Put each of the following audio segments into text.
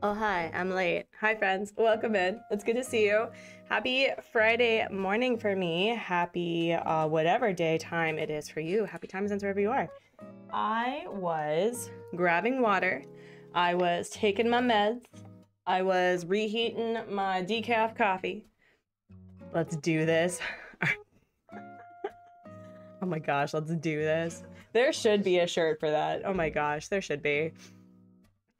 Oh, hi, I'm late. Hi, friends. Welcome in. It's good to see you. Happy Friday morning for me. Happy uh, whatever day time it is for you. Happy time since wherever you are. I was grabbing water. I was taking my meds. I was reheating my decaf coffee. Let's do this. oh my gosh, let's do this. There should be a shirt for that. Oh my gosh, there should be.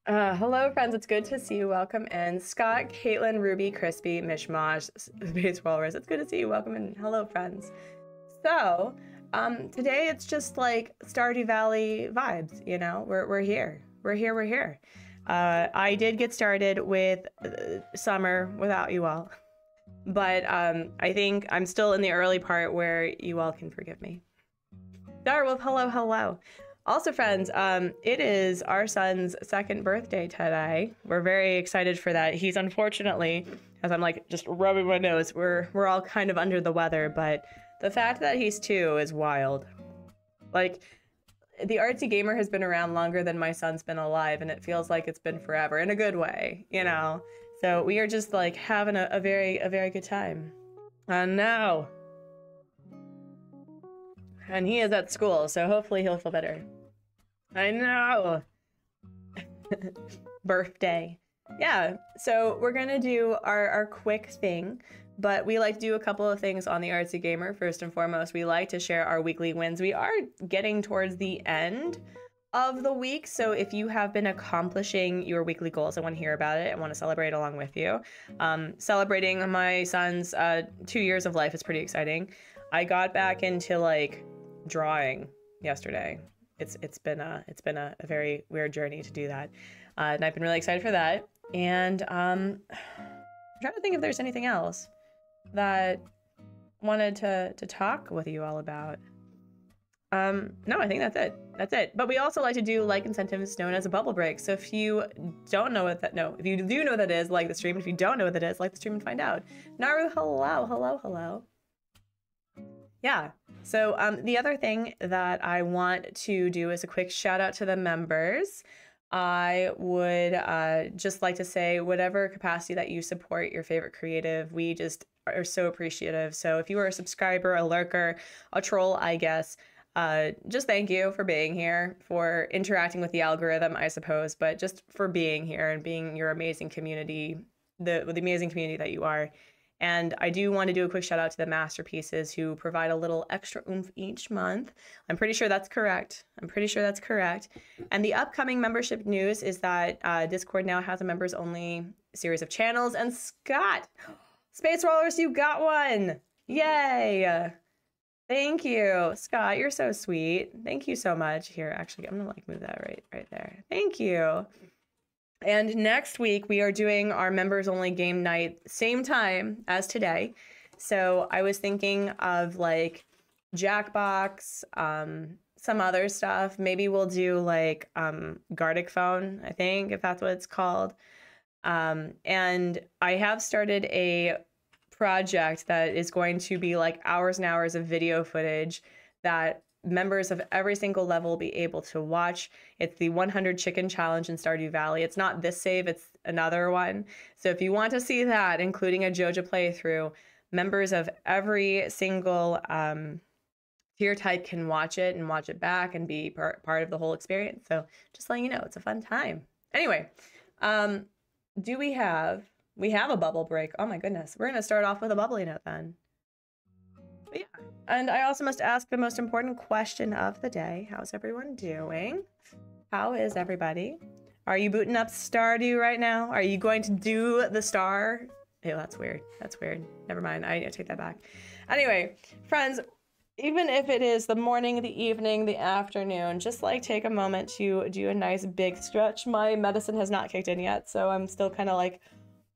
Uh, hello, friends. It's good to see you. Welcome in. Scott, Caitlin, Ruby, Crispy, Mishmash, Space Walrus. It's good to see you. Welcome in. Hello, friends. So, um, today it's just like Stardew Valley vibes, you know? We're, we're here. We're here. We're here. Uh, I did get started with uh, summer without you all, but um, I think I'm still in the early part where you all can forgive me. Darwolf, hello, hello. Also, friends, um, it is our son's second birthday today. We're very excited for that. He's unfortunately, as I'm like just rubbing my nose, we're we're all kind of under the weather, but the fact that he's two is wild. Like the artsy gamer has been around longer than my son's been alive, and it feels like it's been forever in a good way, you know. So we are just like having a, a very a very good time. And now, and he is at school, so hopefully he'll feel better. I know. Birthday. yeah, so we're gonna do our, our quick thing, but we like to do a couple of things on the Artsy Gamer. First and foremost, we like to share our weekly wins. We are getting towards the end of the week, so if you have been accomplishing your weekly goals, I want to hear about it. I want to celebrate along with you. Um, celebrating my son's uh, two years of life is pretty exciting. I got back into like drawing yesterday. It's it's been a it's been a, a very weird journey to do that, uh, and I've been really excited for that. And um, I'm trying to think if there's anything else that wanted to to talk with you all about. Um, no, I think that's it. That's it. But we also like to do like incentives known as a bubble break. So if you don't know what that no, if you do know what that is, like the stream. If you don't know what that is, like the stream and find out. Naru, hello, hello, hello. Yeah. So um, the other thing that I want to do is a quick shout out to the members. I would uh, just like to say, whatever capacity that you support your favorite creative, we just are so appreciative. So if you are a subscriber, a lurker, a troll, I guess, uh, just thank you for being here, for interacting with the algorithm, I suppose, but just for being here and being your amazing community, the the amazing community that you are. And I do want to do a quick shout out to the masterpieces who provide a little extra oomph each month. I'm pretty sure that's correct. I'm pretty sure that's correct. And the upcoming membership news is that uh, Discord now has a members only series of channels. And Scott, Space Walrus, you got one! Yay! Thank you, Scott. You're so sweet. Thank you so much. Here, actually, I'm gonna like move that right, right there. Thank you. And next week, we are doing our members only game night, same time as today. So I was thinking of like Jackbox, um, some other stuff. Maybe we'll do like um, Gartic Phone, I think, if that's what it's called. Um, and I have started a project that is going to be like hours and hours of video footage that members of every single level be able to watch. It's the 100 Chicken Challenge in Stardew Valley. It's not this save, it's another one. So if you want to see that, including a Joja playthrough, members of every single um, tier type can watch it and watch it back and be part, part of the whole experience. So just letting you know, it's a fun time. Anyway, um, do we have, we have a bubble break. Oh my goodness. We're going to start off with a bubbly note then. But yeah. And I also must ask the most important question of the day. How's everyone doing? How is everybody? Are you booting up Stardew right now? Are you going to do the star? Ew, that's weird. That's weird. Never mind. I, I take that back. Anyway, friends, even if it is the morning, the evening, the afternoon, just like take a moment to do a nice big stretch. My medicine has not kicked in yet, so I'm still kind of like,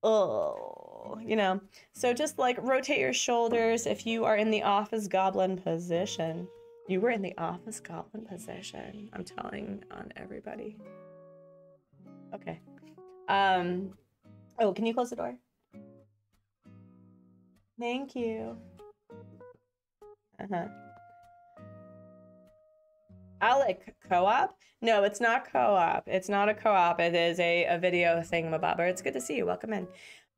oh you know. So just like rotate your shoulders if you are in the office goblin position. You were in the office goblin position. I'm telling on everybody. Okay. Um Oh, can you close the door? Thank you. Uh-huh. Alec, co-op? No, it's not co-op. It's not a co-op. It is a, a video thingamabobber. It's good to see you. Welcome in.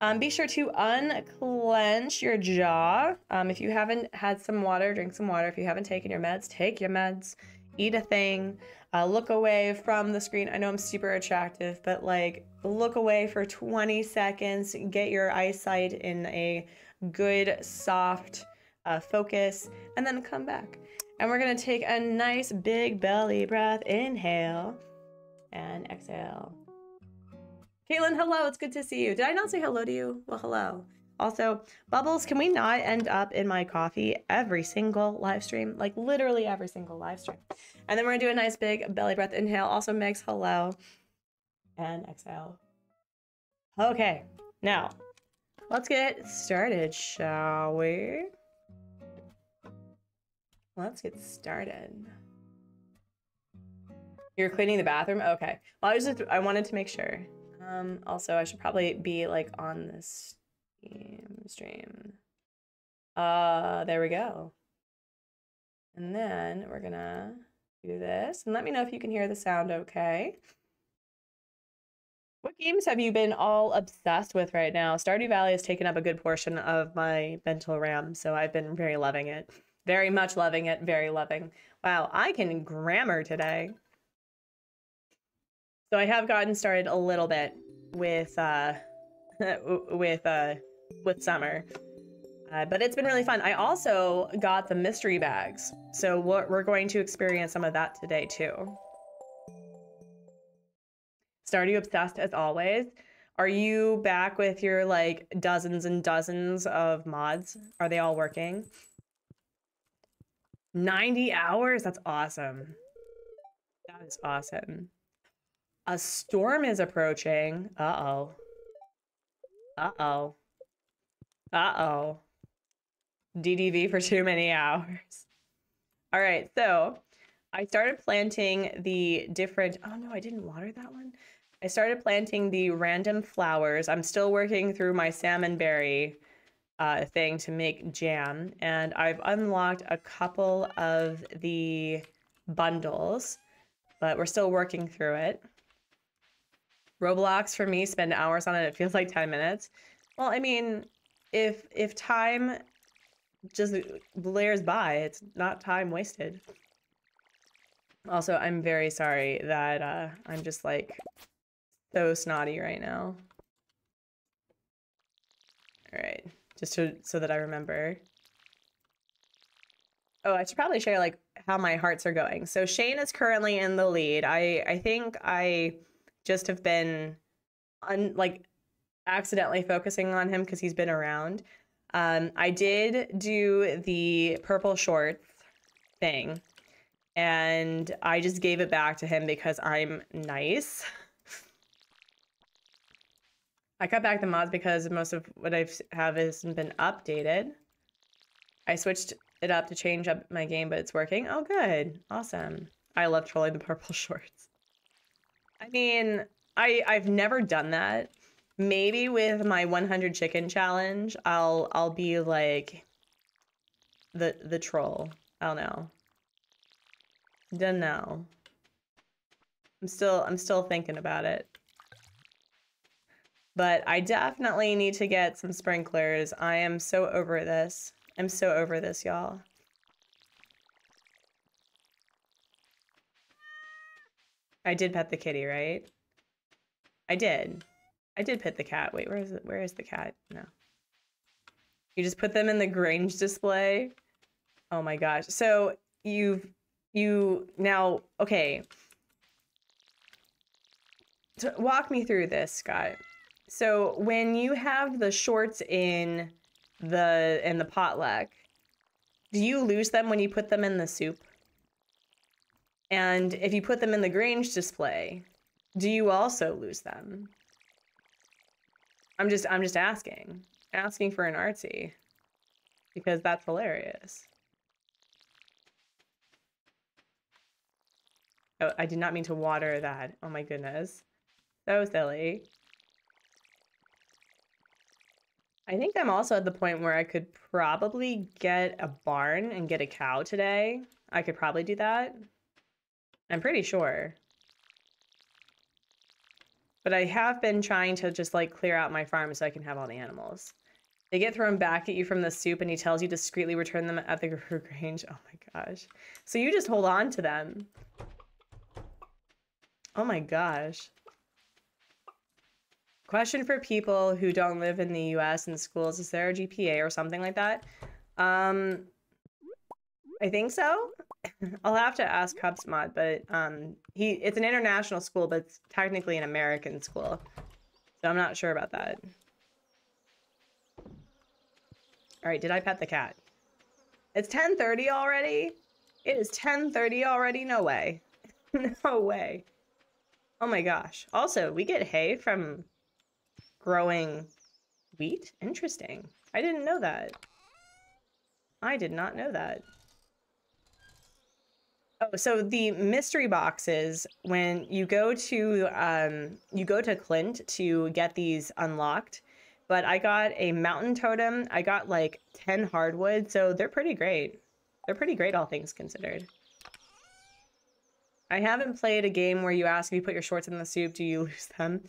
Um, be sure to unclench your jaw. Um, if you haven't had some water, drink some water. If you haven't taken your meds, take your meds. Eat a thing. Uh, look away from the screen. I know I'm super attractive, but like look away for 20 seconds. Get your eyesight in a good, soft uh, focus, and then come back. And we're gonna take a nice big belly breath. Inhale and exhale. Caitlin, hello. It's good to see you. Did I not say hello to you? Well, hello. Also, Bubbles, can we not end up in my coffee every single live stream? Like literally every single live stream. And then we're gonna do a nice big belly breath inhale. Also, Megs, hello. And exhale. Okay, now let's get started, shall we? Let's get started. You're cleaning the bathroom? Okay. Well, I just, I wanted to make sure. Um, also, I should probably be like on this stream. Uh, there we go. And then we're gonna do this. And let me know if you can hear the sound okay. What games have you been all obsessed with right now? Stardew Valley has taken up a good portion of my mental RAM, so I've been very loving it. Very much loving it, very loving. Wow, I can grammar today. So I have gotten started a little bit with uh with uh with summer. Uh, but it's been really fun. I also got the mystery bags, so we're, we're going to experience some of that today too. Stardew obsessed as always. Are you back with your like dozens and dozens of mods? Are they all working? 90 hours? That's awesome. That is awesome. A storm is approaching. Uh-oh. Uh-oh. Uh-oh. DDV for too many hours. All right, so I started planting the different, oh no, I didn't water that one. I started planting the random flowers. I'm still working through my salmon berry uh, thing to make jam, and I've unlocked a couple of the bundles, but we're still working through it. Roblox for me, spend hours on it. It feels like 10 minutes. Well, I mean, if if time just layers by, it's not time wasted. Also, I'm very sorry that uh, I'm just like so snotty right now. All right, just to, so that I remember. Oh, I should probably share like how my hearts are going. So Shane is currently in the lead. I I think I just have been un, like accidentally focusing on him because he's been around. Um, I did do the purple shorts thing, and I just gave it back to him because I'm nice. I cut back the mods because most of what I have hasn't been updated. I switched it up to change up my game, but it's working. Oh, good. Awesome. I love trolling the purple shorts. I mean, I I've never done that. Maybe with my 100 chicken challenge, I'll I'll be like the the troll. I don't know. Don't know. I'm still I'm still thinking about it. But I definitely need to get some sprinklers. I am so over this. I'm so over this, y'all. I did pet the kitty, right? I did. I did pet the cat. Wait, where is it? Where is the cat? No. You just put them in the Grange display. Oh my gosh. So you've you now okay. So walk me through this, Scott. So when you have the shorts in the in the potluck, do you lose them when you put them in the soup? And if you put them in the Grange display, do you also lose them? I'm just I'm just asking. Asking for an artsy. Because that's hilarious. Oh, I did not mean to water that. Oh my goodness. So silly. I think I'm also at the point where I could probably get a barn and get a cow today. I could probably do that. I'm pretty sure. But I have been trying to just like clear out my farm so I can have all the animals. They get thrown back at you from the soup and he tells you discreetly return them at the grange. Oh my gosh. So you just hold on to them. Oh my gosh. Question for people who don't live in the US and schools. Is there a GPA or something like that? Um, I think so. I'll have to ask Hubsmod, but um, he it's an international school, but it's technically an American school, so I'm not sure about that. All right, did I pet the cat? It's 10:30 already. It is 10:30 already. No way. no way. Oh my gosh. Also, we get hay from growing wheat. Interesting. I didn't know that. I did not know that. Oh, so the mystery boxes, when you go to um, you go to Clint to get these unlocked, but I got a mountain totem. I got like 10 hardwood, so they're pretty great. They're pretty great, all things considered. I haven't played a game where you ask if you put your shorts in the soup, do you lose them?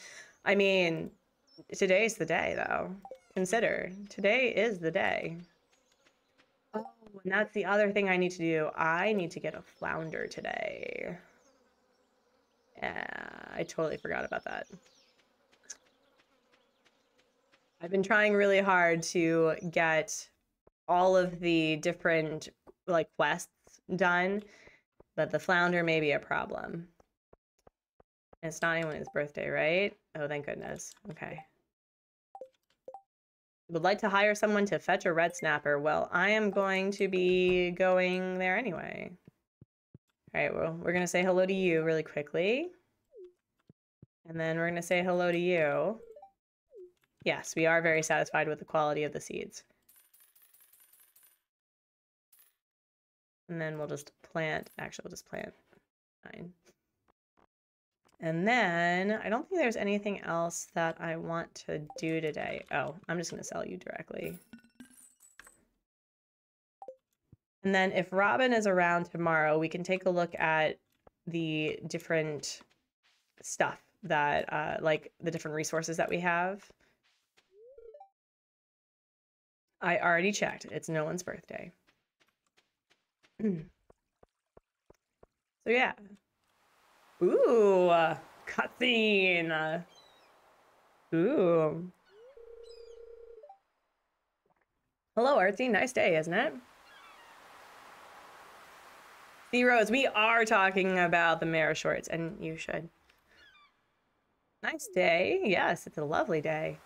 I mean, today's the day, though. Consider, today is the day. Oh, and that's the other thing I need to do. I need to get a flounder today. Yeah, I totally forgot about that. I've been trying really hard to get all of the different like quests done, but the flounder may be a problem. It's not anyone's birthday, right? Oh, thank goodness. Okay. Would like to hire someone to fetch a red snapper. Well, I am going to be going there anyway. All right, well, we're going to say hello to you really quickly. And then we're going to say hello to you. Yes, we are very satisfied with the quality of the seeds. And then we'll just plant, actually we'll just plant nine. And then I don't think there's anything else that I want to do today. Oh, I'm just going to sell you directly. And then if Robin is around tomorrow, we can take a look at the different stuff that, uh, like the different resources that we have. I already checked. It's no one's birthday. so yeah. Ooh, uh, cutscene. Ooh. Hello, Artsy. Nice day, isn't it? See, Rose, we are talking about the Mara shorts, and you should. Nice day. Yes, it's a lovely day.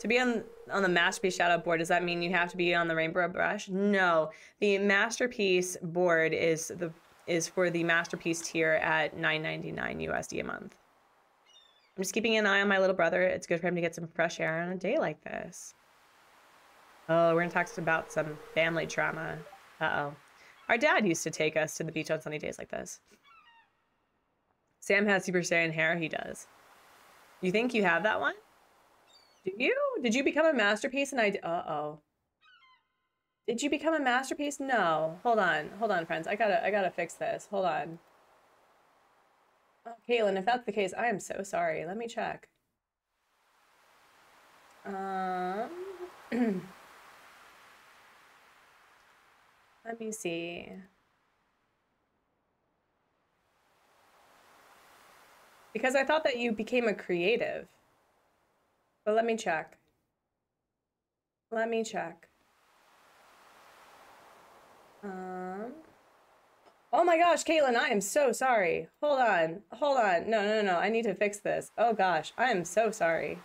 To be on on the masterpiece shout out board, does that mean you have to be on the rainbow brush? No. The masterpiece board is the is for the masterpiece tier at 9.99 USD a month. I'm just keeping an eye on my little brother. It's good for him to get some fresh air on a day like this. Oh, we're gonna talk about some family trauma. Uh-oh. Our dad used to take us to the beach on sunny days like this. Sam has Super Saiyan hair. He does. You think you have that one? Do you? Did you become a masterpiece and I... Uh-oh. Did you become a masterpiece? No. Hold on. Hold on, friends. I gotta, I gotta fix this. Hold on. Oh, Caitlin, if that's the case, I am so sorry. Let me check. Um... Let me see. Because I thought that you became a creative. But let me check. Let me check. Um. Oh my gosh, Caitlin, I am so sorry. Hold on. Hold on. No, no, no. I need to fix this. Oh gosh, I am so sorry.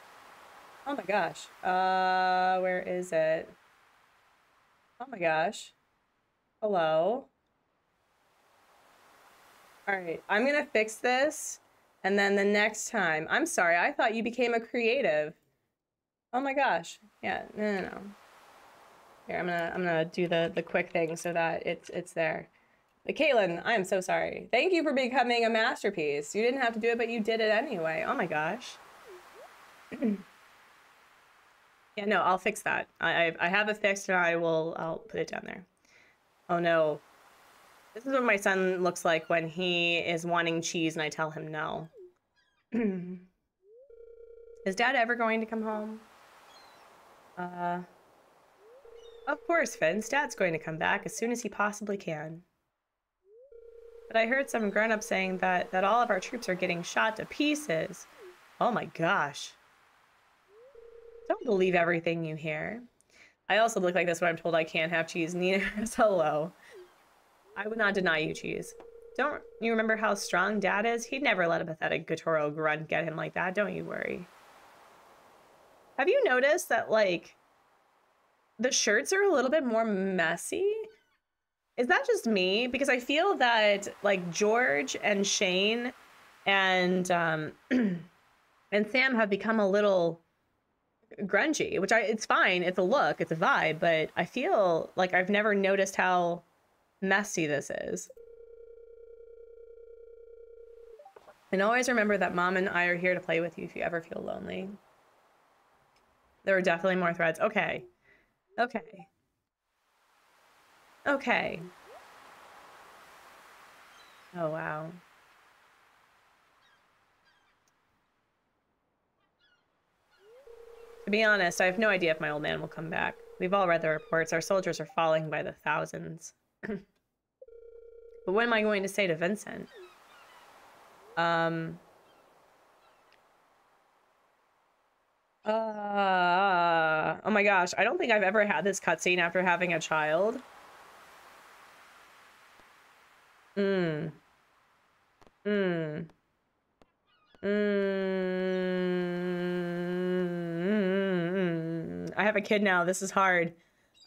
Oh my gosh. Uh, where is it? Oh my gosh. Hello. All right, I'm gonna fix this. And then the next time, I'm sorry, I thought you became a creative. Oh my gosh. Yeah, no, no, no. Here, I'm gonna I'm gonna do the the quick thing so that it's it's there. But Caitlin, I am so sorry. Thank you for becoming a masterpiece. You didn't have to do it, but you did it anyway. Oh my gosh. yeah, no, I'll fix that. I, I I have it fixed, and I will I'll put it down there. Oh no. This is what my son looks like when he is wanting cheese and I tell him no. is dad ever going to come home? Uh, of course. Dad's going to come back as soon as he possibly can. But I heard some grown-up saying that, that all of our troops are getting shot to pieces. Oh my gosh. Don't believe everything you hear. I also look like this when I'm told I can't have cheese. Nina hello. I would not deny you cheese. Don't you remember how strong Dad is? He'd never let a pathetic Gotoro grunt get him like that. Don't you worry. Have you noticed that, like, the shirts are a little bit more messy? Is that just me? Because I feel that, like, George and Shane and, um, and Sam have become a little grungy, which I it's fine. It's a look, it's a vibe, but I feel like I've never noticed how messy this is. And always remember that mom and I are here to play with you if you ever feel lonely. There are definitely more threads. Okay. Okay. Okay. Oh, wow. To be honest, I have no idea if my old man will come back. We've all read the reports. Our soldiers are falling by the thousands. but what am I going to say to Vincent? Um... Uh, oh my gosh, I don't think I've ever had this cutscene after having a child. Hmm. Hmm. Mm. I have a kid now. This is hard.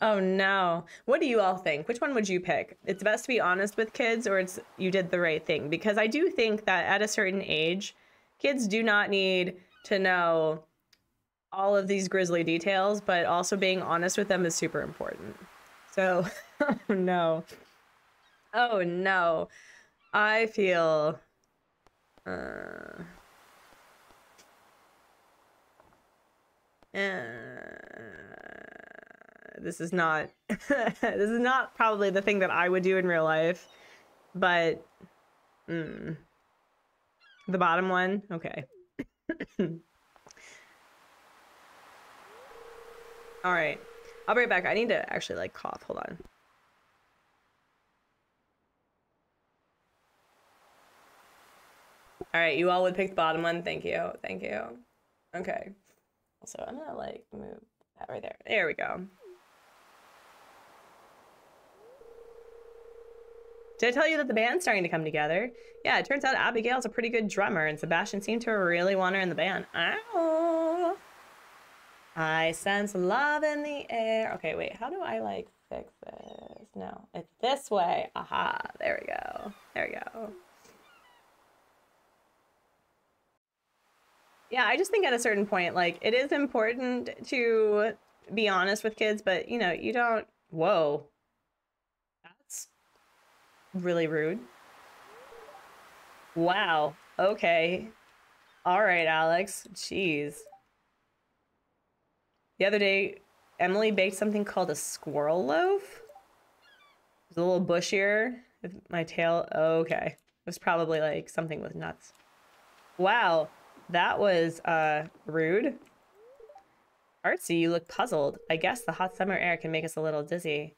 Oh no. What do you all think? Which one would you pick? It's best to be honest with kids or it's you did the right thing because I do think that at a certain age, kids do not need to know all of these grisly details, but also being honest with them is super important. So, oh no. Oh no. I feel uh uh, this is not this is not probably the thing that I would do in real life, but mm, the bottom one, okay. All right, I'll be right back. I need to actually like cough. Hold on. All right, you all would pick the bottom one. Thank you. Thank you. Okay. So I'm gonna like move that right there. There we go. Did I tell you that the band's starting to come together? Yeah, it turns out Abigail's a pretty good drummer, and Sebastian seemed to really want her in the band. I sense love in the air. Okay, wait, how do I like fix this? No, it's this way. Aha, there we go. There we go. Yeah, I just think at a certain point, like, it is important to be honest with kids, but, you know, you don't. Whoa. That's really rude. Wow. Okay. All right, Alex. Jeez. The other day, Emily baked something called a squirrel loaf. It was a little bushier with my tail. okay. It was probably like something with nuts. Wow. That was uh, rude. Artsy, you look puzzled. I guess the hot summer air can make us a little dizzy.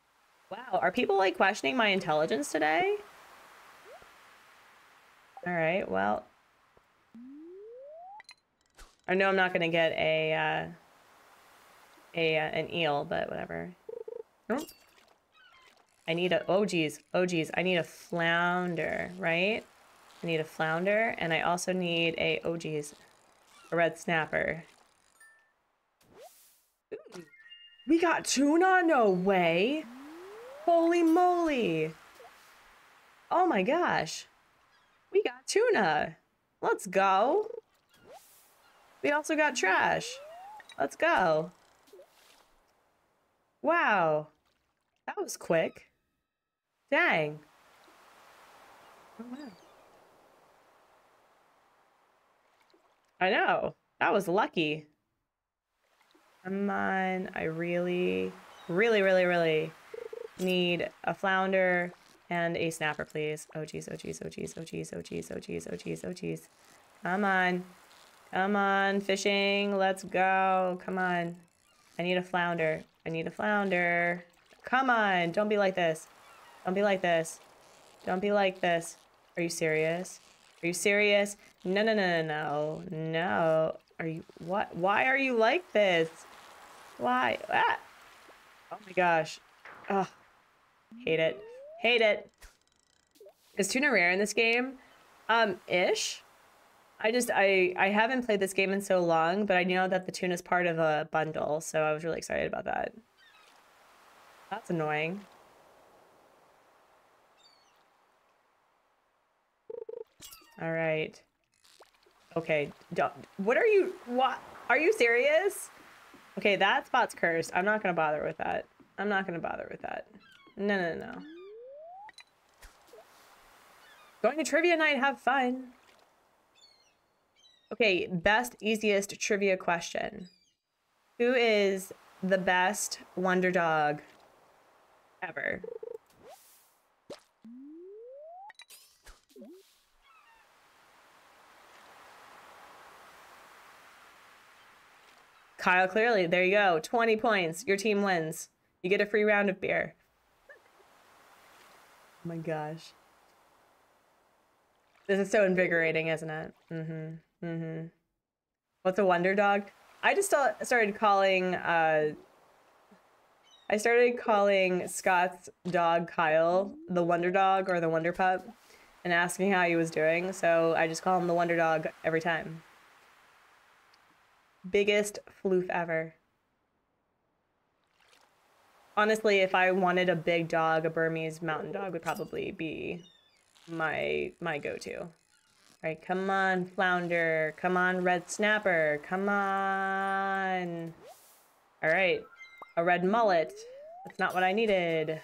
Wow, are people like questioning my intelligence today? All right, well. I know I'm not gonna get a, uh, a, uh, an eel, but whatever. Oh. I need a, oh geez, oh geez, I need a flounder, right? I need a flounder, and I also need a, oh geez, a red snapper. Ooh, we got tuna? No way. Holy moly. Oh my gosh. We got tuna. Let's go. We also got trash. Let's go. Wow. That was quick. Dang. Oh, wow. I know. That was lucky. Come on. I really, really, really, really need a flounder and a snapper, please. Oh, geez, oh, geez, oh, geez, oh, geez, oh, geez, oh, geez, oh, geez, oh, geez. Come on. Come on, fishing. Let's go. Come on. I need a flounder. I need a flounder. Come on. Don't be like this. Don't be like this. Don't be like this. Are you serious? Are you serious? No, no, no, no, no. No. Are you, what? Why are you like this? Why? Ah! Oh my gosh. Oh, hate it. Hate it. Is tuna rare in this game? Um, ish. I just, I, I haven't played this game in so long, but I know that the tune is part of a bundle, so I was really excited about that. That's annoying. All right. Okay. Don't, what are you? What? Are you serious? Okay, that spot's cursed. I'm not gonna bother with that. I'm not gonna bother with that. No, no, no. Going to trivia night, have fun. Okay, best, easiest trivia question. Who is the best wonder dog ever? Kyle, clearly, there you go. 20 points. Your team wins. You get a free round of beer. Oh my gosh. This is so invigorating, isn't it? Mm-hmm. Mm-hmm. What's a wonder dog? I just started calling, uh, I started calling Scott's dog Kyle the Wonder Dog or the Wonder Pup and asking how he was doing. So I just call him the Wonder Dog every time. Biggest floof ever. Honestly, if I wanted a big dog, a Bernese mountain dog would probably be my my go-to. All right, come on, Flounder. Come on, Red Snapper. Come on. All right, a red mullet. That's not what I needed.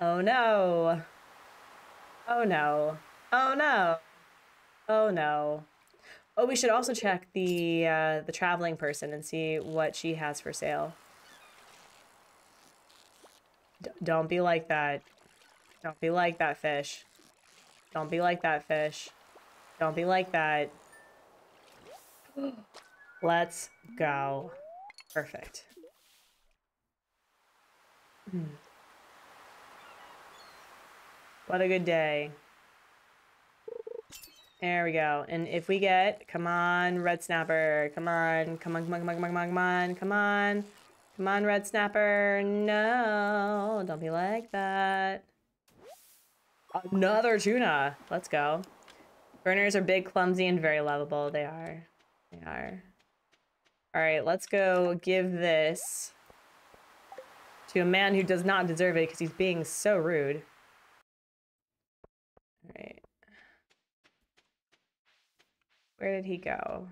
Oh no. Oh no. Oh no. Oh no. Oh, we should also check the uh, the traveling person and see what she has for sale. D don't be like that. Don't be like that, fish. Don't be like that, fish. Don't be like that. Let's go. Perfect. Hmm. What a good day. There we go. And if we get, come on, red snapper. Come on, come on, come on, come on, come on, come on, come on, come on. Come on, red snapper. No, don't be like that. Another tuna. Let's go. Berners are big, clumsy, and very lovable. They are. They are. All right, let's go give this to a man who does not deserve it because he's being so rude. All right. Where did he go?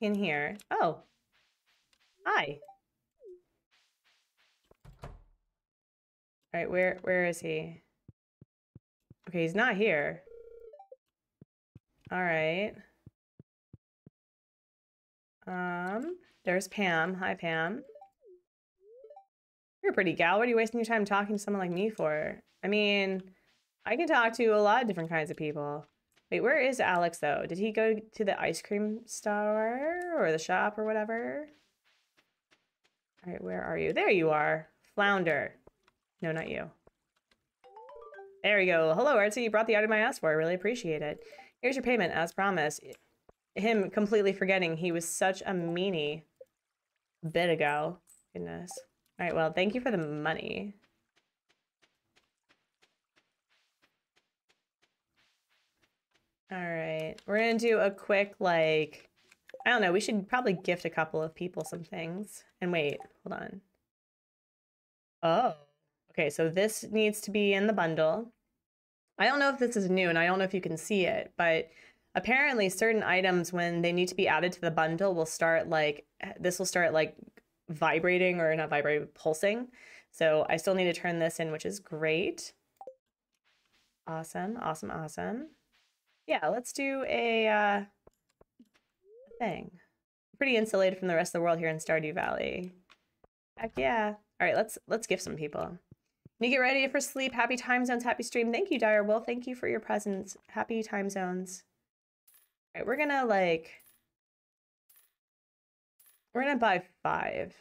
In here. Oh. Hi. Right, where where is he? Okay, he's not here. All right. Um, there's Pam. Hi, Pam. You're a pretty gal. What are you wasting your time talking to someone like me for? I mean, I can talk to a lot of different kinds of people. Wait, where is Alex, though? Did he go to the ice cream store or the shop or whatever? All right, where are you? There you are. Flounder. No, not you. There we go. Hello, Artsy. You brought the item I asked for. I really appreciate it. Here's your payment, as promised. Him completely forgetting he was such a meanie bit ago. Goodness. All right, well, thank you for the money. All right, we're gonna do a quick, like, I don't know, we should probably gift a couple of people some things. And wait, hold on. Oh, okay, so this needs to be in the bundle. I don't know if this is new and I don't know if you can see it, but apparently certain items when they need to be added to the bundle will start like, this will start like vibrating or not vibrating, pulsing. So I still need to turn this in, which is great. Awesome, awesome, awesome. Yeah, let's do a uh, thing. Pretty insulated from the rest of the world here in Stardew Valley. Heck yeah. All right, let's let's give some people. You get ready for sleep. Happy time zones. Happy stream. Thank you, Dire Will. Thank you for your presence. Happy time zones. All right, we're gonna like we're gonna buy five.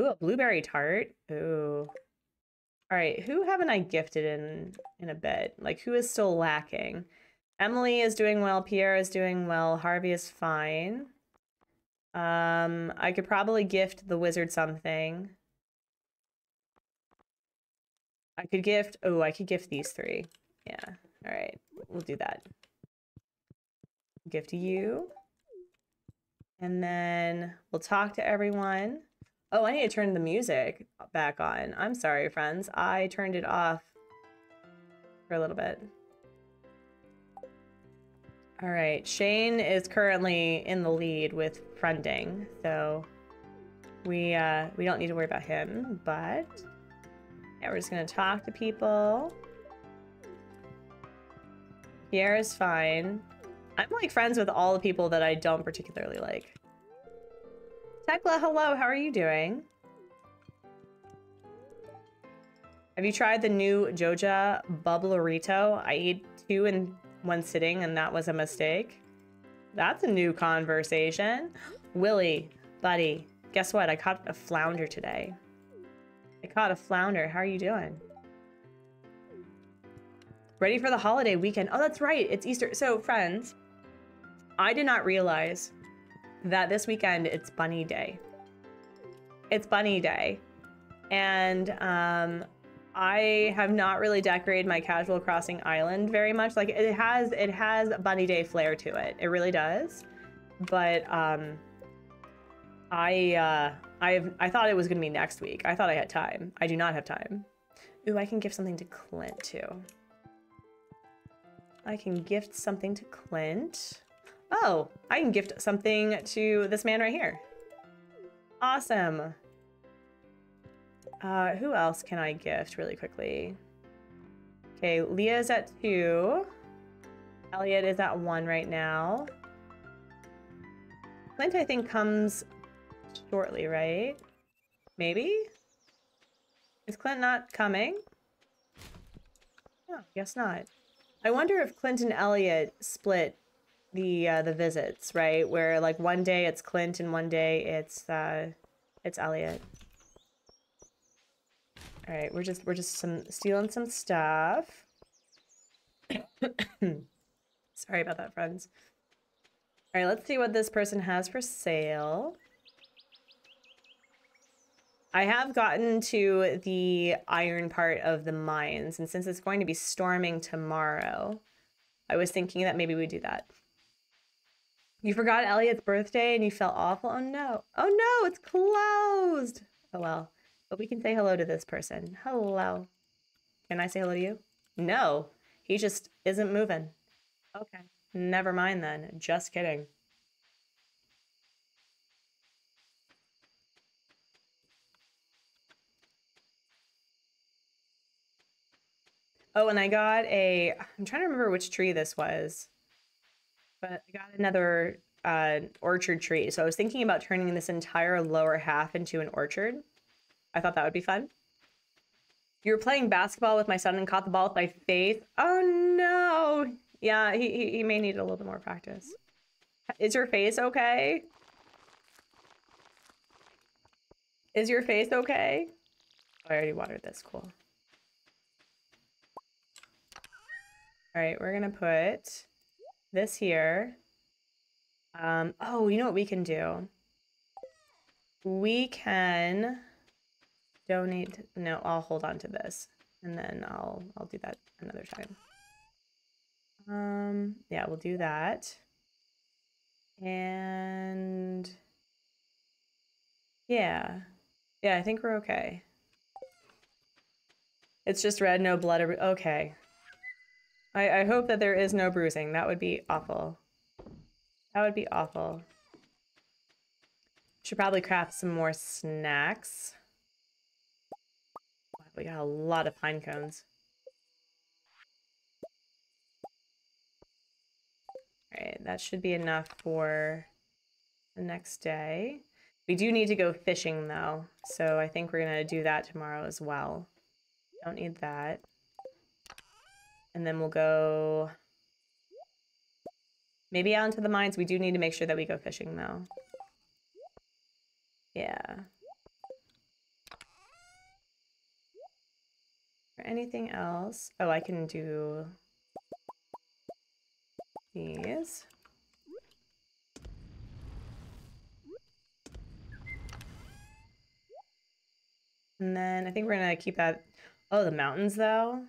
Ooh, a blueberry tart. Ooh. All right, who haven't I gifted in in a bit? Like, who is still lacking? Emily is doing well. Pierre is doing well. Harvey is fine. Um, I could probably gift the wizard something. I could gift. Oh, I could gift these three. Yeah. All right, we'll do that. Gift you. And then we'll talk to everyone. Oh, I need to turn the music back on. I'm sorry, friends. I turned it off for a little bit. All right, Shane is currently in the lead with friending, so we uh, we don't need to worry about him. But yeah, we're just gonna talk to people. Pierre is fine. I'm like friends with all the people that I don't particularly like. Tekla, hello, how are you doing? Have you tried the new Joja Bubblerito? I ate two in one sitting and that was a mistake. That's a new conversation. Willy, buddy, guess what? I caught a flounder today. I caught a flounder. How are you doing? Ready for the holiday weekend. Oh, that's right. It's Easter. So, friends, I did not realize that this weekend it's Bunny Day. It's Bunny Day. And um, I have not really decorated my Casual Crossing Island very much. Like it has it has Bunny Day flair to it. It really does. But um I uh I have, I thought it was gonna be next week. I thought I had time. I do not have time. Ooh, I can give something to Clint too. I can gift something to Clint. Oh, I can gift something to this man right here. Awesome. Uh, who else can I gift really quickly? Okay, Leah's at two. Elliott is at one right now. Clint, I think, comes shortly, right? Maybe? Is Clint not coming? No, guess not. I wonder if Clint and Elliott split the uh, the visits, right? Where like one day it's Clint and one day it's uh, it's Elliott. All right, we're just we're just some stealing some stuff. Sorry about that, friends. All right, let's see what this person has for sale. I have gotten to the iron part of the mines, and since it's going to be storming tomorrow, I was thinking that maybe we do that. You forgot Elliott's birthday and you felt awful? Oh no. Oh no, it's closed. Oh well. But we can say hello to this person. Hello. Can I say hello to you? No. He just isn't moving. Okay. Never mind then. Just kidding. Oh, and I got a, I'm trying to remember which tree this was, but I got another uh, orchard tree. So I was thinking about turning this entire lower half into an orchard. I thought that would be fun. You were playing basketball with my son and caught the ball with my face. Oh no. Yeah, he, he, he may need a little bit more practice. Is your face okay? Is your face okay? Oh, I already watered this. Cool. All right, we're gonna put this here. Um, oh, you know what we can do? We can donate. No, I'll hold on to this, and then I'll I'll do that another time. Um, yeah, we'll do that. And yeah, yeah, I think we're okay. It's just red, no blood. Okay, I, I hope that there is no bruising. That would be awful. That would be awful. Should probably craft some more snacks. We got a lot of pine cones. Alright, that should be enough for the next day. We do need to go fishing though, so I think we're gonna do that tomorrow as well. Don't need that. And then we'll go maybe out into the mines. We do need to make sure that we go fishing though. Yeah. Or anything else? Oh, I can do these. And then I think we're gonna keep that. Oh, the mountains though.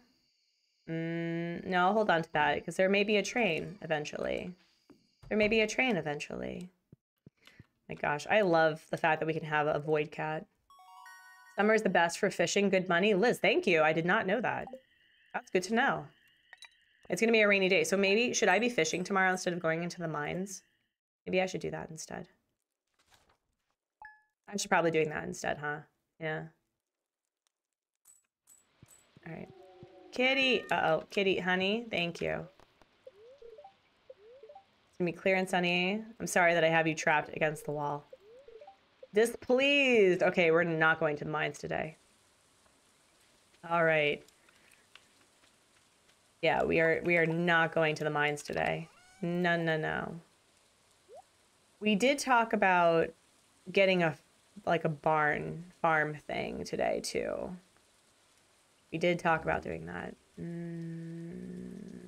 Mm, no, I'll hold on to that because there may be a train eventually. There may be a train eventually. My gosh, I love the fact that we can have a void cat. Summer is the best for fishing. Good money. Liz, thank you. I did not know that. That's good to know. It's going to be a rainy day. So maybe, should I be fishing tomorrow instead of going into the mines? Maybe I should do that instead. I should probably doing that instead, huh? Yeah. All right. Kitty. Uh-oh. Kitty, honey. Thank you. It's to be clear and sunny. I'm sorry that I have you trapped against the wall. Displeased. Okay, we're not going to the mines today. All right. Yeah, we are we are not going to the mines today. No, no, no. We did talk about getting a like a barn farm thing today too. We did talk about doing that. Mm.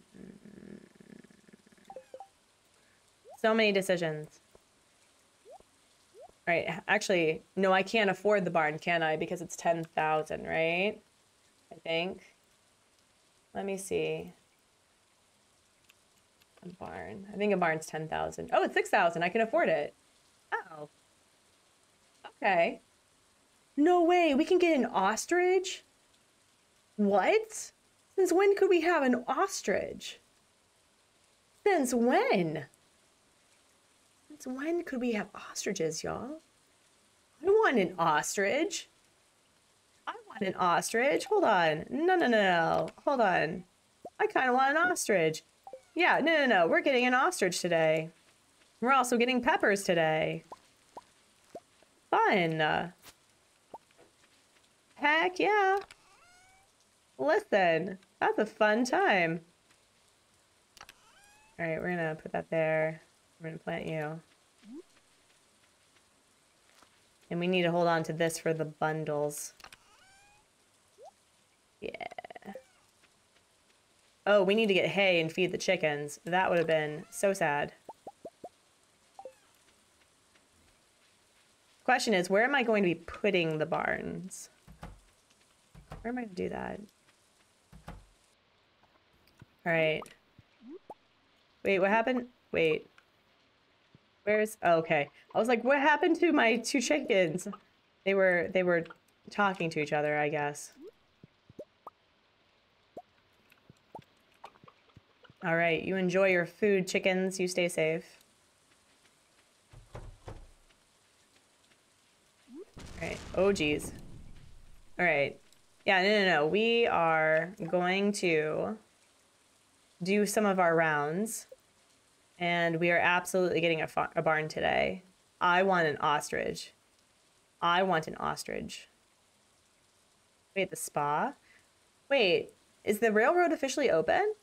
So many decisions. All right, actually, no, I can't afford the barn, can I? Because it's 10,000, right? I think. Let me see. A barn. I think a barn's 10,000. Oh, it's 6,000. I can afford it. Oh. Okay. No way. We can get an ostrich? What? Since when could we have an ostrich? Since when? Since when could we have ostriches, y'all? I want an ostrich. I want an ostrich. Hold on. No, no, no. Hold on. I kind of want an ostrich. Yeah, no, no, no. We're getting an ostrich today. We're also getting peppers today. Fun. Heck yeah. Listen, that's a fun time. All right, we're gonna put that there. We're gonna plant you. And we need to hold on to this for the bundles. Yeah. Oh, we need to get hay and feed the chickens. That would have been so sad. Question is, where am I going to be putting the barns? Where am I going to do that? Alright. Wait, what happened? Wait. Where's... Oh, okay. I was like, what happened to my two chickens? They were... They were talking to each other, I guess. Alright, you enjoy your food, chickens. You stay safe. Alright. Oh, geez. Alright. Yeah, no, no, no. We are going to do some of our rounds. And we are absolutely getting a, a barn today. I want an ostrich. I want an ostrich. Wait, the spa? Wait, is the railroad officially open?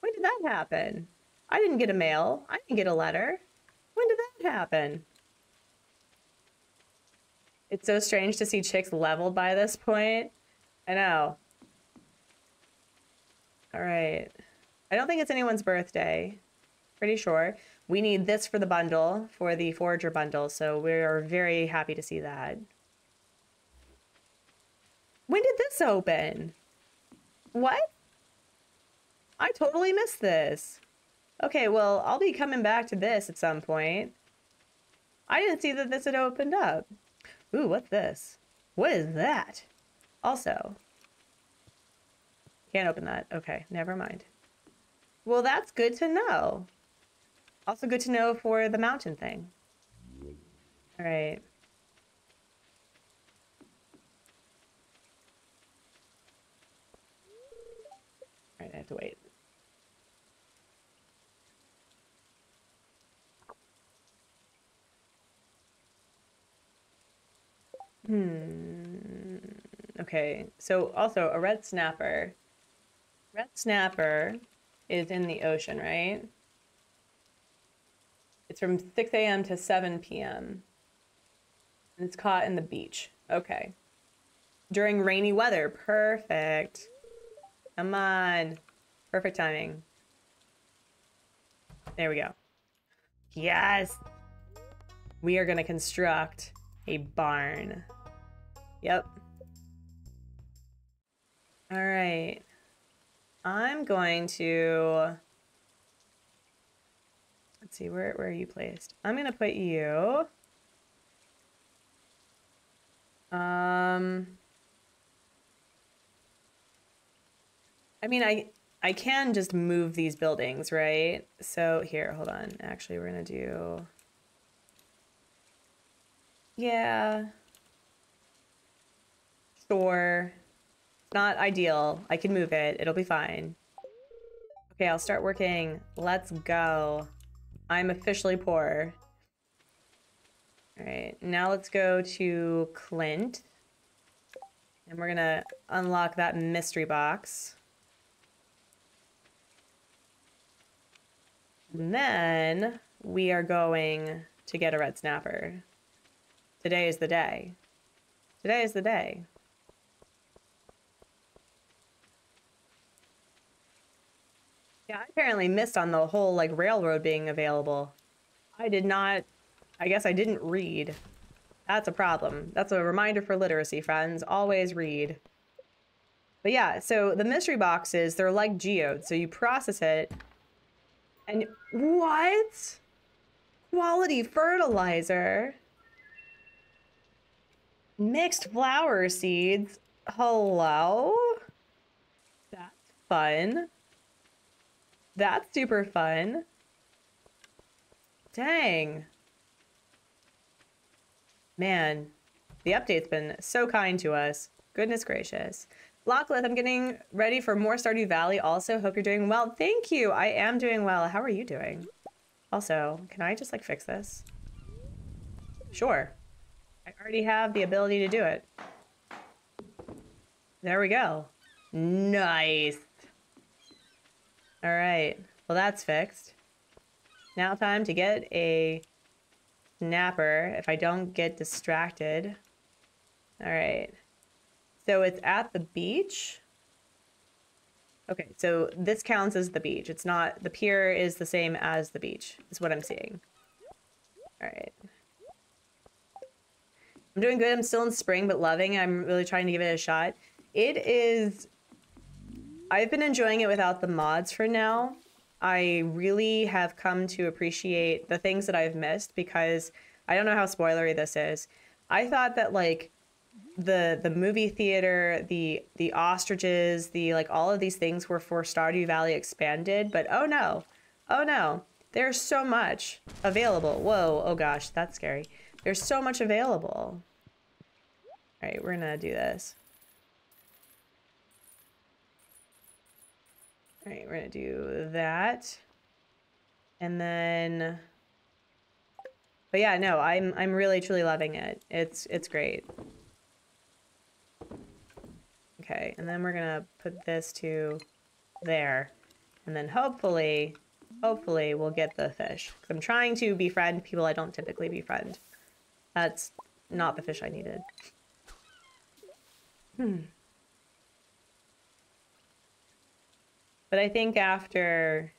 When did that happen? I didn't get a mail. I didn't get a letter. When did that happen? It's so strange to see chicks leveled by this point. I know. All right. I don't think it's anyone's birthday. Pretty sure. We need this for the bundle, for the Forager bundle, so we're very happy to see that. When did this open? What? I totally missed this. Okay, well, I'll be coming back to this at some point. I didn't see that this had opened up. Ooh, what's this? What is that? Also, can't open that. Okay, never mind. Well, that's good to know. Also good to know for the mountain thing. All right. All right, I have to wait. Hmm. Okay, so also a red snapper. Red snapper is in the ocean, right? It's from 6 a.m. to 7 p.m. And it's caught in the beach. Okay. During rainy weather. Perfect. Come on. Perfect timing. There we go. Yes. We are going to construct a barn. Yep. All right. I'm going to... Let's see, where, where are you placed? I'm going to put you... Um... I mean, I I can just move these buildings, right? So here, hold on. Actually, we're going to do... Yeah. Sure not ideal. I can move it. It'll be fine. Okay, I'll start working. Let's go. I'm officially poor. Alright, now let's go to Clint. And we're gonna unlock that mystery box. And then we are going to get a red snapper. Today is the day. Today is the day. Yeah, I apparently missed on the whole like railroad being available. I did not, I guess I didn't read. That's a problem. That's a reminder for literacy, friends. Always read. But yeah, so the mystery boxes, they're like geodes. So you process it and what? Quality fertilizer? Mixed flower seeds? Hello? That's fun. That's super fun. Dang. Man, the update's been so kind to us. Goodness gracious. Locklith, I'm getting ready for more Stardew Valley. Also, hope you're doing well. Thank you. I am doing well. How are you doing? Also, can I just like fix this? Sure. I already have the ability to do it. There we go. Nice. All right. Well, that's fixed. Now time to get a snapper if I don't get distracted. All right. So it's at the beach. Okay, so this counts as the beach. It's not, the pier is the same as the beach, is what I'm seeing. All right. I'm doing good. I'm still in spring, but loving. I'm really trying to give it a shot. It is, I've been enjoying it without the mods for now. I really have come to appreciate the things that I've missed because I don't know how spoilery this is. I thought that like the the movie theater, the the ostriches, the like all of these things were for Stardew Valley expanded, but oh no. Oh no. There's so much available. Whoa, oh gosh, that's scary. There's so much available. All right, we're gonna do this. All right, we're gonna do that. And then, but yeah, no, I'm, I'm really truly loving it. It's, it's great. Okay, and then we're gonna put this to there. And then hopefully, hopefully we'll get the fish. I'm trying to befriend people I don't typically befriend. That's not the fish I needed. Hmm. But I think after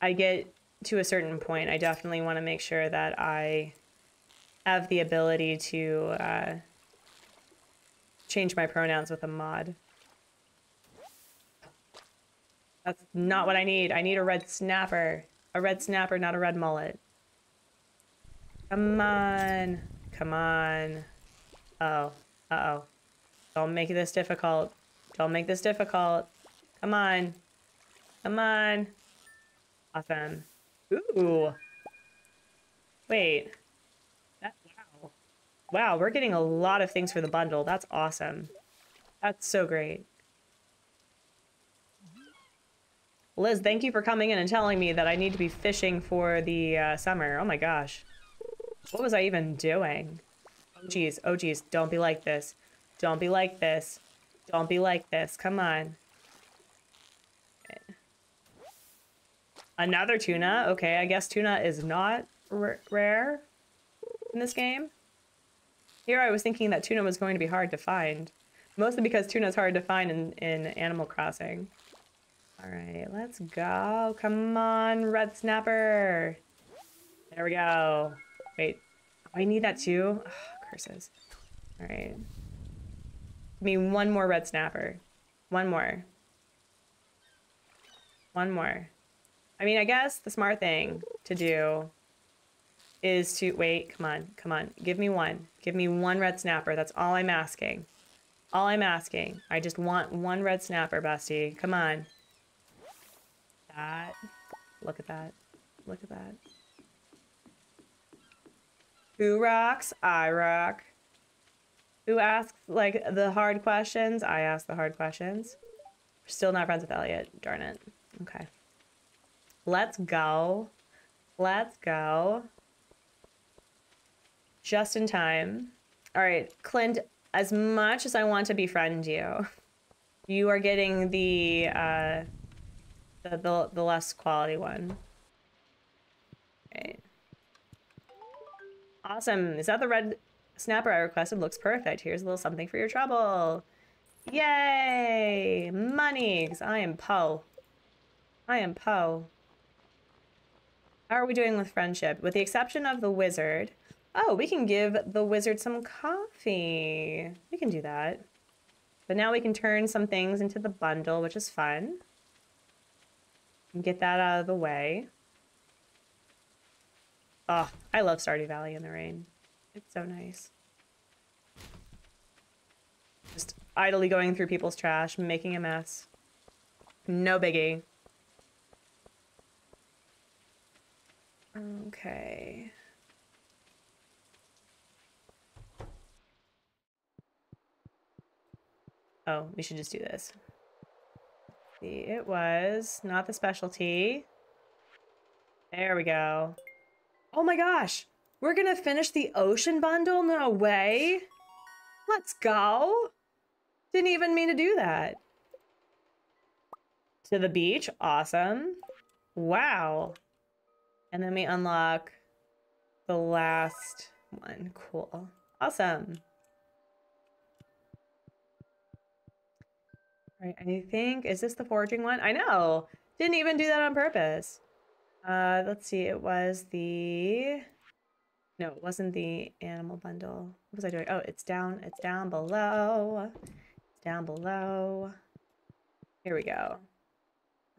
I get to a certain point, I definitely want to make sure that I have the ability to uh, change my pronouns with a mod. That's not what I need. I need a red snapper. A red snapper, not a red mullet. Come on. Come on. Uh oh. Uh-oh. Don't make this difficult. Don't make this difficult. Come on. Come on. Awesome. Ooh. Wait. That, wow. Wow, we're getting a lot of things for the bundle. That's awesome. That's so great. Liz, thank you for coming in and telling me that I need to be fishing for the uh, summer. Oh my gosh. What was I even doing? Oh geez, oh geez, don't be like this. Don't be like this. Don't be like this. Come on. Another tuna. Okay, I guess tuna is not rare in this game. Here I was thinking that tuna was going to be hard to find. Mostly because tuna is hard to find in, in Animal Crossing. Alright, let's go. Come on, red snapper. There we go. Wait, I need that too? Oh, curses. Alright. Give me one more red snapper. One more. One more. I mean, I guess the smart thing to do is to wait. Come on, come on. Give me one. Give me one red snapper. That's all I'm asking. All I'm asking. I just want one red snapper, bestie. Come on. That. Look at that. Look at that. Who rocks? I rock. Who asks like the hard questions? I ask the hard questions. Still not friends with Elliott. Darn it. Okay. Let's go. Let's go. Just in time. All right, Clint, as much as I want to befriend you, you are getting the uh the the, the less quality one. Okay. Awesome. Is that the red snapper I requested? Looks perfect. Here's a little something for your trouble. Yay! Money, because I am Poe. I am Poe. How are we doing with friendship? With the exception of the wizard. Oh, we can give the wizard some coffee. We can do that. But now we can turn some things into the bundle, which is fun. And get that out of the way. Oh, I love Stardew Valley in the rain. It's so nice. Just idly going through people's trash, making a mess. No biggie. Okay. Oh, we should just do this. See, it was not the specialty. There we go. Oh my gosh, we're gonna finish the ocean bundle? No way. Let's go. Didn't even mean to do that. To the beach, awesome. Wow. And then we unlock the last one. Cool. Awesome. Right, I think, is this the foraging one? I know. Didn't even do that on purpose. Uh, let's see, it was the, no, it wasn't the animal bundle. What was I doing? Oh, it's down, it's down below. It's down below. Here we go.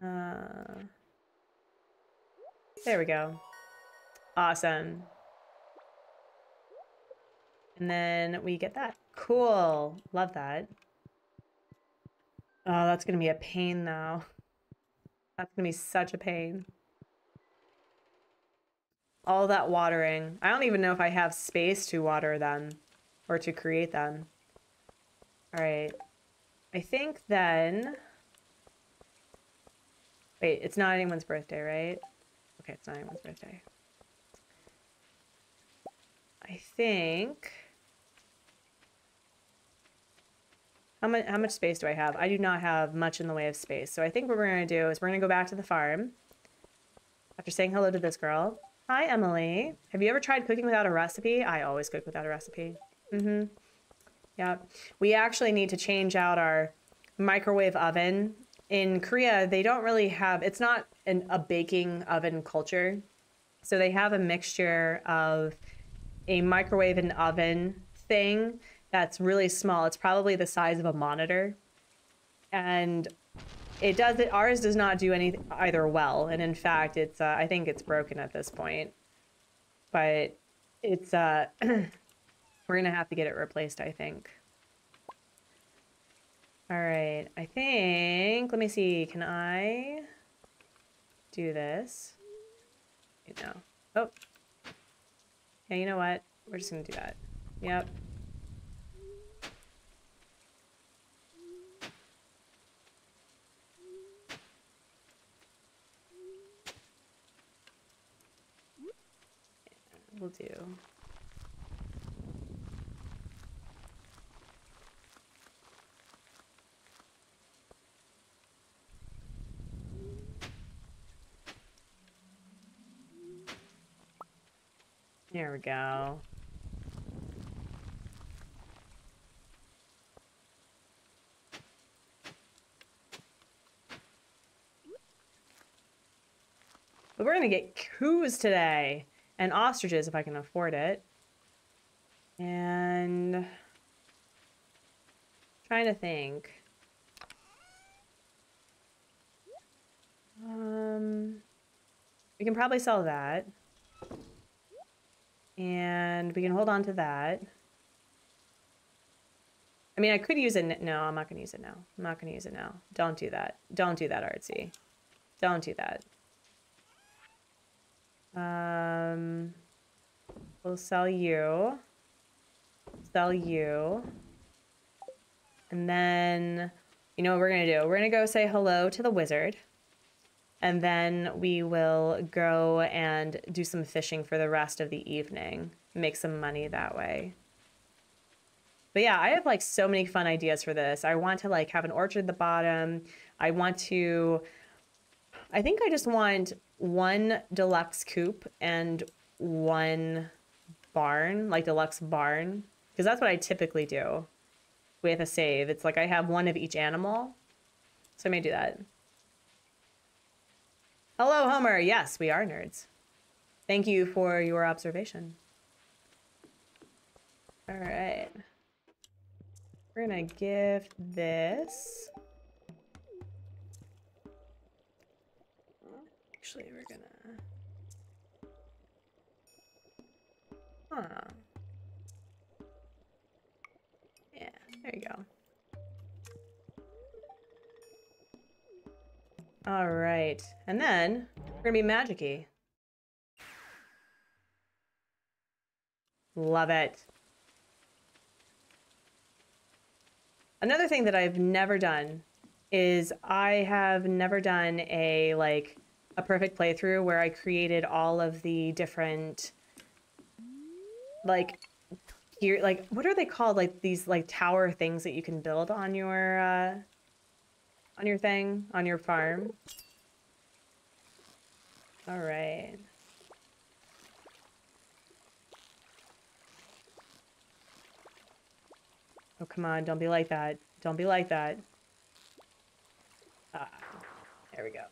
Uh, there we go. Awesome. And then we get that. Cool. Love that. Oh, that's going to be a pain, though. That's going to be such a pain. All that watering. I don't even know if I have space to water them or to create them. All right. I think then... Wait, it's not anyone's birthday, right? Okay, it's not anyone's birthday. I think... How much, how much space do I have? I do not have much in the way of space. So I think what we're going to do is we're going to go back to the farm. After saying hello to this girl. Hi, Emily. Have you ever tried cooking without a recipe? I always cook without a recipe. Mm-hmm. Yeah. We actually need to change out our microwave oven. In Korea, they don't really have, it's not an, a baking oven culture. So they have a mixture of a microwave and oven thing that's really small. It's probably the size of a monitor. And it does it ours does not do any either well and in fact it's uh, i think it's broken at this point but it's uh we're gonna have to get it replaced i think all right i think let me see can i do this You know. oh yeah you know what we're just gonna do that yep We'll do. There we go. But we're gonna get coos today and ostriches if I can afford it. And trying to think. Um, we can probably sell that. And we can hold on to that. I mean, I could use it. No, I'm not going to use it now. I'm not going to use it now. Don't do that. Don't do that, Artsy. Don't do that. Um, we'll sell you. Sell you. And then, you know what we're going to do? We're going to go say hello to the wizard. And then we will go and do some fishing for the rest of the evening. Make some money that way. But yeah, I have like so many fun ideas for this. I want to like have an orchard at the bottom. I want to I think I just want one deluxe coop and one barn, like deluxe barn, because that's what I typically do with a save. It's like I have one of each animal. So I may do that. Hello, Homer. Yes, we are nerds. Thank you for your observation. All right. We're gonna give this. Actually, we're gonna. Huh. Yeah, there you go. All right, and then we're gonna be magicy. Love it. Another thing that I've never done is I have never done a like a perfect playthrough where I created all of the different like here like what are they called like these like tower things that you can build on your uh on your thing on your farm all right oh come on don't be like that don't be like that ah there we go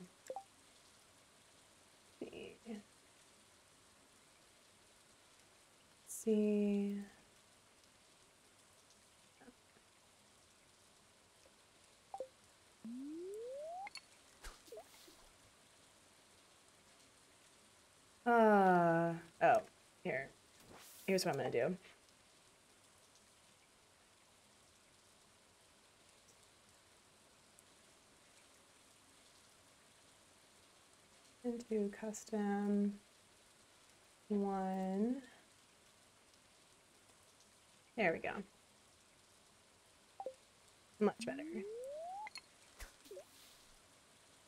See. see. Uh, oh, here. Here's what I'm gonna do. Into custom one. There we go. Much better.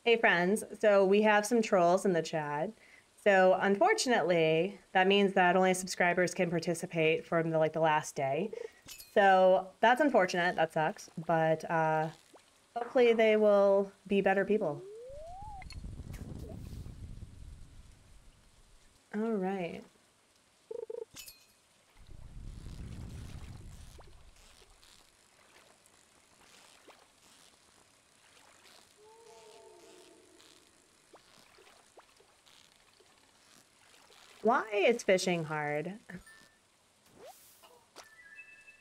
Hey friends, so we have some trolls in the chat. So unfortunately, that means that only subscribers can participate from the like the last day. So that's unfortunate. That sucks. But uh, hopefully they will be better people. All right. Why is fishing hard?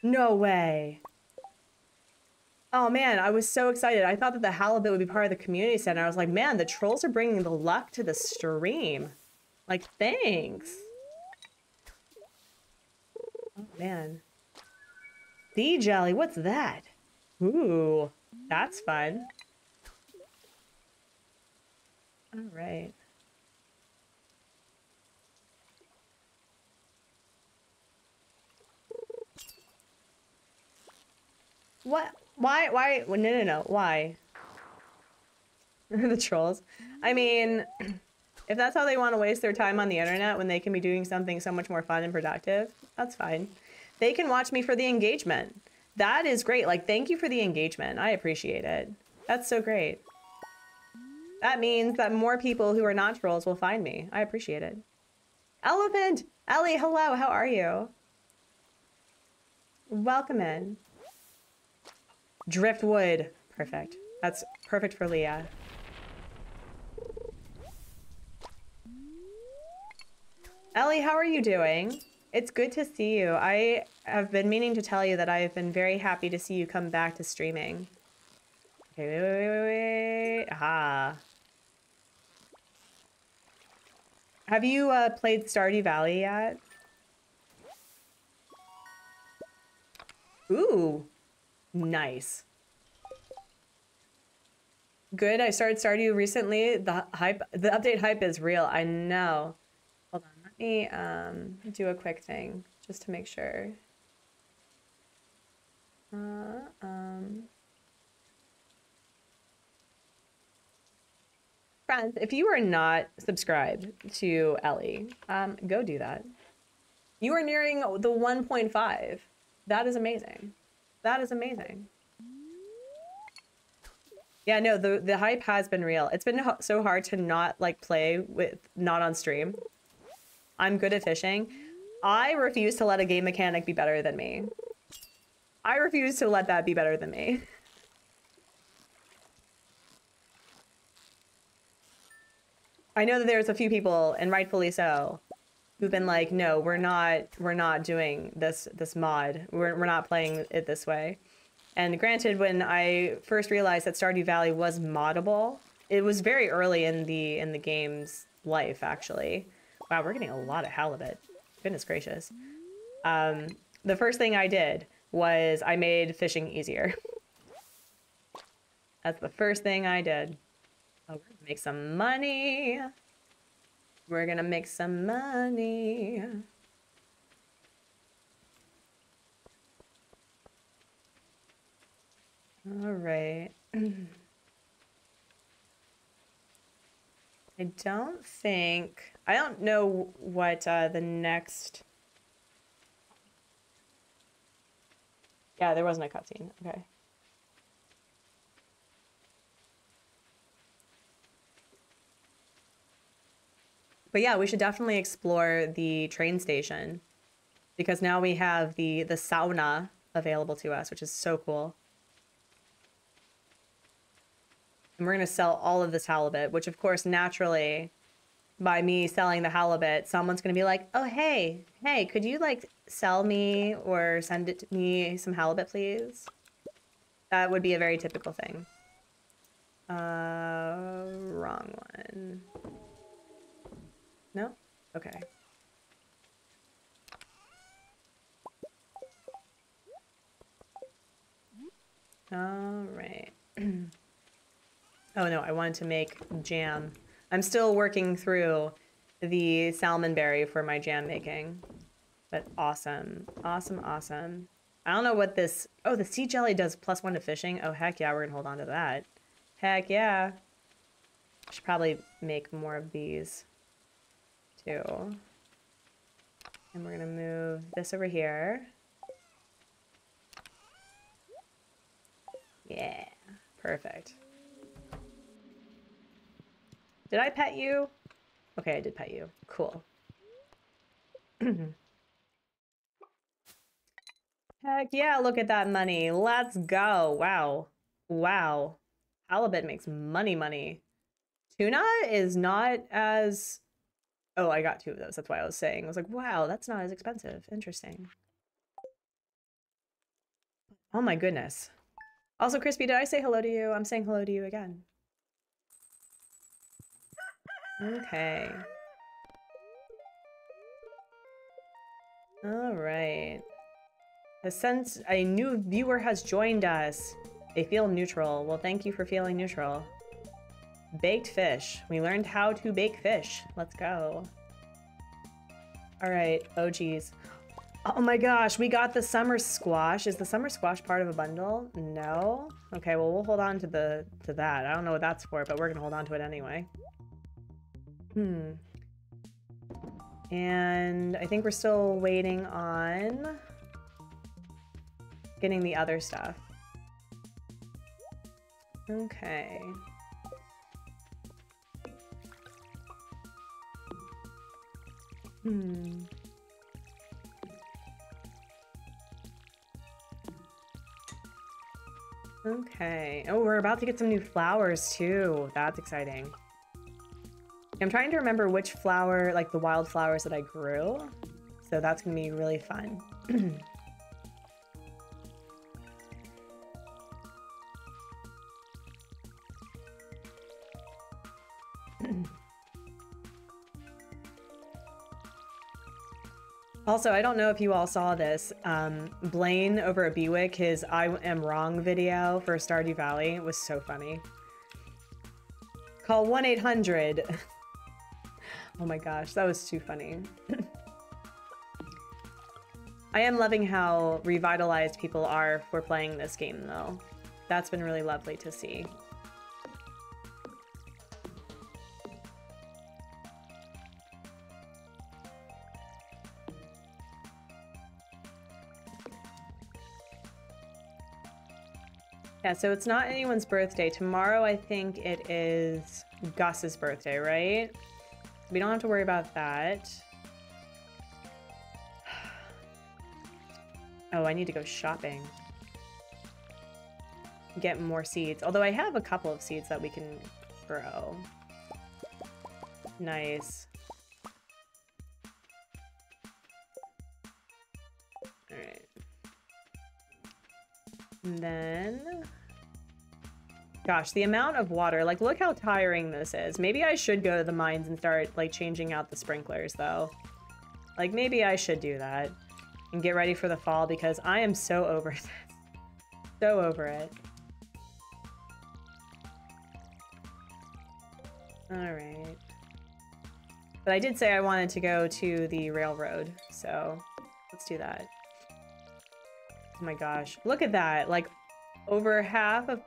No way. Oh man, I was so excited. I thought that the halibut would be part of the community center. I was like, man, the trolls are bringing the luck to the stream. Like, thanks. Oh man. Sea jelly, what's that? Ooh, that's fun. All right. What? Why? Why? No, no, no. Why? the trolls. I mean, if that's how they want to waste their time on the internet when they can be doing something so much more fun and productive, that's fine. They can watch me for the engagement. That is great. Like, thank you for the engagement. I appreciate it. That's so great. That means that more people who are not trolls will find me. I appreciate it. Elephant! Ellie, hello. How are you? Welcome in. Driftwood. Perfect. That's perfect for Leah. Ellie, how are you doing? It's good to see you. I have been meaning to tell you that I've been very happy to see you come back to streaming. Okay, wait, wait, wait, wait, wait. Aha. Have you uh, played Stardew Valley yet? Ooh. Nice. Good. I started Stardew recently. The hype, the update hype is real. I know. Hold on. Let me um, do a quick thing just to make sure. Uh, um. Friends, if you are not subscribed to Ellie, um, go do that. You are nearing the 1.5. That is amazing. That is amazing. Yeah, no, the the hype has been real. It's been so hard to not like play with not on stream. I'm good at fishing. I refuse to let a game mechanic be better than me. I refuse to let that be better than me. I know that there's a few people, and rightfully so, who've been like, no, we're not we're not doing this this mod. We're we're not playing it this way. And granted, when I first realized that Stardew Valley was moddable, it was very early in the in the game's life actually. Wow, we're getting a lot of halibut. Goodness gracious. Um, the first thing I did was I made fishing easier. That's the first thing I did. Oh, make some money. We're gonna make some money. All right. I don't think, I don't know what uh, the next, yeah, there wasn't a cutscene. Okay. But yeah, we should definitely explore the train station because now we have the the sauna available to us, which is so cool. And we're going to sell all of this halibut, which of course, naturally, by me selling the halibut, someone's going to be like, oh, hey, hey, could you like sell me or send it to me some halibut, please? That would be a very typical thing. Uh, wrong one. No? Okay. All right. oh no, I wanted to make jam. I'm still working through the salmon berry for my jam making. But awesome. Awesome, awesome. I don't know what this... Oh, the sea jelly does plus one to fishing. Oh, heck yeah, we're going to hold on to that. Heck yeah. Should probably make more of these too. And we're gonna move this over here. Yeah, perfect. Did I pet you? Okay, I did pet you. Cool. Heck yeah, look at that money. Let's go. Wow. Wow. Halibut makes money money. Tuna is not as Oh, I got two of those. That's why I was saying. I was like, wow, that's not as expensive. Interesting. Oh my goodness. Also, Crispy, did I say hello to you? I'm saying hello to you again. Okay. All right. Since a new viewer has joined us, they feel neutral. Well, thank you for feeling neutral. Baked fish. We learned how to bake fish. Let's go. All right. Oh, geez. Oh my gosh, we got the summer squash. Is the summer squash part of a bundle? No? Okay, well, we'll hold on to the to that. I don't know what that's for, but we're to hold on to it anyway. Hmm. And I think we're still waiting on getting the other stuff. Okay. Hmm. Okay. Oh, we're about to get some new flowers too. That's exciting. I'm trying to remember which flower, like the wildflowers that I grew. So that's going to be really fun. Also, I don't know if you all saw this. Um, Blaine over at Bewick, his I Am Wrong video for Stardew Valley was so funny. Call 1-800. oh my gosh, that was too funny. I am loving how revitalized people are for playing this game, though. That's been really lovely to see. Yeah, so it's not anyone's birthday. Tomorrow, I think it is Gus's birthday, right? We don't have to worry about that. Oh, I need to go shopping. Get more seeds. Although I have a couple of seeds that we can grow. Nice. Alright. And then... Gosh, the amount of water. Like, look how tiring this is. Maybe I should go to the mines and start, like, changing out the sprinklers, though. Like, maybe I should do that. And get ready for the fall, because I am so over this. So over it. Alright. But I did say I wanted to go to the railroad, so let's do that. Oh my gosh. Look at that. Like, over half of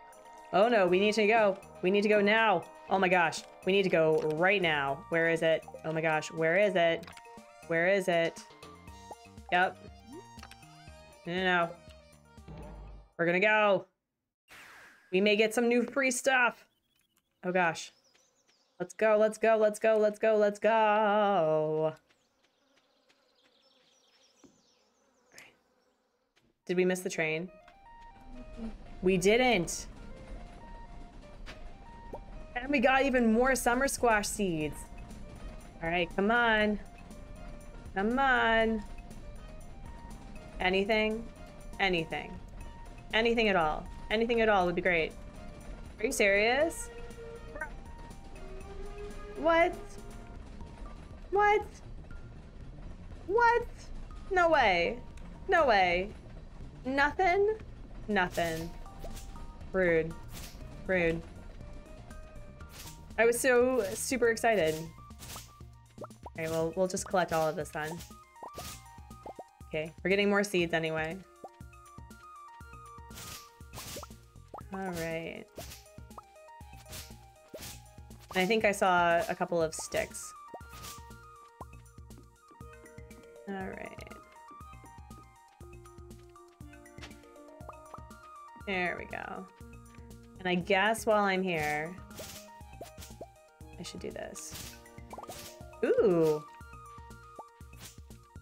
Oh no, we need to go. We need to go now. Oh my gosh. We need to go right now. Where is it? Oh my gosh. Where is it? Where is it? Yep. No, no, no. We're gonna go. We may get some new free stuff. Oh gosh. Let's go, let's go, let's go, let's go, let's go. Did we miss the train? We didn't. And we got even more summer squash seeds. All right, come on. Come on. Anything? Anything. Anything at all. Anything at all would be great. Are you serious? What? What? What? No way. No way. Nothing? Nothing. Rude. Rude. I was so super excited. Okay, well, we'll just collect all of this then. Okay, we're getting more seeds anyway. Alright. I think I saw a couple of sticks. Alright. There we go. And I guess while I'm here, I should do this. Ooh.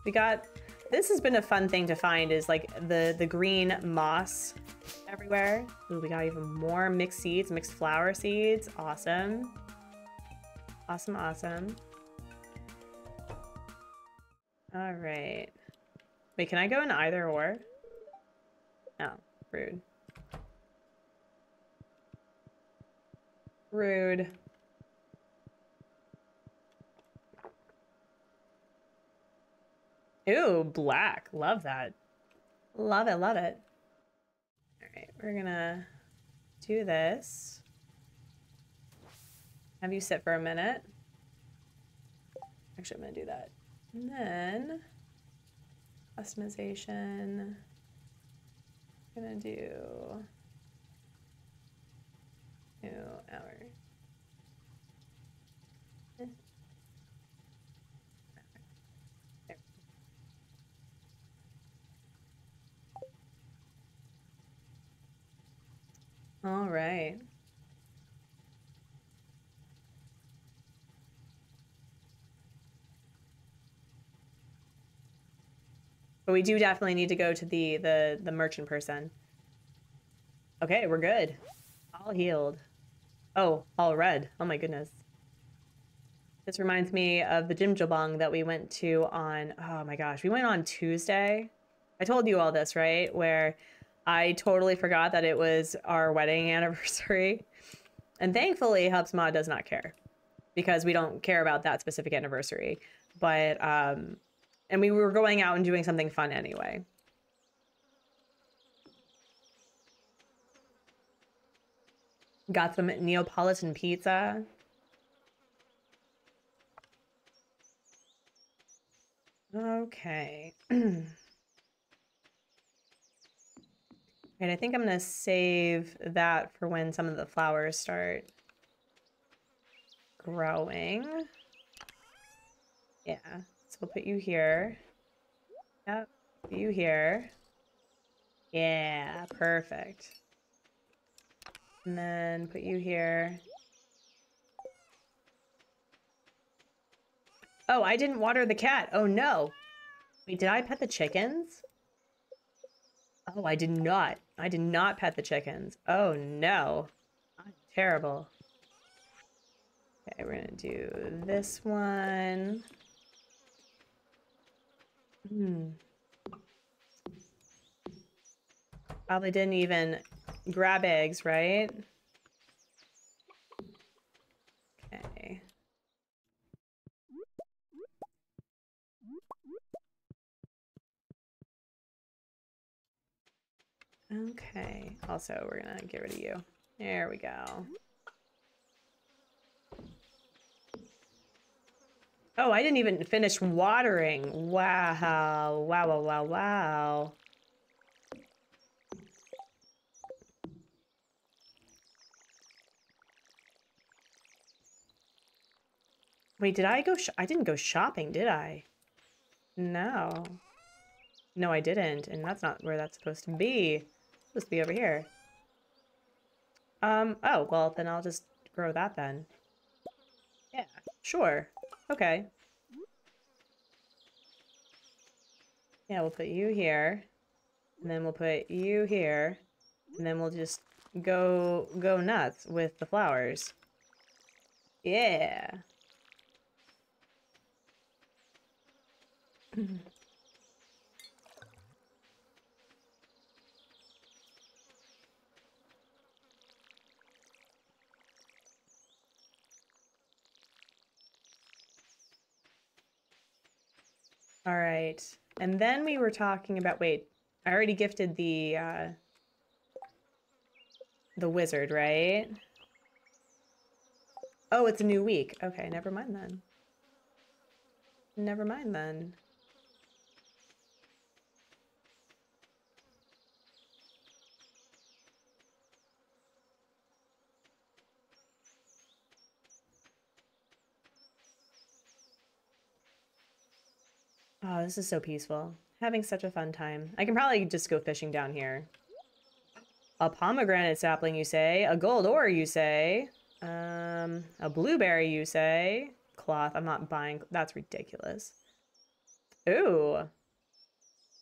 We got, this has been a fun thing to find is like the, the green moss everywhere. Ooh, we got even more mixed seeds, mixed flower seeds. Awesome. Awesome, awesome. All right. Wait, can I go in either or? No, rude. Rude. Ooh, black. Love that. Love it, love it. All right, we're gonna do this. Have you sit for a minute. Actually, I'm gonna do that. And then customization. I'm gonna do All right. But we do definitely need to go to the the the merchant person. Okay, we're good. All healed. Oh, all red. Oh my goodness. This reminds me of the Jjimjilbang that we went to on, oh my gosh, we went on Tuesday. I told you all this, right? Where I totally forgot that it was our wedding anniversary. And thankfully, Hubsmod does not care because we don't care about that specific anniversary. But, um, and we were going out and doing something fun anyway. Got some Neapolitan pizza. Okay. And I think I'm going to save that for when some of the flowers start growing. Yeah, so we'll put you here. Yep, you here. Yeah, perfect. And then put you here. Oh, I didn't water the cat. Oh no. Wait, did I pet the chickens? Oh, I did not. I did not pet the chickens. Oh, no. I'm terrible. Okay, we're gonna do this one. Hmm. Probably didn't even grab eggs, right? Okay. Okay. Also, we're gonna get rid of you. There we go. Oh, I didn't even finish watering. Wow. Wow, wow, wow, wow. Wait, did I go I didn't go shopping, did I? No. No, I didn't, and that's not where that's supposed to be. It's supposed to be over here. Um, oh, well, then I'll just grow that then. Yeah, sure. Okay. Yeah, we'll put you here. And then we'll put you here. And then we'll just go go nuts with the flowers. Yeah. All right. And then we were talking about, wait, I already gifted the, uh, the wizard, right? Oh, it's a new week. Okay, never mind then. Never mind then. Oh, this is so peaceful. Having such a fun time. I can probably just go fishing down here. A pomegranate sapling, you say? A gold ore, you say? Um, a blueberry, you say? Cloth. I'm not buying. That's ridiculous. Ooh.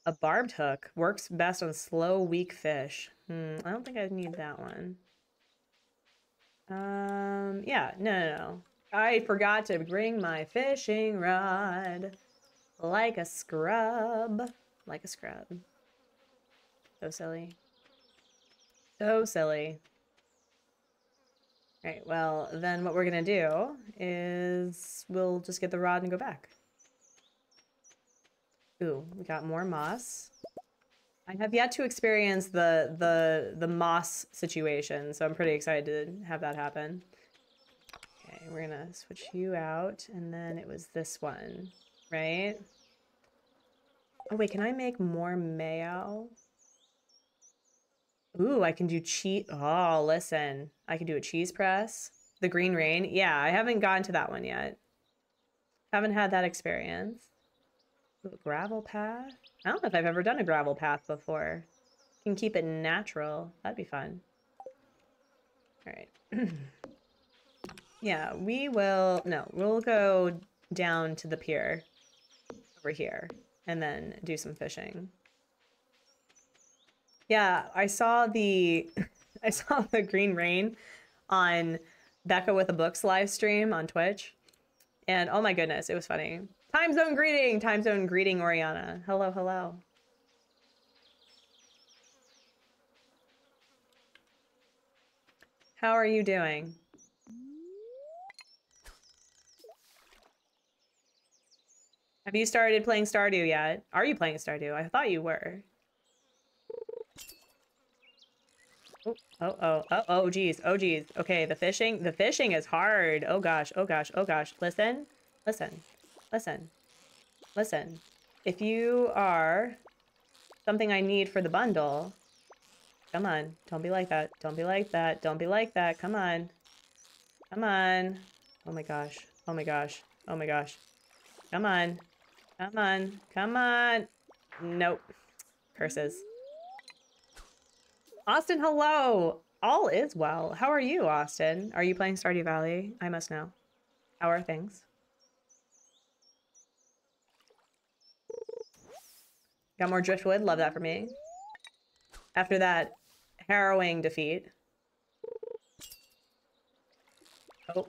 A barbed hook. Works best on slow, weak fish. Hmm, I don't think I need that one. Um, yeah, no, no, no. I forgot to bring my fishing rod. Like a scrub. Like a scrub. So silly. So silly. Alright, well, then what we're gonna do is we'll just get the rod and go back. Ooh, we got more moss. I have yet to experience the the the moss situation, so I'm pretty excited to have that happen. Okay, we're gonna switch you out, and then it was this one, right? Oh wait, can I make more mayo? Ooh, I can do cheese. Oh, listen. I can do a cheese press. The green rain. Yeah, I haven't gotten to that one yet. Haven't had that experience. Ooh, gravel path. I don't know if I've ever done a gravel path before. Can keep it natural. That'd be fun. All right. yeah, we will... No, we'll go down to the pier over here and then do some fishing. Yeah, I saw the I saw the Green Rain on Becca with a Books live stream on Twitch. And oh my goodness, it was funny. Time zone greeting, time zone greeting, Oriana. Hello, hello. How are you doing? Have you started playing Stardew yet? Are you playing Stardew? I thought you were. Oh, oh, oh, oh, geez, oh, geez. Okay, the fishing, the fishing is hard. Oh gosh, oh gosh, oh gosh. Listen, listen, listen, listen. If you are something I need for the bundle, come on, don't be like that. Don't be like that. Don't be like that. Come on. Come on. Oh my gosh. Oh my gosh. Oh my gosh. Come on. Come on. Come on. Nope. Curses. Austin, hello. All is well. How are you, Austin? Are you playing Stardew Valley? I must know. How are things? Got more driftwood. Love that for me. After that harrowing defeat. Oh.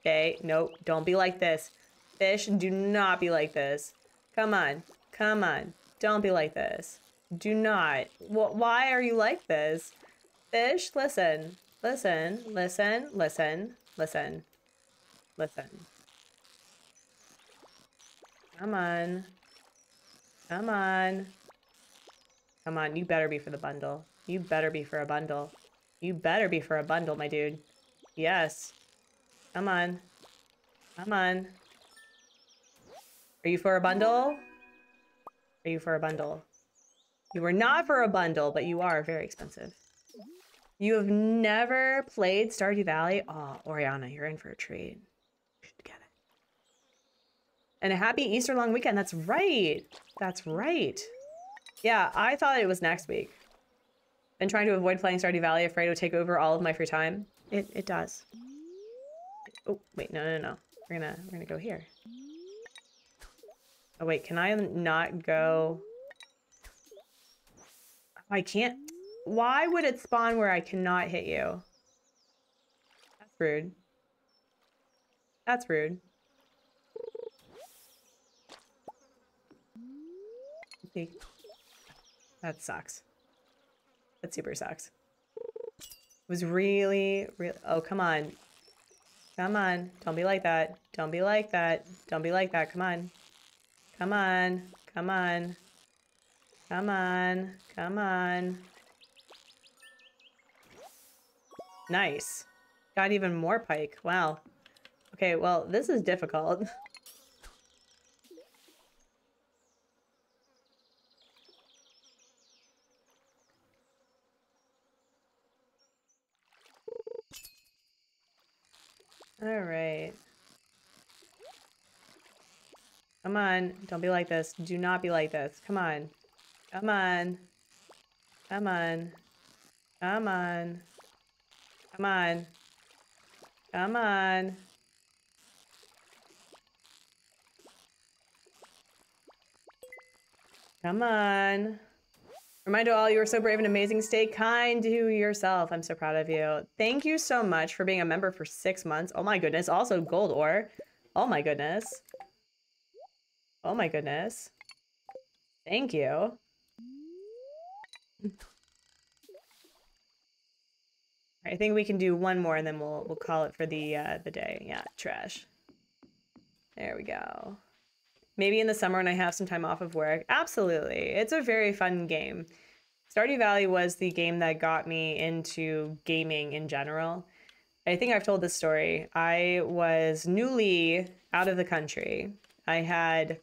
Okay, nope, don't be like this. Fish, do not be like this. Come on, come on. Don't be like this. Do not. Wh why are you like this? Fish, listen. Listen, listen, listen, listen, listen. Come on. Come on. Come on, you better be for the bundle. You better be for a bundle. You better be for a bundle, my dude. Yes. Come on. Come on. Are you for a bundle? Are you for a bundle? You are not for a bundle, but you are very expensive. You have never played Stardew Valley? Oh, Oriana, you're in for a treat. You should get it. And a happy Easter long weekend. That's right. That's right. Yeah, I thought it was next week. Been trying to avoid playing Stardew Valley, afraid it would take over all of my free time. It it does. Oh, wait, no, no, no. We're gonna we're gonna go here. Oh wait, can I not go? Oh, I can't. Why would it spawn where I cannot hit you? That's rude. That's rude. That sucks. That super sucks. It was really, really... Oh, come on. Come on. Don't be like that. Don't be like that. Don't be like that. Come on. Come on. Come on. Come on. Come on. Nice. Got even more pike. Wow. Okay, well, this is difficult. All right. Come on. Don't be like this. Do not be like this. Come on. Come on. Come on. Come on. Come on. Come on. Come on. All, you are so brave and amazing. Stay kind to yourself. I'm so proud of you. Thank you so much for being a member for six months. Oh my goodness. Also gold ore. Oh my goodness. Oh my goodness. Thank you. I think we can do one more and then we'll we'll call it for the uh, the day. Yeah, trash. There we go. Maybe in the summer when I have some time off of work. Absolutely. It's a very fun game. Stardew Valley was the game that got me into gaming in general. I think I've told this story. I was newly out of the country. I had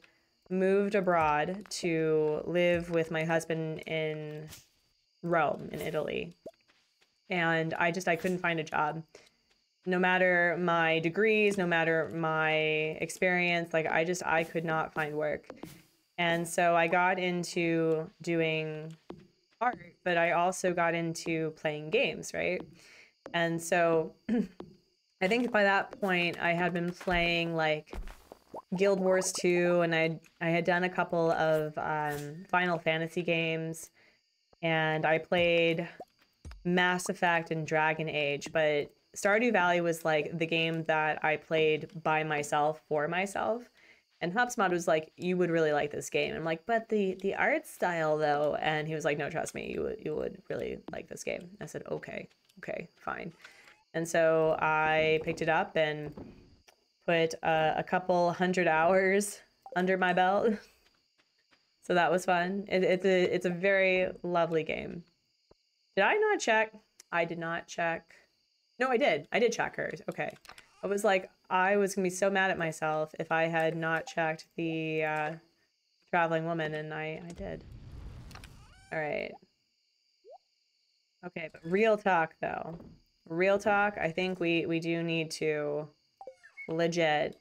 moved abroad to live with my husband in Rome, in Italy and I just I couldn't find a job. No matter my degrees, no matter my experience, like I just I could not find work. And so I got into doing art, but I also got into playing games, right? And so I think by that point I had been playing like Guild Wars 2 and I I had done a couple of um, Final Fantasy games and I played Mass Effect and Dragon Age, but Stardew Valley was like the game that I played by myself for myself. And Hubsmod was like, "You would really like this game." I'm like, "But the the art style, though." And he was like, "No, trust me, you would you would really like this game." I said, "Okay, okay, fine." And so I picked it up and put uh, a couple hundred hours under my belt. so that was fun. It, it's a it's a very lovely game. Did I not check? I did not check. No, I did. I did check hers. Okay. I was like, I was to be so mad at myself if I had not checked the uh, traveling woman, and I, I did. All right. Okay, but real talk, though. Real talk, I think we, we do need to legit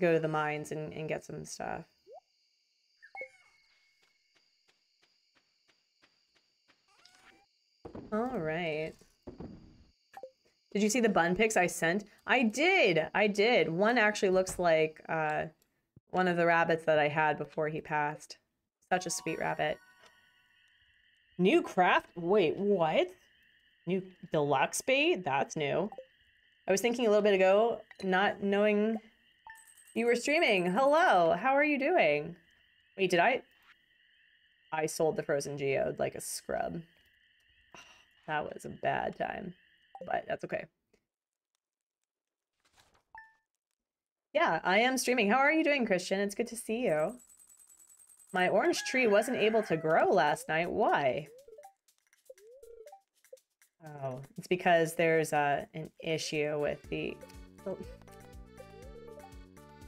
go to the mines and, and get some stuff. All right. Did you see the bun pics I sent? I did. I did. One actually looks like uh, one of the rabbits that I had before he passed. Such a sweet rabbit. New craft? Wait, what? New deluxe bait? That's new. I was thinking a little bit ago, not knowing you were streaming. Hello, how are you doing? Wait, did I? I sold the frozen geode like a scrub. That was a bad time, but that's okay. Yeah, I am streaming. How are you doing, Christian? It's good to see you. My orange tree wasn't able to grow last night. Why? Oh, it's because there's uh, an issue with the... Oh.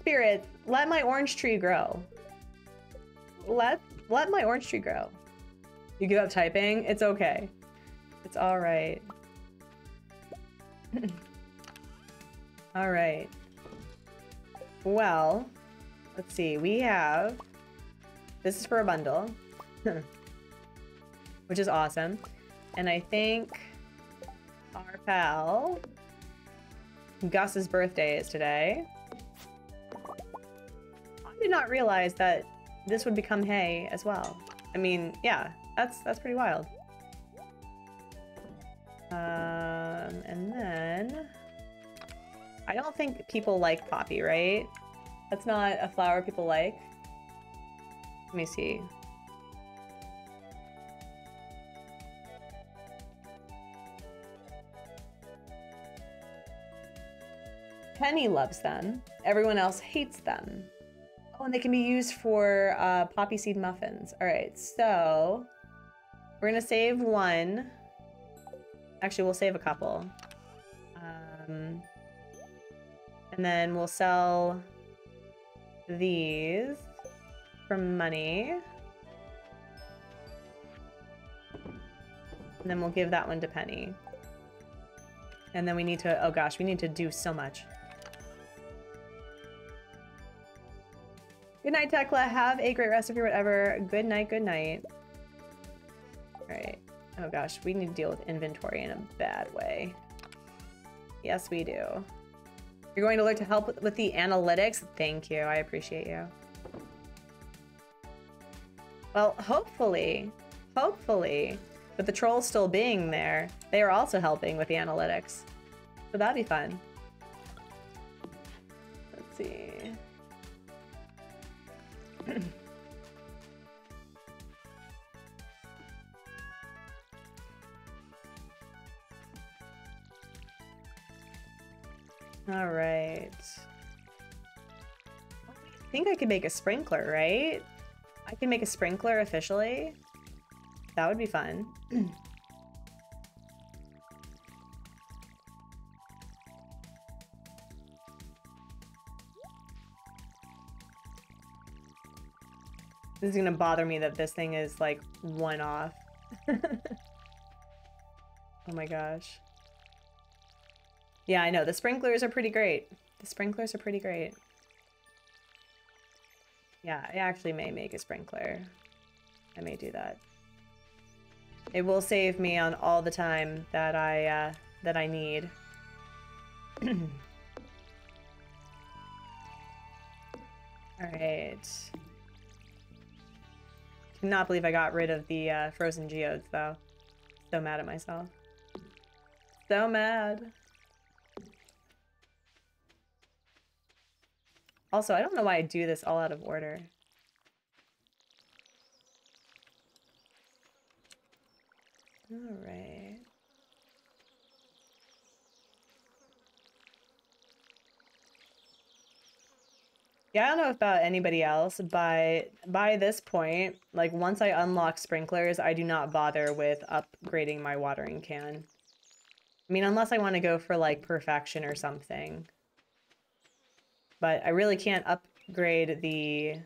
Spirit, let my orange tree grow. Let, let my orange tree grow. You give up typing? It's okay. It's alright. alright. Well, let's see. We have... This is for a bundle. Which is awesome. And I think our pal Gus's birthday is today. I did not realize that this would become hay as well. I mean, yeah, that's that's pretty wild. Um, and then I don't think people like poppy, right? That's not a flower people like. Let me see. Penny loves them. Everyone else hates them. Oh, and they can be used for uh, poppy seed muffins. All right, so we're gonna save one. Actually, we'll save a couple. Um, and then we'll sell these for money. And then we'll give that one to Penny. And then we need to, oh gosh, we need to do so much. Good night, Tekla. Have a great rest of your whatever. Good night, good night. Alright. Oh gosh, we need to deal with inventory in a bad way. Yes, we do. You're going to learn to help with the analytics? Thank you. I appreciate you. Well, hopefully, hopefully, with the trolls still being there, they are also helping with the analytics. So that'd be fun. Let's see. All right. I think I could make a sprinkler, right? I can make a sprinkler officially. That would be fun. This is gonna bother me that this thing is like one off. oh my gosh. Yeah, I know. The sprinklers are pretty great. The sprinklers are pretty great. Yeah, I actually may make a sprinkler. I may do that. It will save me on all the time that I uh, that I need. all right. Cannot believe I got rid of the uh, frozen geodes, though. So mad at myself. So mad. Also, I don't know why I do this all out of order. Alright. Yeah, I don't know about anybody else, but by this point, like once I unlock sprinklers, I do not bother with upgrading my watering can. I mean, unless I want to go for like perfection or something. But I really can't upgrade the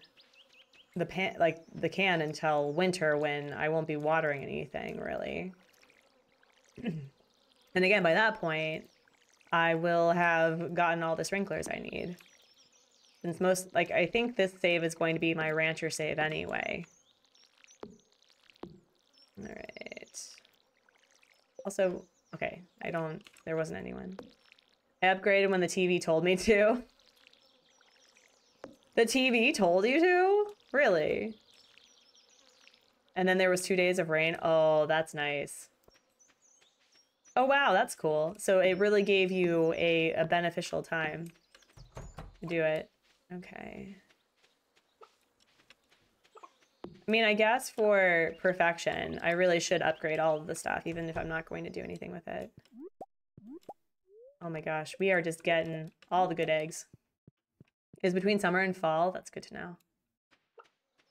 the pan like the can until winter when I won't be watering anything really. and again, by that point, I will have gotten all the sprinklers I need. Since most, like, I think this save is going to be my rancher save anyway. Alright. Also, okay, I don't, there wasn't anyone. I upgraded when the TV told me to. The TV told you to? Really? And then there was two days of rain. Oh, that's nice. Oh wow, that's cool. So it really gave you a, a beneficial time to do it. Okay. I mean, I guess for perfection, I really should upgrade all of the stuff, even if I'm not going to do anything with it. Oh my gosh, we are just getting all the good eggs. Is between summer and fall? That's good to know.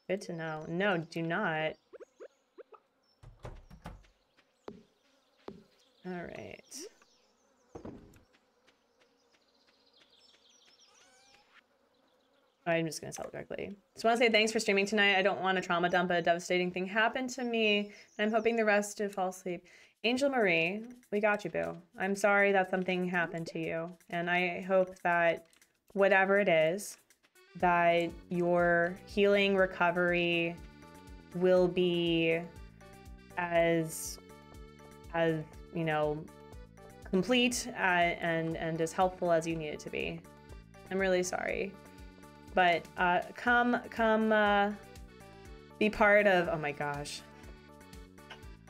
Good to know. No, do not. Alright. I'm just gonna sell it directly. Just want to say thanks for streaming tonight. I don't want to trauma dump, a devastating thing happened to me. And I'm hoping the rest to fall asleep. Angel Marie, we got you, boo. I'm sorry that something happened to you. And I hope that whatever it is, that your healing recovery will be as as you know complete uh, and and as helpful as you need it to be. I'm really sorry, but uh, come come uh, be part of. Oh my gosh,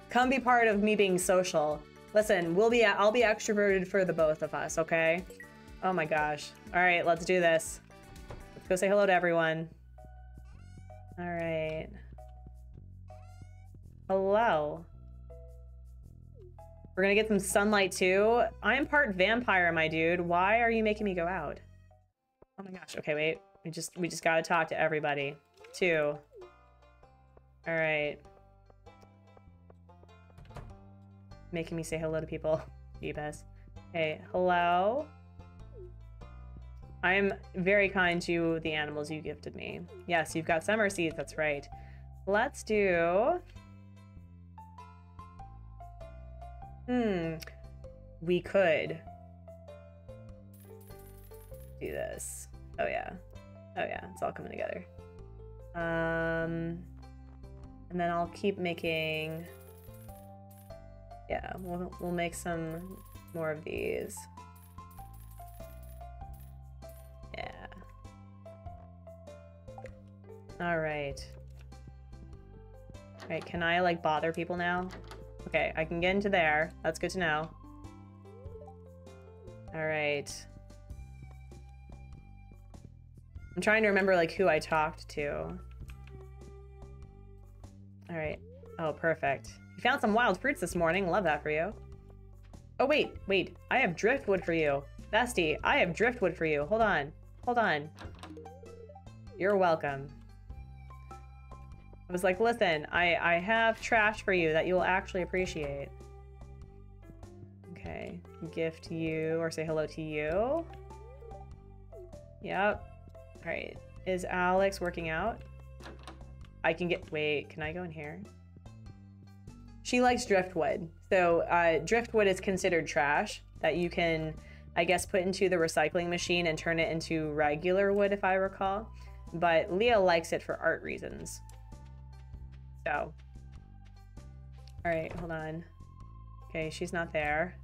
come be part of me being social. Listen, we'll be I'll be extroverted for the both of us. Okay. Oh my gosh. All right, let's do this. Let's go say hello to everyone. All right. Hello. We're gonna get some sunlight too. I'm part vampire, my dude. Why are you making me go out? Oh my gosh. Okay, wait. We just we just gotta talk to everybody. Two. All right. Making me say hello to people. Jeebus. Hey, hello. I'm very kind to the animals you gifted me. Yes, you've got summer seeds. That's right. Let's do Hmm. We could do this. Oh yeah. Oh yeah, it's all coming together. Um, and then I'll keep making. Yeah, we'll we'll make some more of these. Yeah. All right. All right, can I like bother people now? Okay, I can get into there. That's good to know. Alright. I'm trying to remember, like, who I talked to. Alright. Oh, perfect. You found some wild fruits this morning. Love that for you. Oh, wait, wait. I have driftwood for you. Bestie, I have driftwood for you. Hold on. Hold on. You're welcome. I was like, listen, I, I have trash for you that you will actually appreciate. Okay, gift you or say hello to you. Yep. All right, is Alex working out? I can get, wait, can I go in here? She likes driftwood. So uh, driftwood is considered trash that you can, I guess, put into the recycling machine and turn it into regular wood, if I recall. But Leah likes it for art reasons. So. Alright, hold on. Okay, she's not there.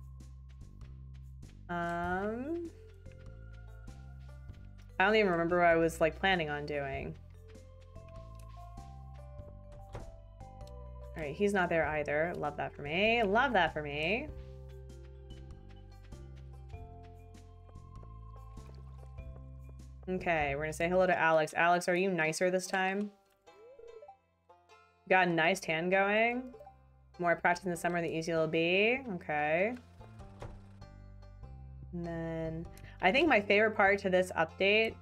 Um... I don't even remember what I was, like, planning on doing. Alright, he's not there either. Love that for me. Love that for me. Okay, we're gonna say hello to Alex. Alex, are you nicer this time? Got a nice tan going. More practice in the summer, the easier it'll be. Okay. And then I think my favorite part to this update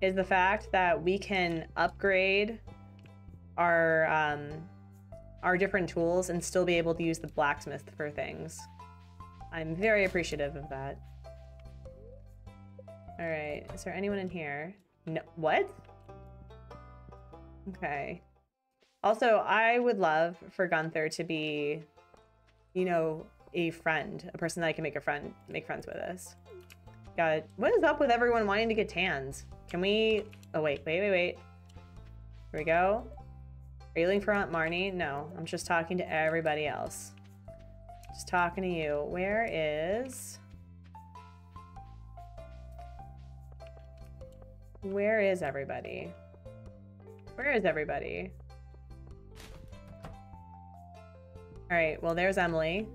is the fact that we can upgrade our um, our different tools and still be able to use the blacksmith for things. I'm very appreciative of that. All right, is there anyone in here? No, what? Okay. Also, I would love for Gunther to be, you know, a friend, a person that I can make a friend, make friends with us. It. What is up with everyone wanting to get tans? Can we? Oh wait, wait, wait, wait. Here we go. Are you looking for Aunt Marnie? No, I'm just talking to everybody else. Just talking to you. Where is? Where is everybody? Where is everybody? All right, well, there's Emily.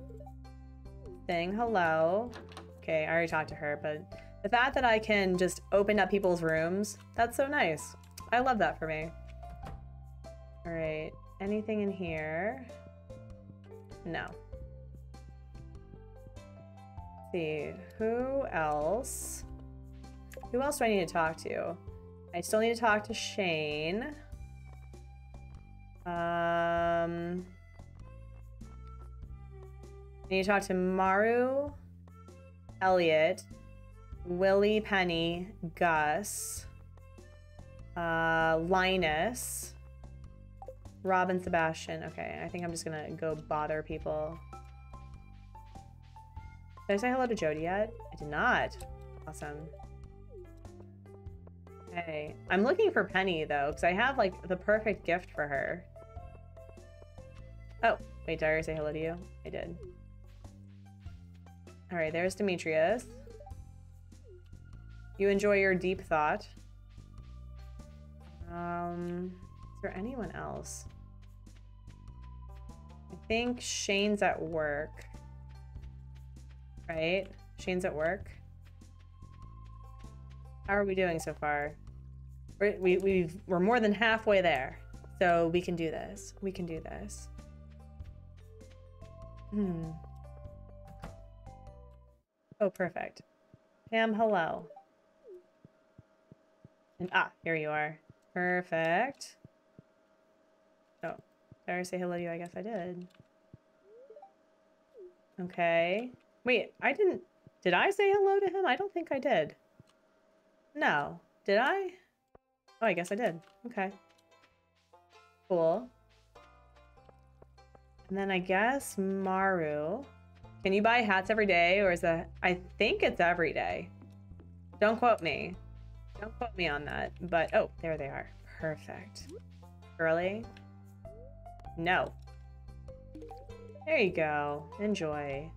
Saying Hello. Okay, I already talked to her, but the fact that I can just open up people's rooms, that's so nice. I love that for me. All right, anything in here? No. Let's see, who else? Who else do I need to talk to? I still need to talk to Shane. Um, I need to talk to Maru, Elliott, Willy, Penny, Gus, uh, Linus, Robin, Sebastian. Okay, I think I'm just gonna go bother people. Did I say hello to Jodi yet? I did not. Awesome. Okay, I'm looking for Penny though, because I have like the perfect gift for her. Oh, wait, did I say hello to you? I did. All right, there's Demetrius. You enjoy your deep thought. Um, is there anyone else? I think Shane's at work. Right? Shane's at work. How are we doing so far? We're, we, we've, we're more than halfway there. So we can do this. We can do this. Hmm. Oh, perfect. Pam, hello. And ah, here you are. Perfect. Oh, did I say hello to you? I guess I did. Okay. Wait, I didn't... Did I say hello to him? I don't think I did. No. Did I? Oh, I guess I did. Okay. Cool. And then I guess Maru. Can you buy hats every day or is that... I think it's every day. Don't quote me. Don't quote me on that. But, oh, there they are. Perfect. Girly? No. There you go. Enjoy.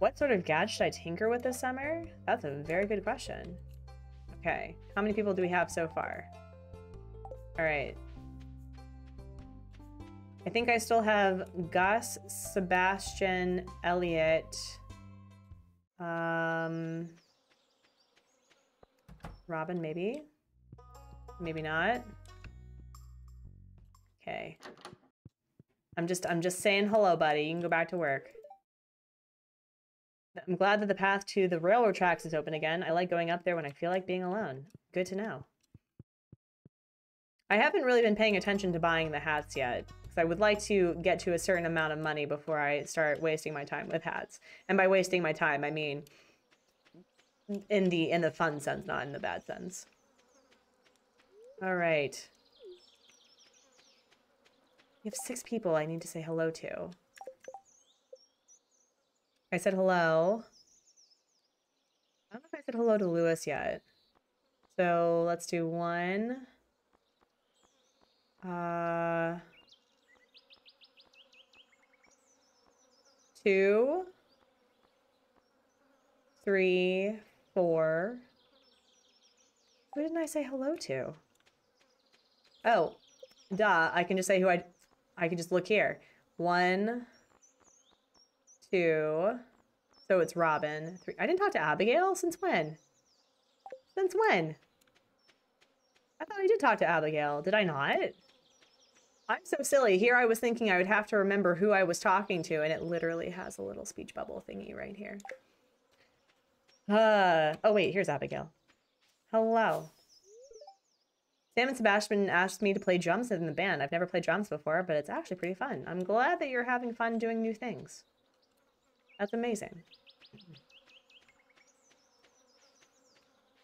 What sort of gadget should I tinker with this summer? That's a very good question. Okay, how many people do we have so far? All right. I think I still have Gus, Sebastian, Elliott, um, Robin, maybe? Maybe not. Okay. I'm just, I'm just saying hello, buddy. You can go back to work. I'm glad that the path to the railroad tracks is open again. I like going up there when I feel like being alone. Good to know. I haven't really been paying attention to buying the hats yet, because I would like to get to a certain amount of money before I start wasting my time with hats. And by wasting my time, I mean in the in the fun sense, not in the bad sense. All right. We have six people I need to say hello to. I said hello. I don't know if I said hello to Lewis yet. So let's do one. Uh, two, three, four. Who didn't I say hello to? Oh, duh. I can just say who I... I can just look here. One, two. So it's Robin. Three. I didn't talk to Abigail? Since when? Since when? I thought I did talk to Abigail. Did I not? I'm so silly. Here I was thinking I would have to remember who I was talking to, and it literally has a little speech bubble thingy right here. Uh, oh wait, here's Abigail. Hello. Sam and Sebastian asked me to play drums in the band. I've never played drums before, but it's actually pretty fun. I'm glad that you're having fun doing new things. That's amazing.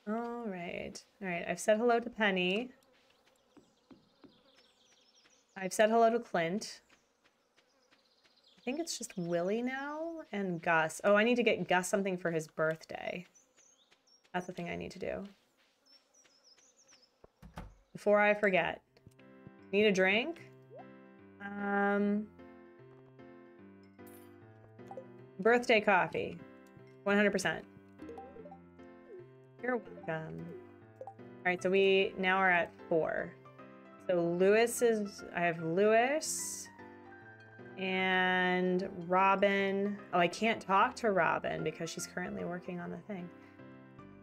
All right. All right, I've said hello to Penny. I've said hello to Clint. I think it's just Willy now and Gus. Oh, I need to get Gus something for his birthday. That's the thing I need to do. Before I forget. Need a drink? Um, birthday coffee. 100%. You're welcome. All right, so we now are at four. So Lewis is, I have Lewis And Robin. Oh, I can't talk to Robin because she's currently working on the thing.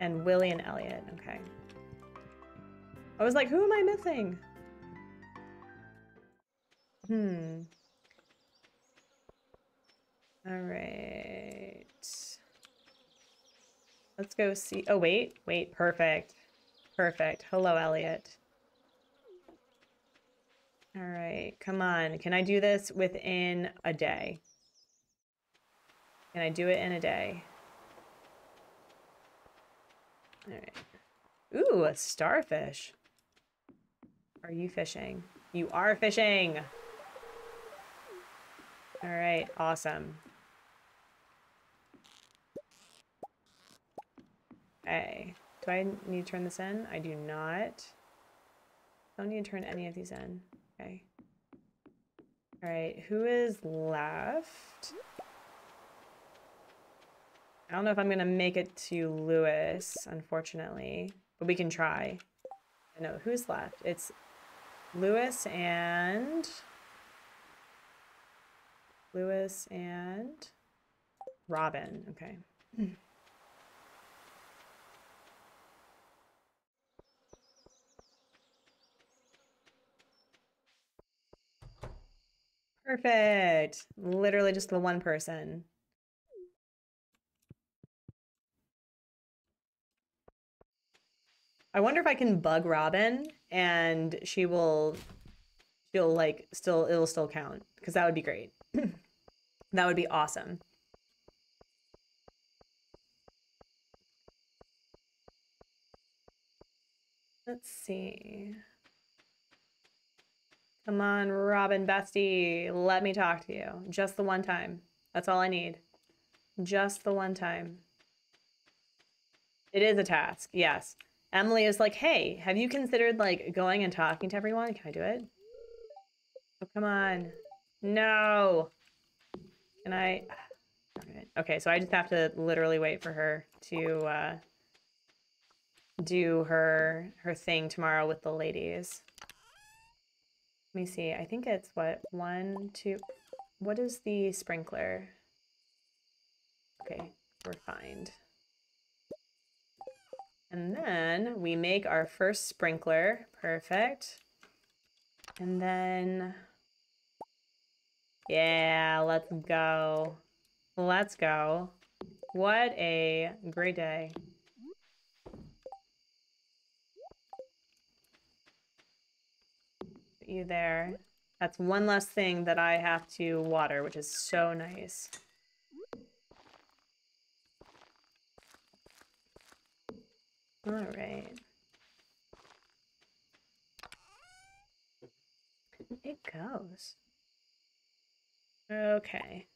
And Willy and Elliott. Okay. I was like, who am I missing? Hmm. All right. Let's go see. Oh, wait. Wait. Perfect. Perfect. Hello, Elliott. All right. Come on. Can I do this within a day? Can I do it in a day? All right. Ooh, a starfish. Are you fishing? You are fishing. All right, awesome. Okay. Do I need to turn this in? I do not. I Don't need to turn any of these in. Okay. All right, who is left? I don't know if I'm gonna make it to Lewis, unfortunately, but we can try. I know who's left. It's Lewis and Lewis and Robin. Okay. Hmm. Perfect. Literally just the one person. I wonder if I can bug Robin and she will she'll like still it'll still count because that would be great. that would be awesome. Let's see. Come on, Robin Bestie. Let me talk to you. Just the one time. That's all I need. Just the one time. It is a task, yes. Emily is like, hey, have you considered like going and talking to everyone? Can I do it? Oh, come on. No. Can I? Okay, so I just have to literally wait for her to uh, do her her thing tomorrow with the ladies. Let me see. I think it's what one, two. What is the sprinkler? Okay, refined. And then we make our first sprinkler. Perfect. And then, yeah, let's go. Let's go. What a great day. You there. That's one less thing that I have to water, which is so nice. All right. It goes. Okay.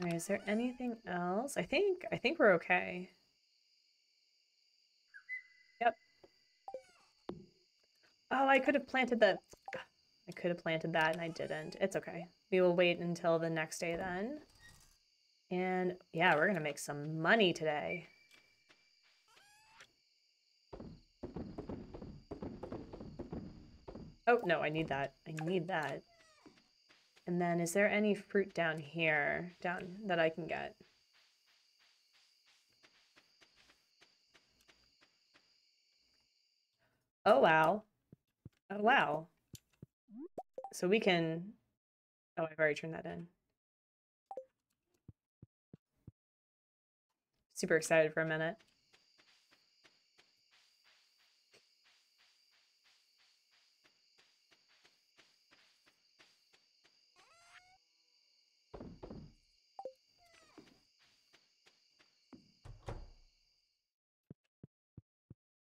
Right, is there anything else? I think I think we're okay. Yep. Oh, I could have planted the I could have planted that and I didn't. It's okay. We will wait until the next day then. And yeah, we're to make some money today. Oh, no, I need that. I need that. And then is there any fruit down here, down that I can get? Oh, wow. Oh, wow. So we can... Oh, I've already turned that in. Super excited for a minute.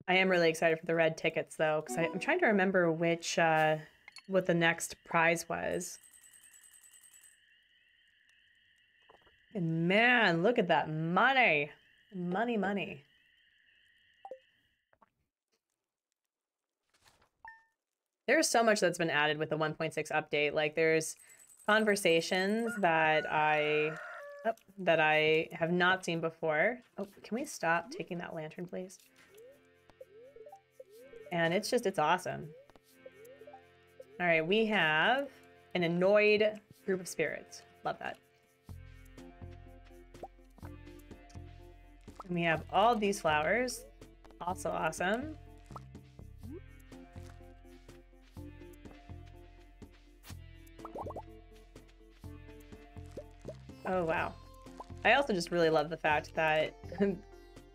I am really excited for the red tickets though, because I'm trying to remember which uh, what the next prize was. And man, look at that money. Money, money. There's so much that's been added with the 1.6 update. Like there's conversations that I oh, that I have not seen before. Oh, can we stop taking that lantern, please? And it's just, it's awesome. All right, we have an annoyed group of spirits. Love that. And we have all these flowers. Also awesome. Oh, wow. I also just really love the fact that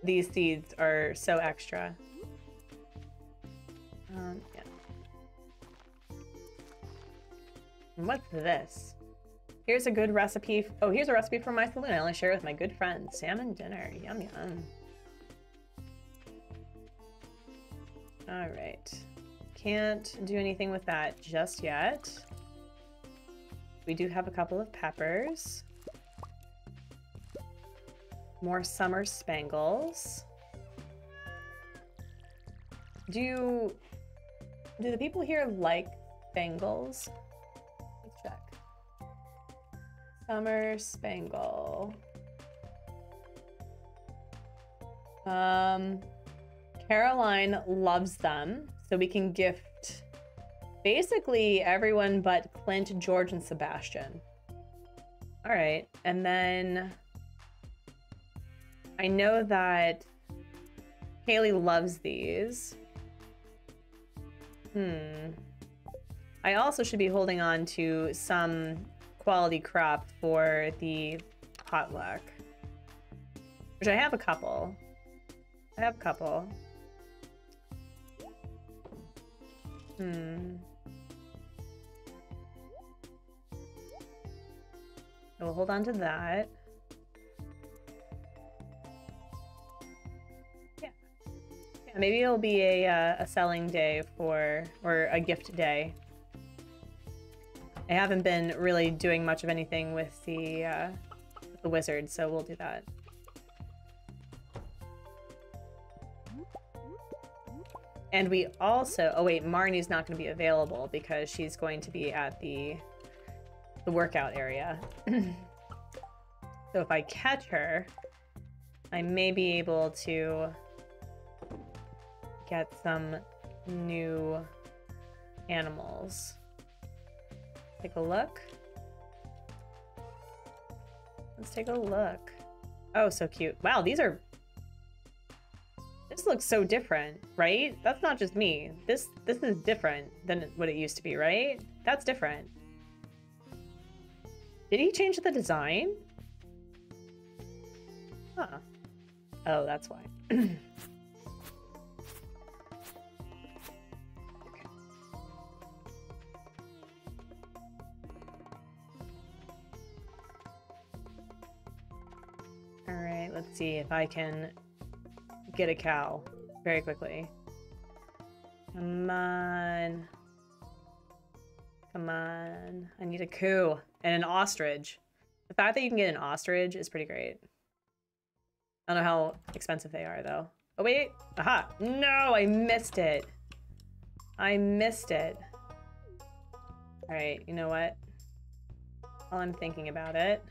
these seeds are so extra. Um, yeah. What's this? Here's a good recipe. Oh, here's a recipe from my saloon. I only share with my good friend. Salmon dinner. Yum, yum. All right. Can't do anything with that just yet. We do have a couple of peppers. More summer spangles. Do do the people here like spangles? Let's check. Summer spangle. Um, Caroline loves them, so we can gift basically everyone but Clint, George, and Sebastian. All right, and then I know that Haley loves these. Hmm. I also should be holding on to some quality crop for the potluck. Which I have a couple. I have a couple. Hmm. I will hold on to that. Maybe it'll be a, uh, a selling day for, or a gift day. I haven't been really doing much of anything with the, uh, the wizard, so we'll do that. And we also, oh wait, Marnie's not going to be available because she's going to be at the, the workout area. so if I catch her, I may be able to get some new animals. Take a look. Let's take a look. Oh, so cute. Wow, these are... This looks so different, right? That's not just me. This this is different than what it used to be, right? That's different. Did he change the design? Huh. Oh, that's why. Let's see if I can get a cow very quickly. Come on. Come on. I need a coo and an ostrich. The fact that you can get an ostrich is pretty great. I don't know how expensive they are, though. Oh, wait. Aha. No, I missed it. I missed it. All right, you know what? While I'm thinking about it,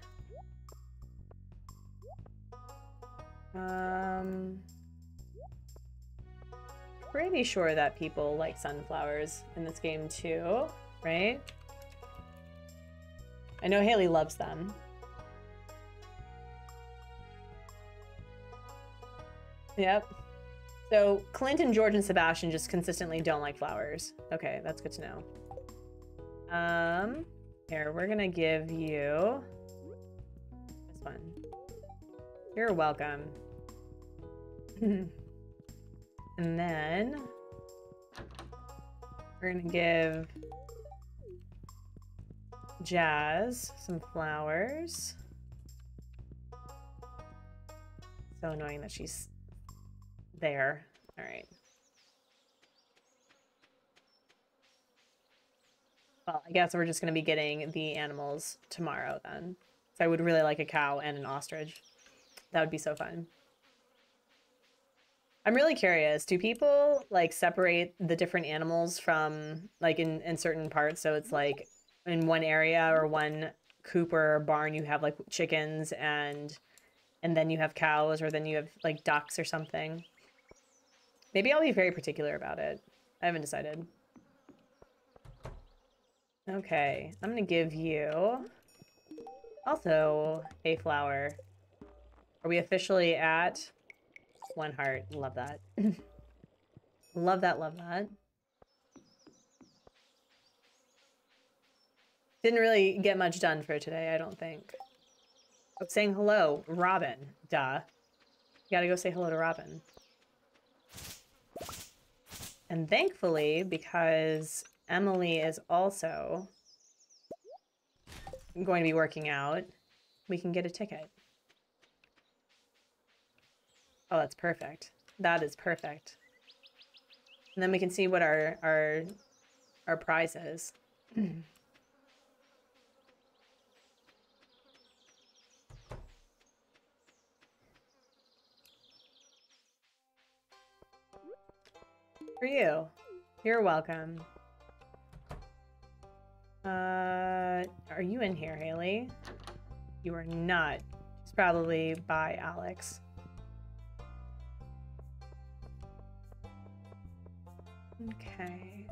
Um, pretty sure that people like sunflowers in this game too, right? I know Haley loves them. Yep. So Clint and George and Sebastian just consistently don't like flowers. Okay, that's good to know. Um, here, we're gonna give you this one. You're welcome. and then we're gonna give Jas some flowers. So annoying that she's there. All right. Well, I guess we're just going to be getting the animals tomorrow then. So I would really like a cow and an ostrich. That would be so fun. I'm really curious. Do people like separate the different animals from like in, in certain parts? So it's like in one area or one coop or barn you have like chickens and and then you have cows or then you have like ducks or something. Maybe I'll be very particular about it. I haven't decided. Okay, I'm gonna give you also a flower. Are we officially at one heart? Love that. love that, love that. Didn't really get much done for today, I don't think. Oh, saying hello, Robin. Duh. You gotta go say hello to Robin. And thankfully, because Emily is also going to be working out, we can get a ticket. Oh, that's perfect. That is perfect. And then we can see what our our our prize is. For you. You're welcome. Uh, are you in here, Haley? You are not. It's probably by Alex. Okay.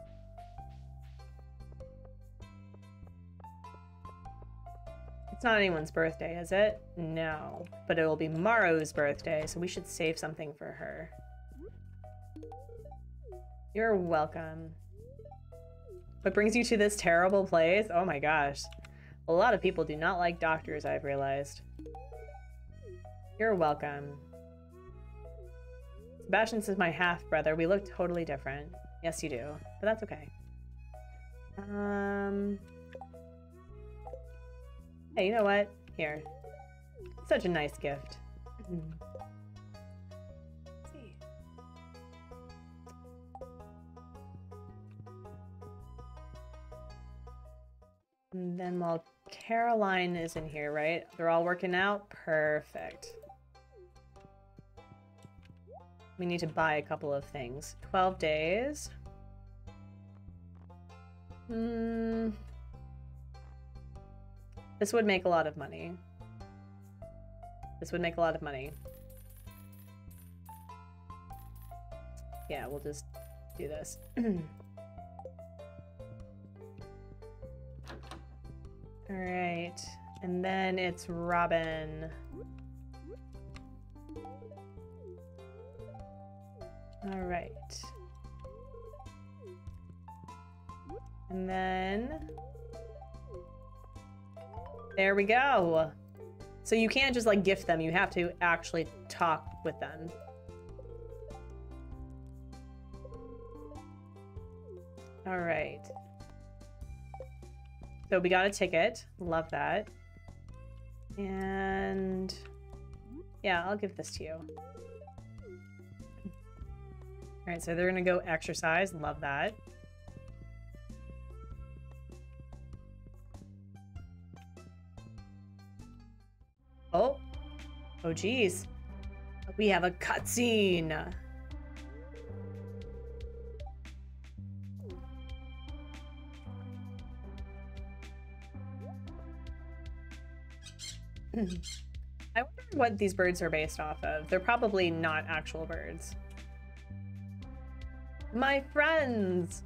It's not anyone's birthday, is it? No. But it will be Maru's birthday, so we should save something for her. You're welcome. What brings you to this terrible place? Oh my gosh. A lot of people do not like doctors, I've realized. You're welcome. Sebastian says my half-brother. We look totally different. Yes, you do. But that's okay. Um... Hey, you know what? Here. Such a nice gift. And then while Caroline is in here, right? They're all working out? Perfect. We need to buy a couple of things. 12 days. Hmm. This would make a lot of money. This would make a lot of money. Yeah, we'll just do this. All right, and then it's Robin. All right. And then there we go. So you can't just like gift them, you have to actually talk with them. All right. So we got a ticket. Love that. And yeah, I'll give this to you. All right, so they're gonna go exercise. Love that. Oh, oh geez. We have a cutscene. I wonder what these birds are based off of. They're probably not actual birds. My friends!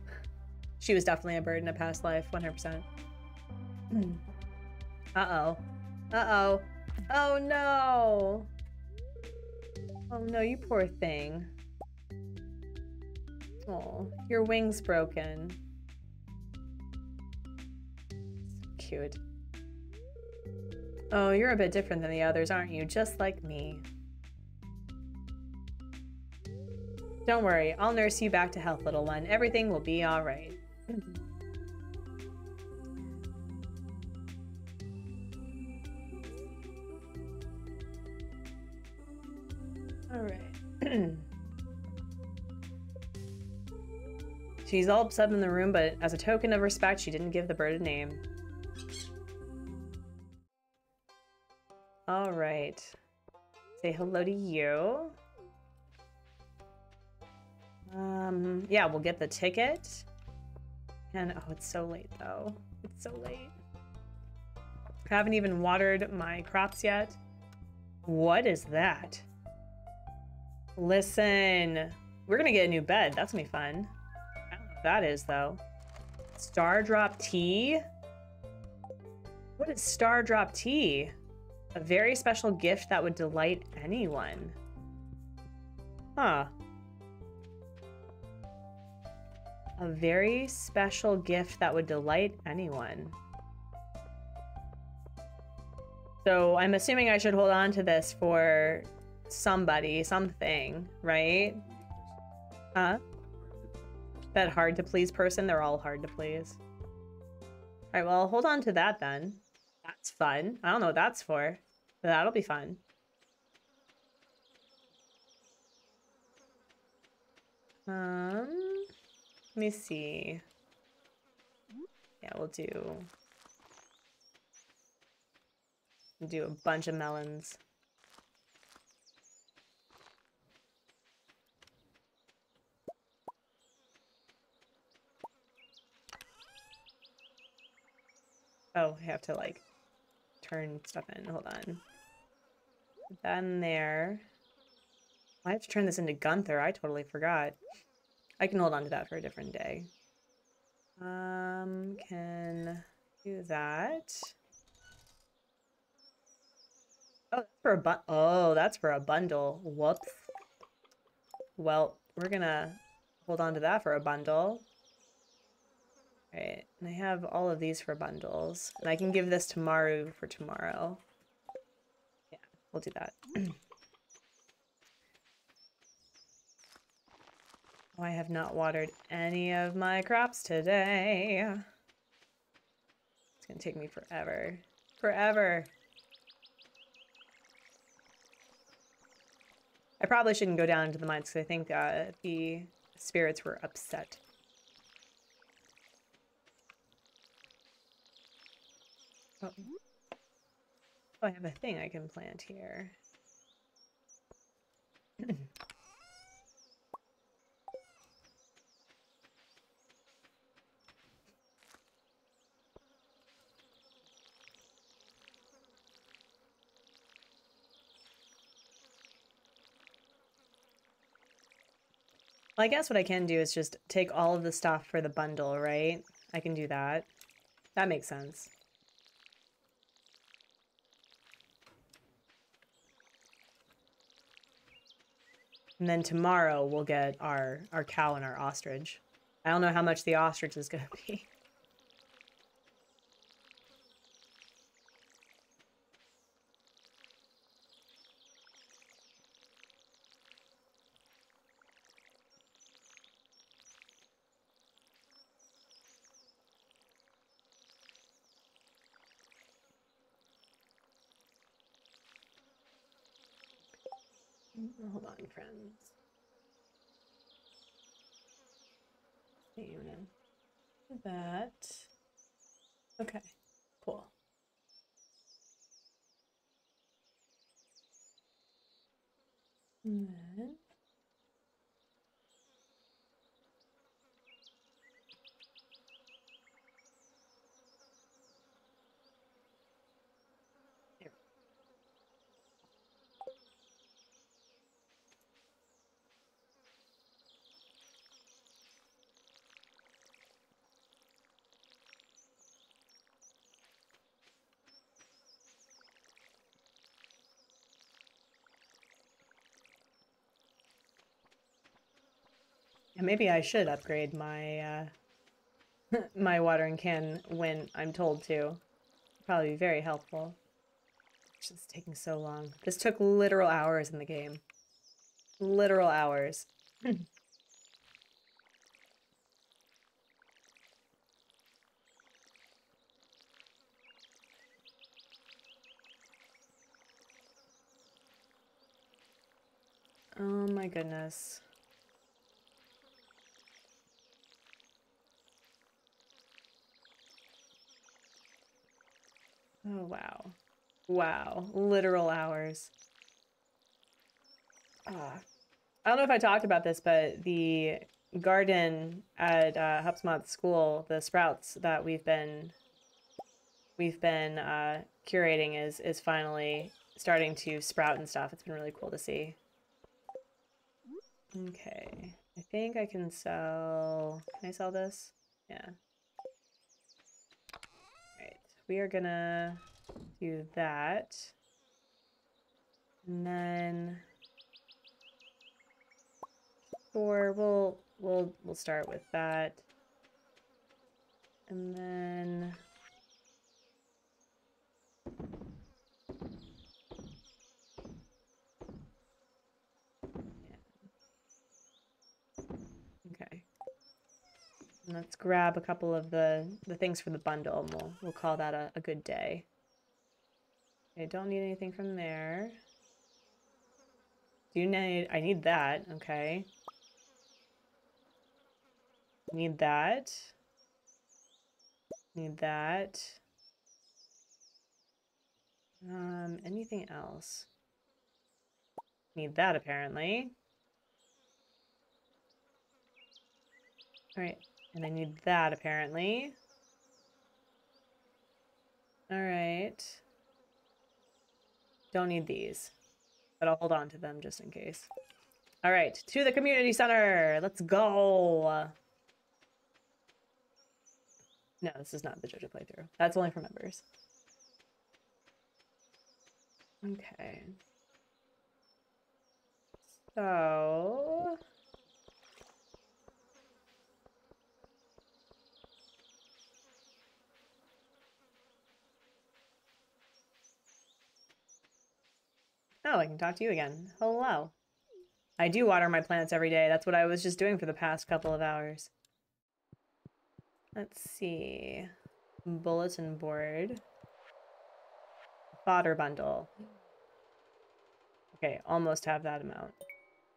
She was definitely a bird in a past life, 100%. Uh-oh. Uh-oh. Oh no! Oh no, you poor thing. Oh, your wing's broken. So cute. Oh, you're a bit different than the others, aren't you? Just like me. Don't worry, I'll nurse you back to health, little one. Everything will be alright. Mm-hmm. alright. She's all upset in the room, but as a token of respect, she didn't give the bird a name. All right. Say hello to you. Um, yeah, we'll get the ticket. And, oh, it's so late, though. It's so late. I haven't even watered my crops yet. What is that? Listen, we're gonna get a new bed. That's gonna be fun. I don't know what that is though. Star drop tea? What is star drop tea? A very special gift that would delight anyone. Huh. A very special gift that would delight anyone. So I'm assuming I should hold on to this for somebody, something, right? Huh? That hard to please person? They're all hard to please. Alright, well, I'll hold on to that then. That's fun. I don't know what that's for, but that'll be fun. Um, let me see. Yeah, we'll do do a bunch of melons. Oh, I have to like turn stuff in. Hold on. Put that in there. I have to turn this into Gunther. I totally forgot. I can hold on to that for a different day. Um, can do that. Oh, that's for a bu oh, that's for a bundle. Whoops. Well, we're gonna hold on to that for a bundle. Alright, and I have all of these for bundles. And I can give this to Maru for tomorrow. Yeah, we'll do that. oh, I have not watered any of my crops today. It's gonna take me forever. Forever. I probably shouldn't go down into the mines because I think uh, the spirits were upset. Oh. oh, I have a thing I can plant here. Well, I guess what I can do is just take all of the stuff for the bundle, right? I can do that. That makes sense. And then tomorrow we'll get our, our cow and our ostrich. I don't know how much the ostrich is going to be. Hold friends. That. Okay, cool. And then maybe I should upgrade my uh, my watering can when I'm told to. Probably be very helpful. It's just taking so long. This took literal hours in the game. Literal hours. oh my goodness. Oh, wow. Wow. Literal hours. Uh, I don't know if I talked about this, but the garden at uh, Hubsmod School, the sprouts that we've been we've been uh, curating is is finally starting to sprout and stuff. It's been really cool to see. Okay, I think I can sell. Can I sell this? Yeah. We are gonna do that, and then. Sure, we'll we'll we'll start with that. And then Okay. And let's grab a couple of the, the things for the bundle and we'll, we'll call that a, a good day. I don't need anything from there. Do you need, I need that, okay. Need that. Need that. Um, anything else? Need that apparently. Alright, and I need that apparently. Alright. Don't need these, but I'll hold on to them just in case. Alright, to the community center! Let's go! No, this is not the JoJo playthrough. That's only for members. Okay. So... Oh, I can talk to you again. Hello. I do water my plants every day. That's what I was just doing for the past couple of hours. Let's see. Bulletin board. Fodder bundle. Okay, almost have that amount.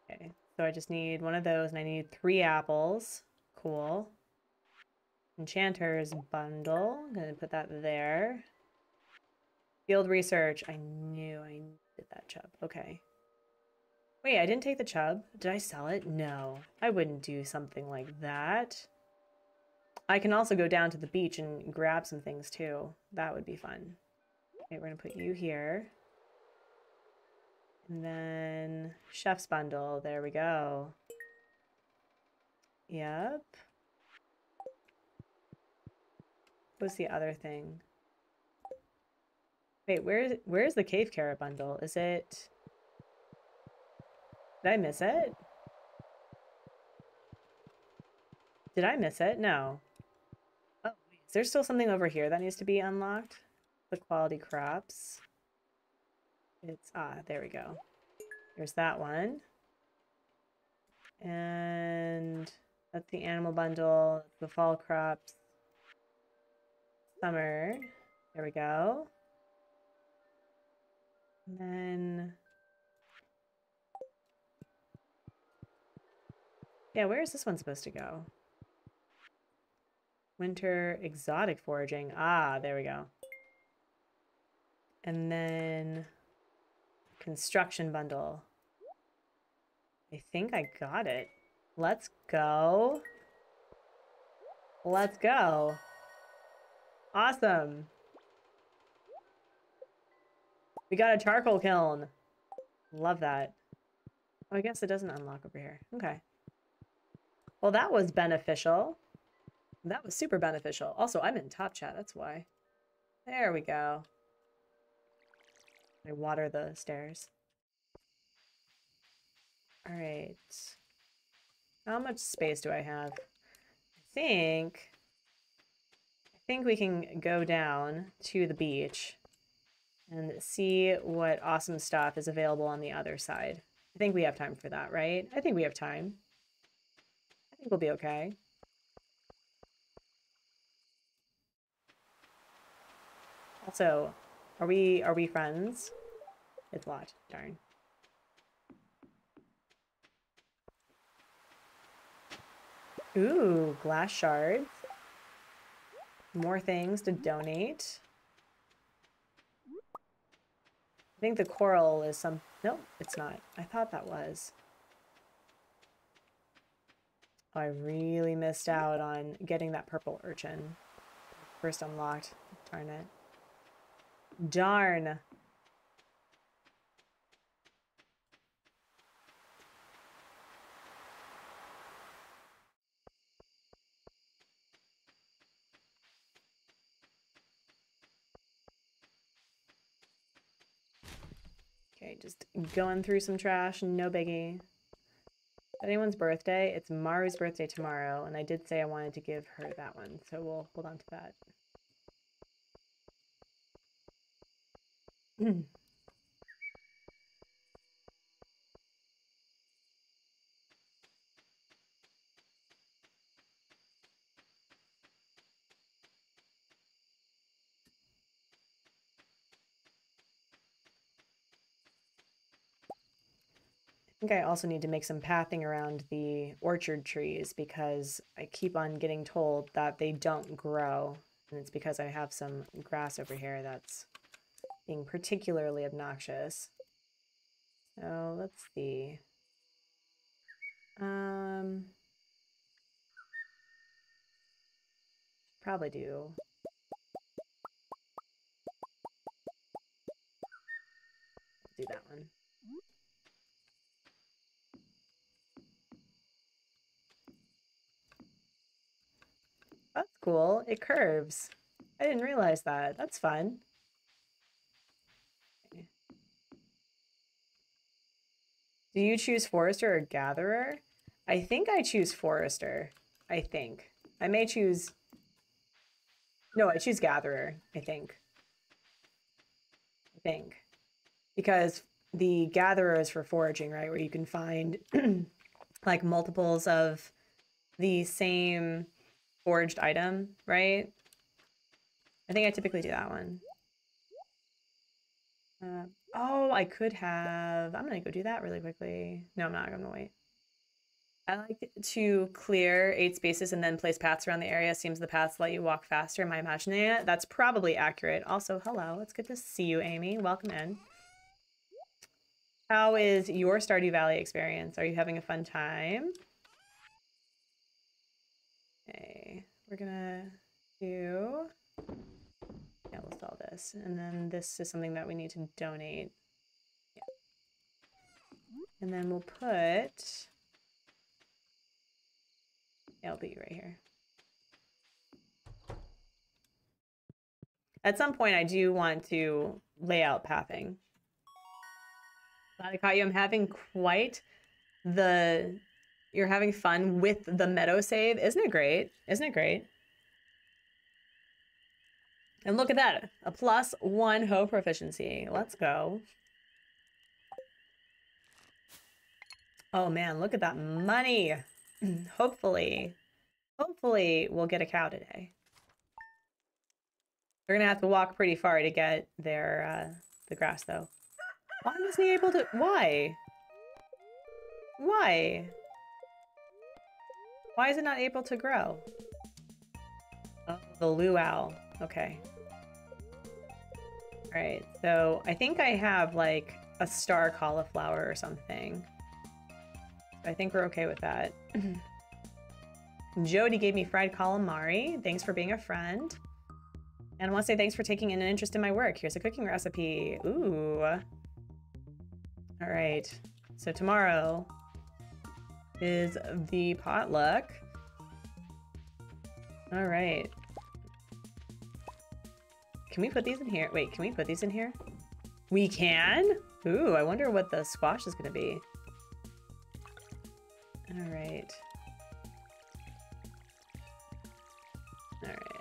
Okay, so I just need one of those and I need three apples. Cool. Enchanter's bundle. I'm to put that there. Field research. I knew I did that chub. Okay. Wait, I didn't take the chub. Did I sell it? No. I wouldn't do something like that. I can also go down to the beach and grab some things too. That would be fun. Okay, we're going to put you here. And then chef's bundle. There we go. Yep. What's the other thing? Wait, where where's the cave carrot bundle? Is it Did I miss it? Did I miss it? No. Oh, is there still something over here that needs to be unlocked? The quality crops. It's ah, there we go. There's that one. And that's the animal bundle, the fall crops. Summer. There we go. And then... Yeah, where is this one supposed to go? Winter exotic foraging. Ah, there we go. And then construction bundle. I think I got it. Let's go. Let's go. Awesome. We got a charcoal kiln. Love that. Oh, I guess it doesn't unlock over here. Okay. Well, that was beneficial. That was super beneficial. Also, I'm in top chat. That's why. There we go. I water the stairs. All right. How much space do I have? I think... I think we can go down to the beach and see what awesome stuff is available on the other side. I think we have time for that, right? I think we have time. I think we'll be okay. Also, are we are we friends? It's locked. Darn. Ooh, glass shards. More things to donate. I think the coral is some... Nope, it's not. I thought that was. Oh, I really missed out on getting that purple urchin. First unlocked. Darn it. Darn. Okay, just going through some trash, no biggie. Anyone's birthday? It's Maru's birthday tomorrow, and I did say I wanted to give her that one, so we'll hold on to that. think I also need to make some pathing around the orchard trees because I keep on getting told that they don't grow. And it's because I have some grass over here that's being particularly obnoxious. So let's see. Um, probably do. Do that one. That's cool. It curves. I didn't realize that. That's fun. Do you choose Forester or Gatherer? I think I choose Forester. I think. I may choose... No, I choose Gatherer, I think. I think. Because the Gatherer is for foraging, right? Where you can find like multiples of the same foraged item, right? I think I typically do that one. Uh, oh, I could have... I'm going to go do that really quickly. No, I'm not. I'm going to wait. I like to clear eight spaces and then place paths around the area. Seems the paths let you walk faster. Am I imagining it? That's probably accurate. Also, hello. It's good to see you, Amy. Welcome in. How is your Stardew Valley experience? Are you having a fun time? Okay, we're gonna do... Yeah, we'll sell this. And then this is something that we need to donate. Yeah. And then we'll put... You right here. At some point, I do want to lay out pathing. Glad I caught you. I'm having quite the... You're having fun with the meadow save. Isn't it great? Isn't it great? And look at that. A plus one hoe proficiency. Let's go. Oh man, look at that money. hopefully, hopefully we'll get a cow today. We're gonna have to walk pretty far to get their, uh, the grass though. Why wasn't he able to, why? Why? Why is it not able to grow? Oh, the luau. Okay. Alright, so I think I have like a star cauliflower or something. I think we're okay with that. Jodi gave me fried calamari. Thanks for being a friend. And I want to say thanks for taking an interest in my work. Here's a cooking recipe. Ooh. All right. So tomorrow is the potluck. All right. Can we put these in here? Wait, can we put these in here? We can? Ooh, I wonder what the squash is going to be. All right. All right.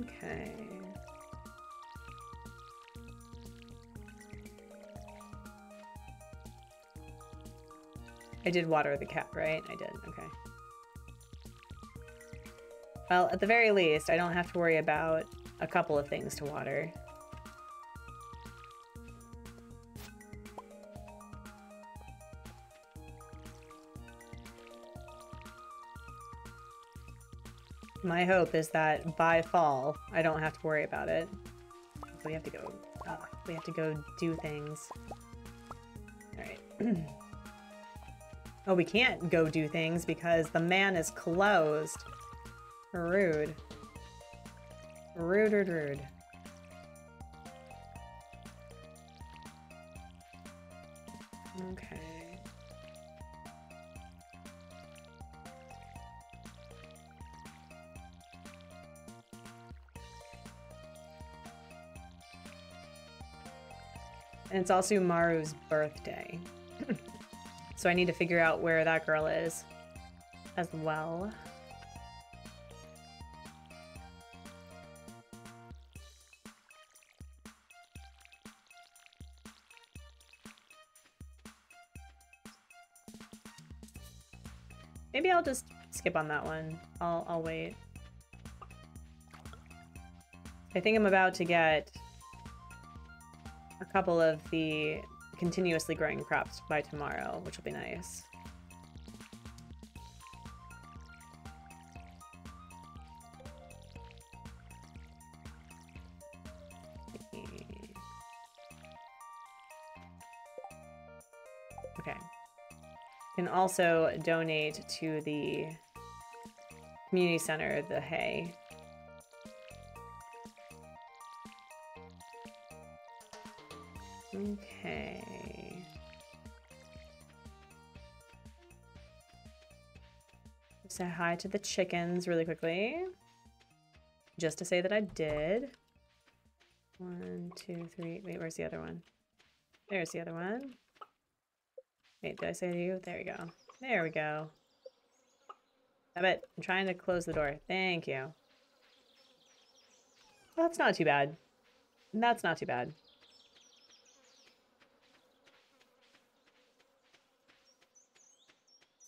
Okay. I did water the cat, right? I did, okay. Well, at the very least, I don't have to worry about a couple of things to water. My hope is that by fall, I don't have to worry about it. we have to go, uh, we have to go do things. Alright. oh, we can't go do things because the man is closed. Rude. Rude, rude, rude. Okay. And it's also Maru's birthday. So I need to figure out where that girl is as well. Maybe I'll just skip on that one. I'll, I'll wait. I think I'm about to get a couple of the continuously growing crops by tomorrow, which will be nice. Okay. Can also donate to the community center the hay. Okay. Say hi to the chickens really quickly. Just to say that I did. One, two, three. Wait, where's the other one? There's the other one. Wait, did I say to you? There we go. There we go. Have it. I'm trying to close the door. Thank you. Well, that's not too bad. That's not too bad.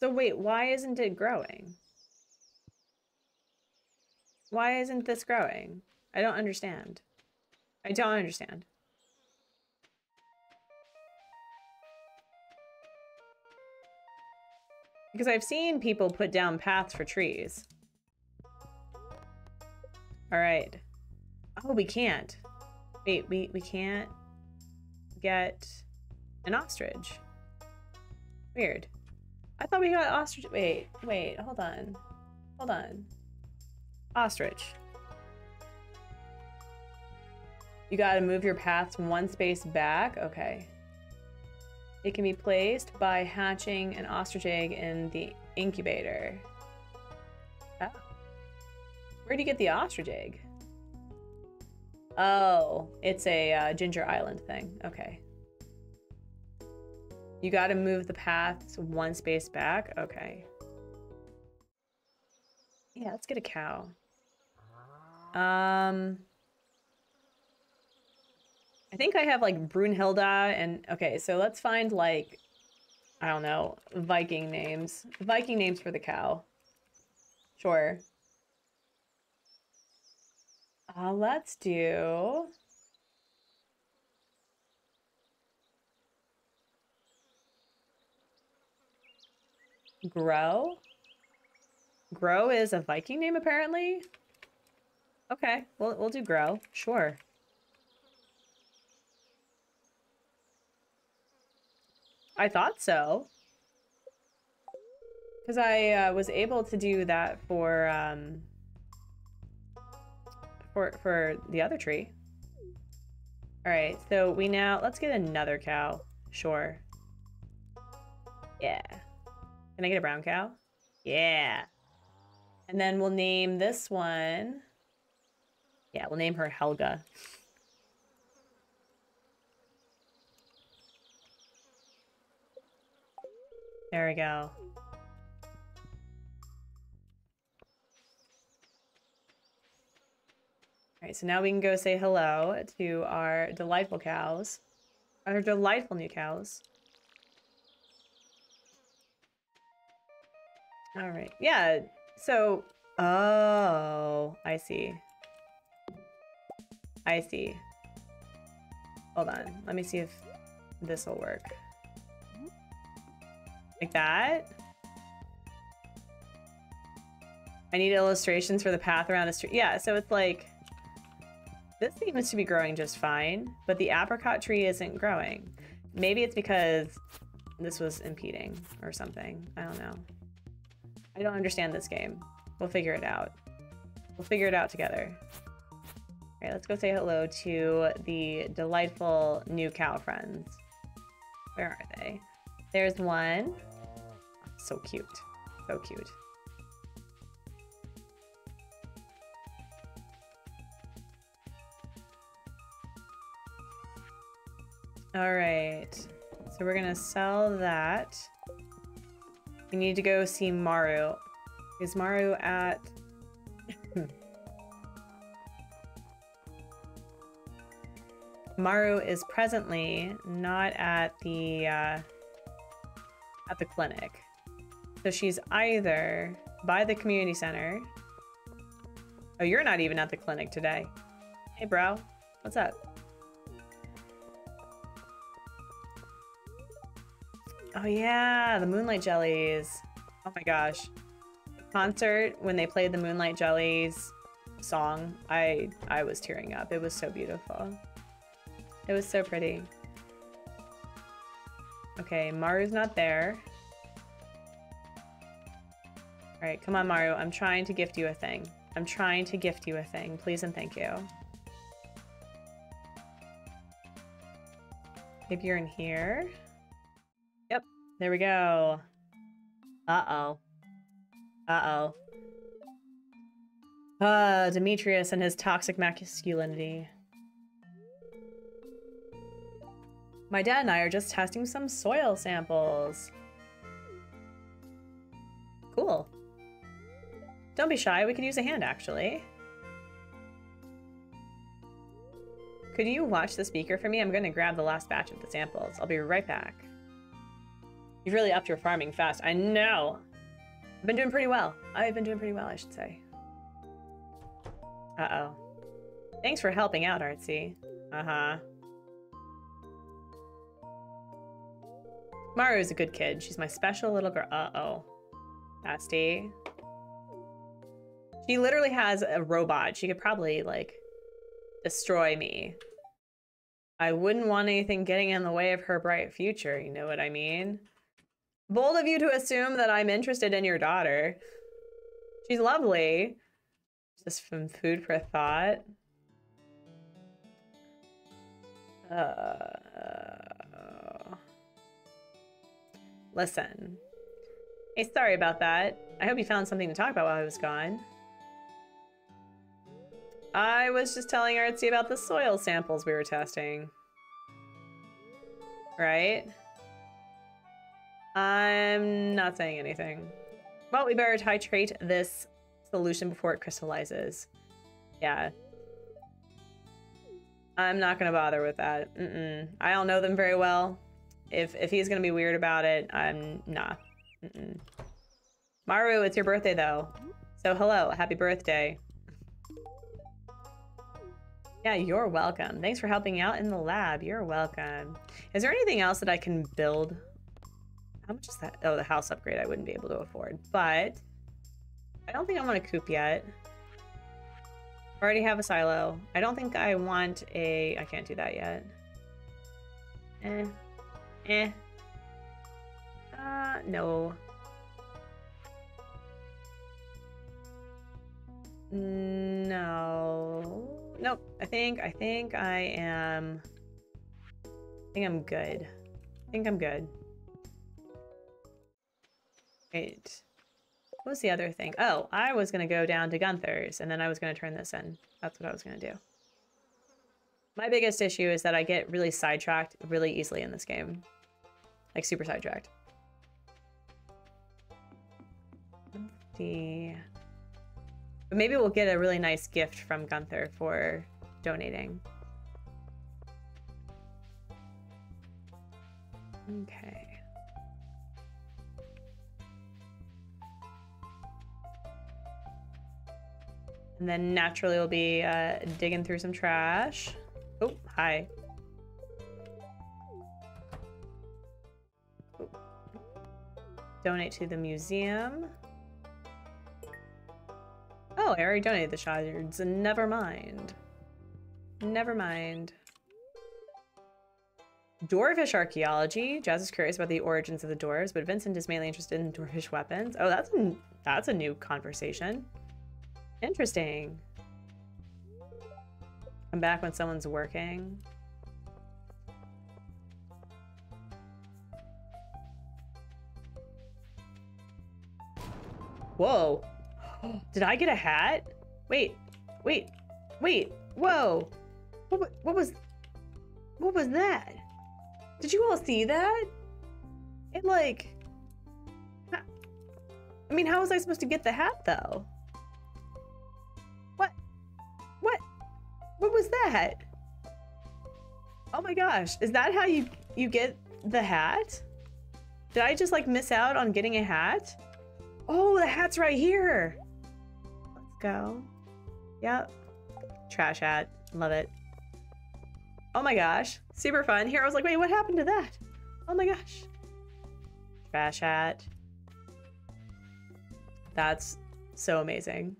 So wait, why isn't it growing? Why isn't this growing? I don't understand. I don't understand. Because I've seen people put down paths for trees. Alright. Oh, we can't. Wait, we, we can't get an ostrich. Weird. I thought we got ostrich. Wait, wait, hold on. Hold on. Ostrich. You gotta move your paths one space back? Okay. It can be placed by hatching an ostrich egg in the incubator. Oh. Where do you get the ostrich egg? Oh, it's a uh, Ginger Island thing. Okay. You gotta move the paths one space back? Okay. Yeah, let's get a cow. Um... I think I have like Brunhilda and okay, so let's find like I don't know, Viking names. Viking names for the cow. Sure. Uh, let's do Grow? Grow is a Viking name, apparently? Okay, we'll, we'll do Grow. Sure. I thought so. Because I uh, was able to do that for, um, for, for the other tree. Alright, so we now, let's get another cow. Sure. Yeah. Can I get a brown cow? Yeah. And then we'll name this one. Yeah, we'll name her Helga. There we go. Alright, so now we can go say hello to our delightful cows. Our delightful new cows. All right. Yeah. So, oh, I see. I see. Hold on. Let me see if this will work. Like that. I need illustrations for the path around the street. Yeah, so it's like, this seems to be growing just fine, but the apricot tree isn't growing. Maybe it's because this was impeding or something. I don't know. I don't understand this game. We'll figure it out. We'll figure it out together. All right, let's go say hello to the delightful new cow friends. Where are they? There's one. So cute. So cute. All right. So we're gonna sell that. We need to go see Maru. Is Maru at... Maru is presently not at the uh, at the clinic. So she's either by the community center. Oh, you're not even at the clinic today. Hey, bro. What's up? Oh, yeah. The Moonlight Jellies. Oh, my gosh. Concert, when they played the Moonlight Jellies song, I, I was tearing up. It was so beautiful. It was so pretty. Okay, Maru's not there. Alright, come on, Maru. I'm trying to gift you a thing. I'm trying to gift you a thing. Please and thank you. Maybe you're in here? There we go. Uh-oh. Uh-oh. Uh, Demetrius and his toxic masculinity. My dad and I are just testing some soil samples. Cool. Don't be shy, we could use a hand actually. Could you watch the speaker for me? I'm gonna grab the last batch of the samples. I'll be right back. You've really upped your farming fast. I know. I've been doing pretty well. I've been doing pretty well, I should say. Uh-oh. Thanks for helping out, Artsy. Uh-huh. Maru's a good kid. She's my special little girl. Uh-oh. Nasty. She literally has a robot. She could probably, like, destroy me. I wouldn't want anything getting in the way of her bright future, you know what I mean? Bold of you to assume that I'm interested in your daughter. She's lovely. Just from food for thought. Uh... Listen. Hey, sorry about that. I hope you found something to talk about while I was gone. I was just telling Artsy about the soil samples we were testing. Right? I'm not saying anything. Well, we better titrate this solution before it crystallizes. Yeah. I'm not gonna bother with that. Mm -mm. I don't know them very well. If if he's gonna be weird about it, I'm nah. Mm. Maru, it's your birthday though. So hello, happy birthday. Yeah, you're welcome. Thanks for helping out in the lab. You're welcome. Is there anything else that I can build? How much is that? Oh, the house upgrade I wouldn't be able to afford. But I don't think I want a coop yet. I already have a silo. I don't think I want a... I can't do that yet. Eh. Eh. Uh, no. No. Nope. I think, I think I am... I think I'm good. I think I'm good. Wait. What was the other thing? Oh, I was going to go down to Gunther's, and then I was going to turn this in. That's what I was going to do. My biggest issue is that I get really sidetracked really easily in this game. Like, super sidetracked. see. But maybe we'll get a really nice gift from Gunther for donating. Okay. And then naturally we'll be uh, digging through some trash. Oh, hi. Donate to the museum. Oh, I already donated the shards. Never mind. Never mind. Dwarvish archaeology. Jas is curious about the origins of the dwarves, but Vincent is mainly interested in dwarvish weapons. Oh, that's a, that's a new conversation. Interesting. Come back when someone's working. Whoa. Did I get a hat? Wait, wait, wait, whoa. What, what was, what was that? Did you all see that? It like, I mean, how was I supposed to get the hat though? What was that? Oh my gosh, is that how you you get the hat? Did I just like miss out on getting a hat? Oh, the hat's right here. Let's go. Yep. Trash hat. Love it. Oh my gosh. Super fun. Here I was like, wait, what happened to that? Oh my gosh. Trash hat. That's so amazing.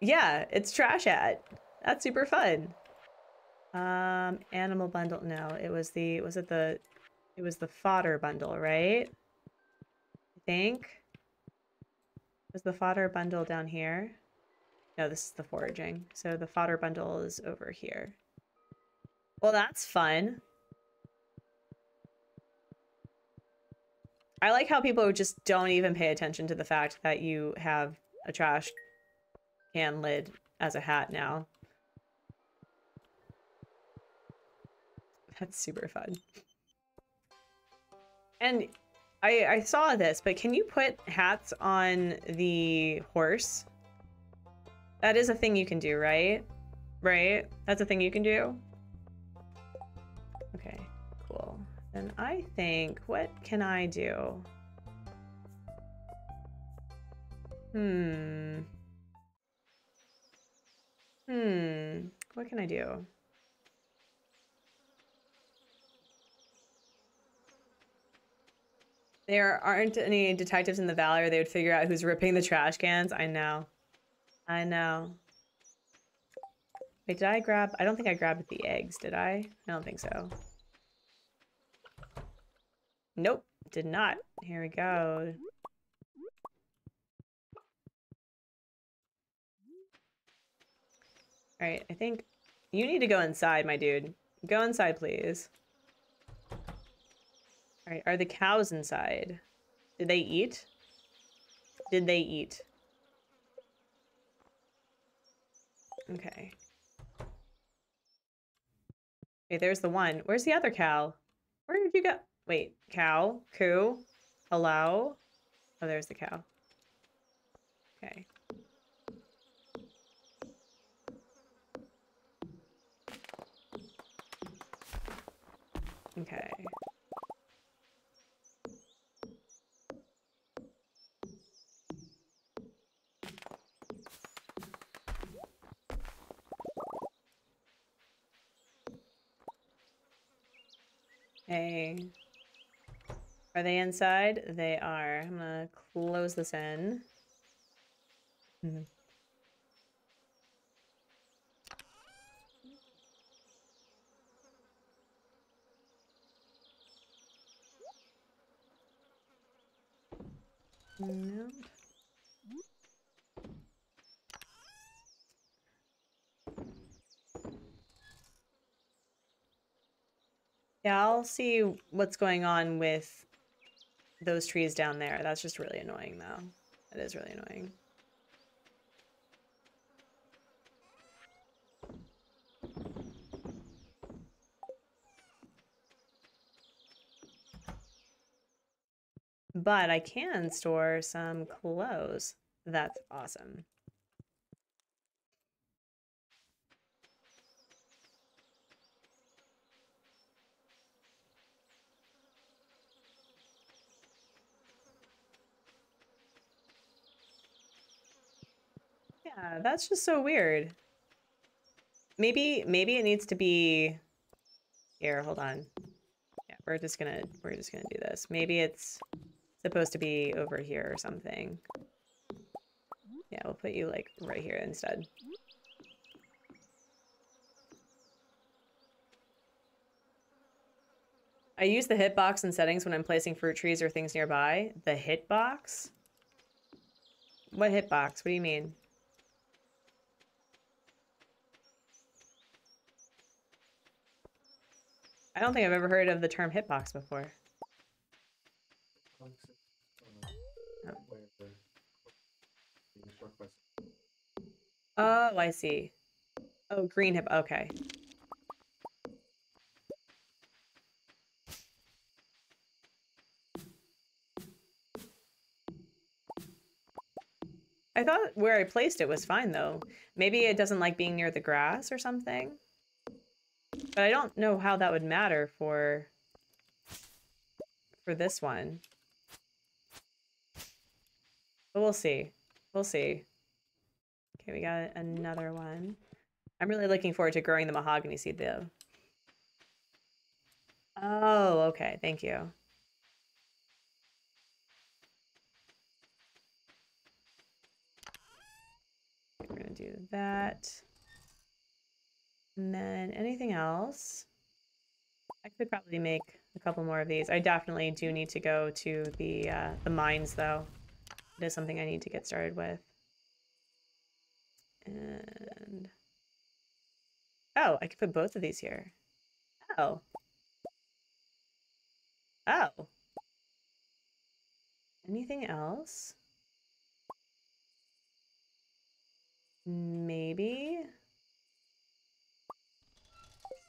Yeah, it's trash hat. That's super fun. Um, animal bundle. No, it was the, was it the, it was the fodder bundle, right? I think. Is the fodder bundle down here? No, this is the foraging. So the fodder bundle is over here. Well, that's fun. I like how people just don't even pay attention to the fact that you have a trash can lid as a hat now. That's super fun. And I, I saw this, but can you put hats on the horse? That is a thing you can do, right? Right? That's a thing you can do? Okay, cool. Then I think, what can I do? Hmm. Hmm. What can I do? There aren't any detectives in the valley or they would figure out who's ripping the trash cans. I know. I know. Wait, did I grab... I don't think I grabbed the eggs, did I? I don't think so. Nope, did not. Here we go. Alright, I think you need to go inside, my dude. Go inside, please. Alright, are the cows inside? Did they eat? Did they eat? Okay. Okay, there's the one. Where's the other cow? Where did you go? Wait, cow? Coo? Hello? Oh, there's the cow. Okay. Okay. Hey. Are they inside? They are. I'm gonna close this in. Mm -hmm. Nope. Yeah, I'll see what's going on with those trees down there. That's just really annoying, though. It is really annoying. But I can store some clothes. That's awesome. Yeah, that's just so weird. Maybe maybe it needs to be here, hold on. Yeah, we're just gonna we're just gonna do this. Maybe it's supposed to be over here or something. Yeah, we'll put you like right here instead. I use the hitbox in settings when I'm placing fruit trees or things nearby. The hitbox? What hitbox? What do you mean? I don't think I've ever heard of the term hitbox before. Oh, I see. Oh, green hip. Okay. I thought where I placed it was fine though. Maybe it doesn't like being near the grass or something. But I don't know how that would matter for for this one. But we'll see. We'll see. Okay, we got another one. I'm really looking forward to growing the mahogany seed though. Oh, okay. Thank you. We're going to do that. And then anything else? I could probably make a couple more of these. I definitely do need to go to the uh, the mines though. It is something I need to get started with. And oh, I could put both of these here. Oh. Oh. Anything else? Maybe.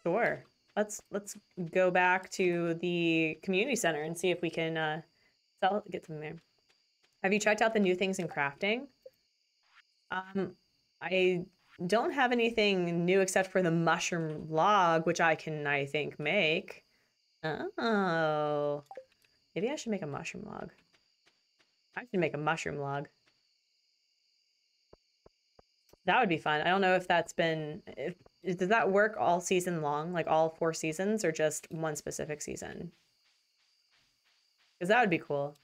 Sure. Let's let's go back to the community center and see if we can uh, sell get something there. Have you checked out the new things in crafting? Um, I don't have anything new except for the mushroom log, which I can, I think, make. Oh, maybe I should make a mushroom log. I should make a mushroom log. That would be fun. I don't know if that's been if does that work all season long, like all four seasons, or just one specific season? Because that would be cool.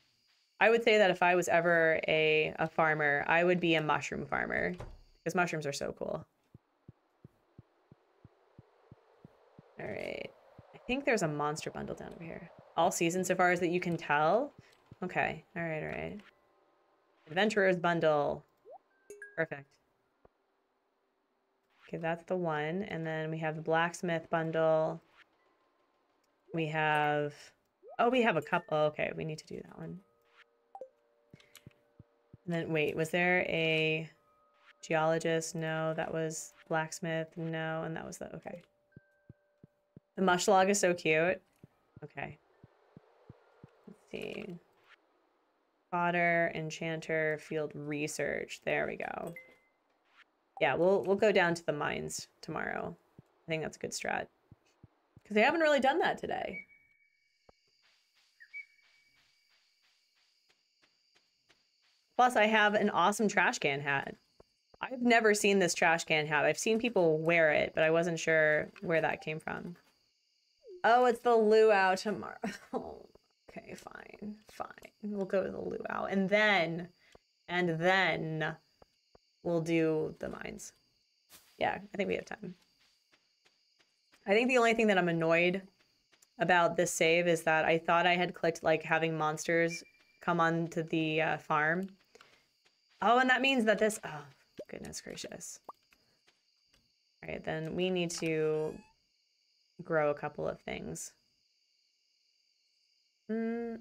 I would say that if I was ever a, a farmer, I would be a mushroom farmer. Because mushrooms are so cool. Alright. I think there's a monster bundle down over here. All seasons so far as that you can tell? Okay. Alright, alright. Adventurer's bundle. Perfect. Okay, that's the one. And then we have the blacksmith bundle. We have... Oh, we have a couple. Oh, okay, we need to do that one. And then, wait, was there a geologist? No, that was blacksmith. No, and that was the... Okay. The mush log is so cute. Okay. Let's see. Potter, enchanter, field research. There we go. Yeah, we'll we'll go down to the mines tomorrow. I think that's a good strat. Because they haven't really done that today. Plus, I have an awesome trash can hat. I've never seen this trash can hat. I've seen people wear it, but I wasn't sure where that came from. Oh, it's the luau tomorrow. Oh, okay, fine, fine. We'll go to the luau. And then, and then we'll do the mines. Yeah, I think we have time. I think the only thing that I'm annoyed about this save is that I thought I had clicked like having monsters come onto the uh, farm. Oh, and that means that this, oh, goodness gracious. All right, then we need to grow a couple of things. Mm,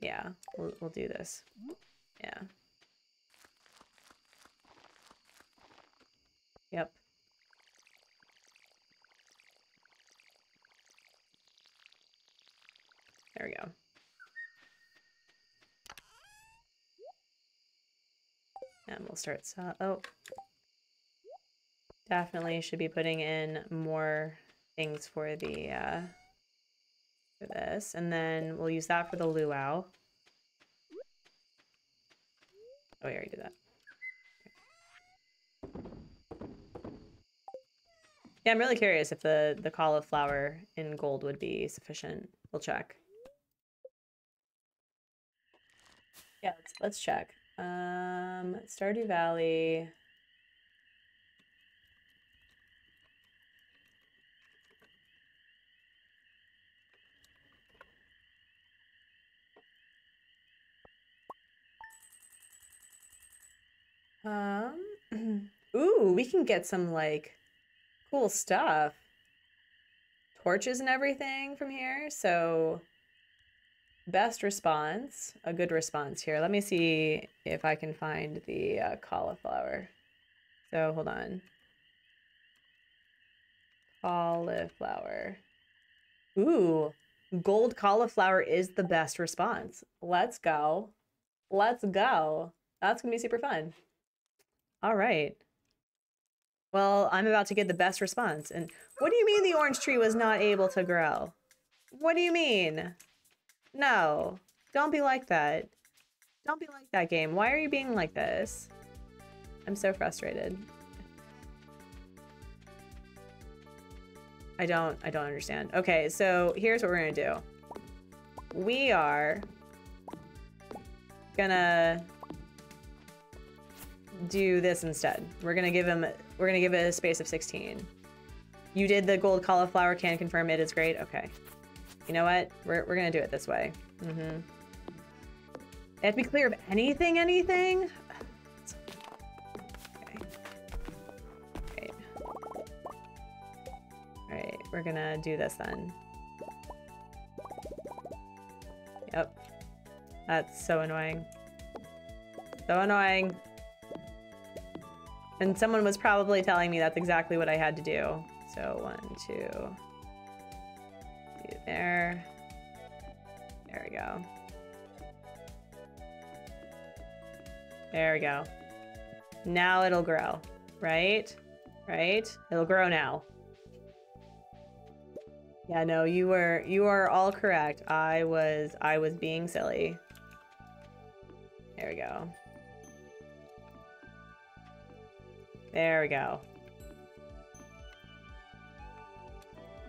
yeah, we'll, we'll do this. Yeah. Yep. There we go. And we'll start, so oh. Definitely should be putting in more things for the, uh, for this. And then we'll use that for the luau. Oh, we already did that. Yeah, I'm really curious if the, the cauliflower in gold would be sufficient. We'll check. Yeah, let's, let's check. Um, Stardew Valley. Um, ooh, we can get some like cool stuff. Torches and everything from here. So best response, a good response here. Let me see if I can find the uh, cauliflower. So hold on. Cauliflower. Ooh, gold cauliflower is the best response. Let's go. Let's go. That's going to be super fun. All right. Well, I'm about to get the best response. And what do you mean the orange tree was not able to grow? What do you mean? No, don't be like that. Don't be like that game. Why are you being like this? I'm so frustrated. I don't, I don't understand. Okay, so here's what we're gonna do. We are gonna do this instead. We're gonna give him, we're gonna give it a space of 16. You did the gold cauliflower, can confirm it is great. Okay. You know what? We're, we're gonna do it this way. Mm-hmm. They have to be clear of anything, anything? Okay. Right. We're gonna do this then. Yep. That's so annoying. So annoying. And someone was probably telling me that's exactly what I had to do. So one, two there. There we go. There we go. Now it'll grow, right? Right? It'll grow now. Yeah, no, you were you are all correct. I was I was being silly. There we go. There we go.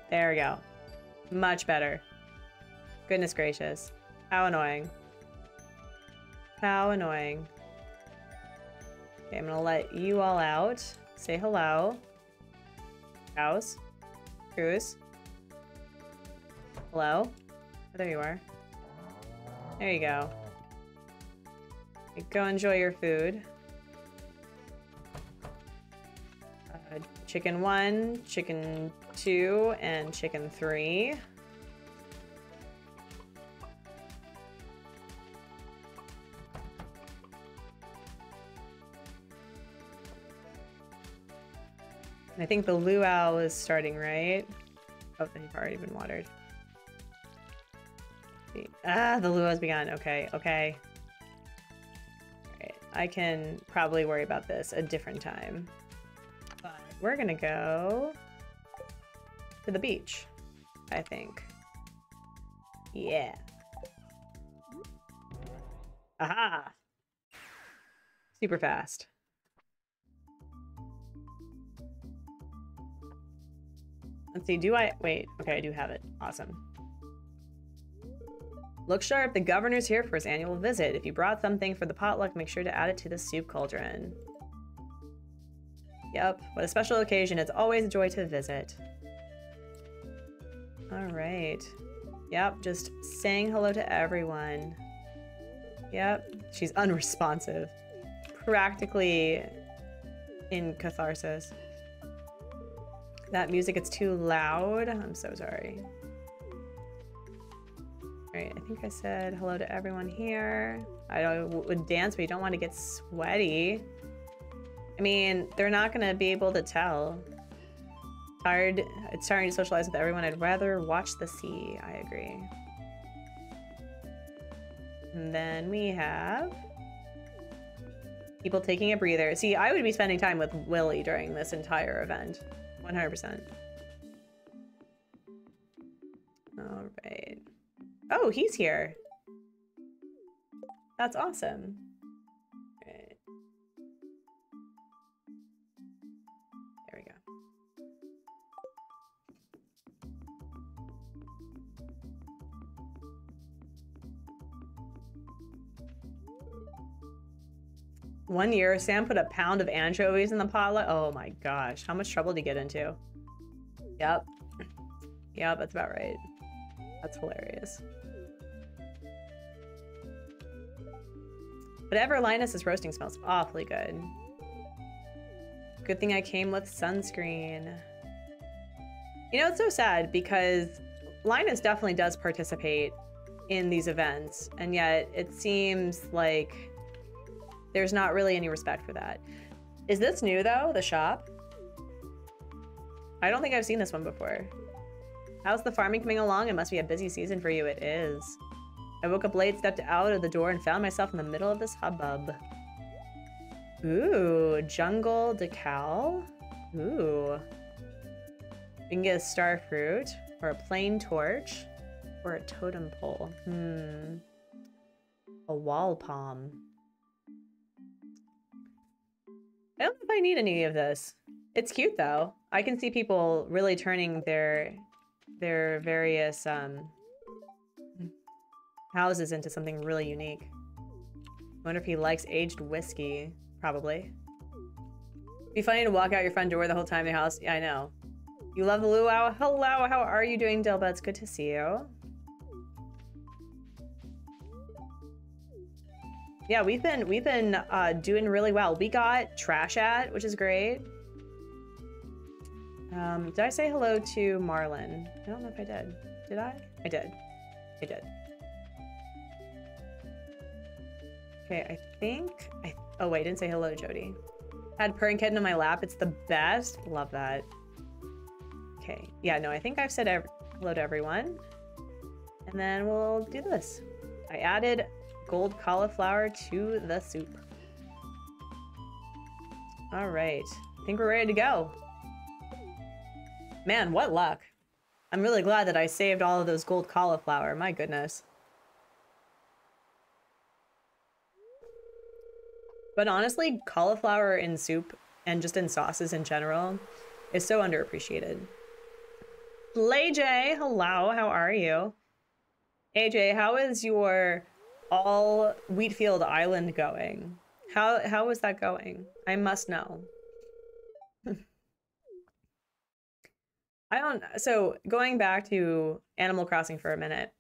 There we go. Much better. Goodness gracious. How annoying. How annoying. Okay, I'm gonna let you all out. Say hello. Cows. Cruz. Hello? Oh, there you are. There you go. Go enjoy your food. Uh, chicken one, chicken two, and chicken three. I think the luau is starting, right? Oh, they've already been watered. Ah, the luau's begun. Okay, okay. Alright, I can probably worry about this a different time. But we're gonna go to the beach, I think. Yeah. Aha! Super fast. Let's see, do I- wait, okay, I do have it. Awesome. Look sharp, the governor's here for his annual visit. If you brought something for the potluck, make sure to add it to the soup cauldron. Yep, what a special occasion. It's always a joy to visit. All right. Yep, just saying hello to everyone. Yep, she's unresponsive. Practically in catharsis. That music, it's too loud. I'm so sorry. All right, I think I said hello to everyone here. I don't, would dance, but you don't want to get sweaty. I mean, they're not going to be able to tell. Tired, it's tiring to socialize with everyone. I'd rather watch the sea. I agree. And then we have people taking a breather. See, I would be spending time with Willy during this entire event. 100%. All right. Oh, he's here. That's awesome. One year, Sam put a pound of anchovies in the potluck. Oh my gosh, how much trouble did he get into? Yep. Yep, that's about right. That's hilarious. Whatever Linus is roasting smells awfully good. Good thing I came with sunscreen. You know, it's so sad because Linus definitely does participate in these events, and yet it seems like there's not really any respect for that. Is this new though, the shop? I don't think I've seen this one before. How's the farming coming along? It must be a busy season for you. It is. I woke up late, stepped out of the door, and found myself in the middle of this hubbub. Ooh, jungle decal. Ooh. We can get a star fruit, or a plain torch, or a totem pole. Hmm. A wall palm. I don't know if I need any of this. It's cute though. I can see people really turning their their various um, houses into something really unique. Wonder if he likes aged whiskey. Probably. Be funny to walk out your front door the whole time in the house. Yeah, I know. You love the luau. Hello, how are you doing, Dilba? It's good to see you. Yeah, we've been we've been uh, doing really well. We got trash at, which is great. Um, did I say hello to Marlin? I don't know if I did. Did I? I did. I did. Okay, I think I Oh wait, I didn't say hello Jodi. Had purring kitten on my lap. It's the best. Love that. Okay. Yeah, no, I think I've said hello to everyone. And then we'll do this. I added gold cauliflower to the soup. All right. I think we're ready to go. Man, what luck. I'm really glad that I saved all of those gold cauliflower. My goodness. But honestly, cauliflower in soup and just in sauces in general is so underappreciated. AJ, hello, how are you? AJ, how is your all Wheatfield Island going? How how is that going? I must know. I don't so going back to Animal Crossing for a minute.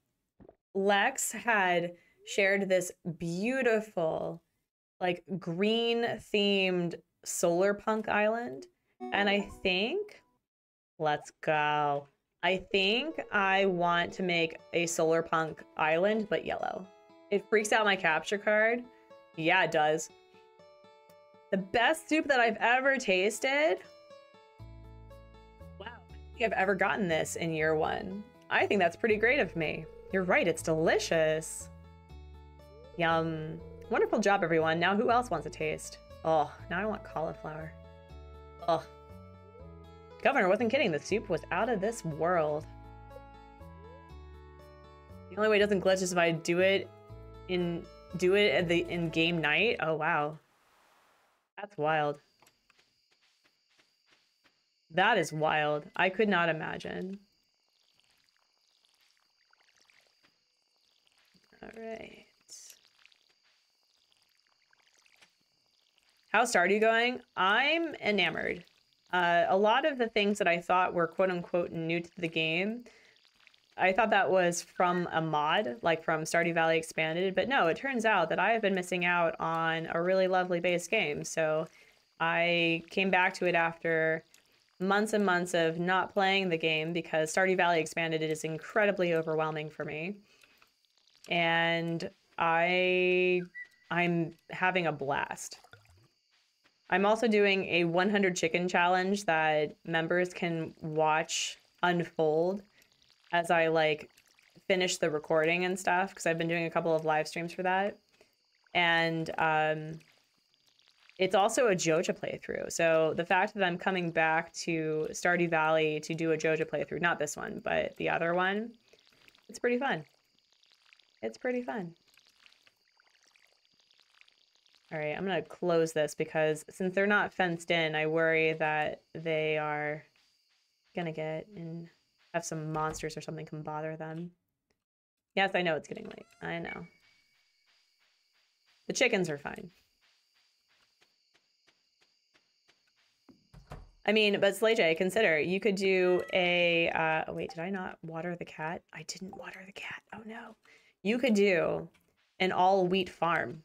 Lex had shared this beautiful like green themed solar punk island. And I think, let's go. I think I want to make a solar punk island, but yellow. It freaks out my capture card. Yeah, it does. The best soup that I've ever tasted. Wow, I think I've ever gotten this in year one. I think that's pretty great of me. You're right, it's delicious. Yum. Wonderful job, everyone. Now who else wants a taste? Oh, now I want cauliflower. Oh. Governor wasn't kidding. The soup was out of this world. The only way it doesn't glitch is if I do it in do it at the in game night. Oh wow. That's wild. That is wild. I could not imagine. All right. How How's Stardew going? I'm enamored. Uh, a lot of the things that I thought were quote unquote new to the game, I thought that was from a mod, like from Stardew Valley Expanded, but no, it turns out that I have been missing out on a really lovely base game. So I came back to it after months and months of not playing the game because Stardew Valley Expanded is incredibly overwhelming for me. And I I'm having a blast. I'm also doing a 100 chicken challenge that members can watch unfold as I like finish the recording and stuff because I've been doing a couple of live streams for that. And um, it's also a Joja playthrough. So the fact that I'm coming back to Stardew Valley to do a Joja playthrough, not this one, but the other one, it's pretty fun. It's pretty fun. All right, I'm gonna close this because since they're not fenced in, I worry that they are gonna get and have some monsters or something can bother them. Yes, I know it's getting late. I know. The chickens are fine. I mean, but Slay consider you could do a. Uh, oh wait, did I not water the cat? I didn't water the cat. Oh no. You could do an all wheat farm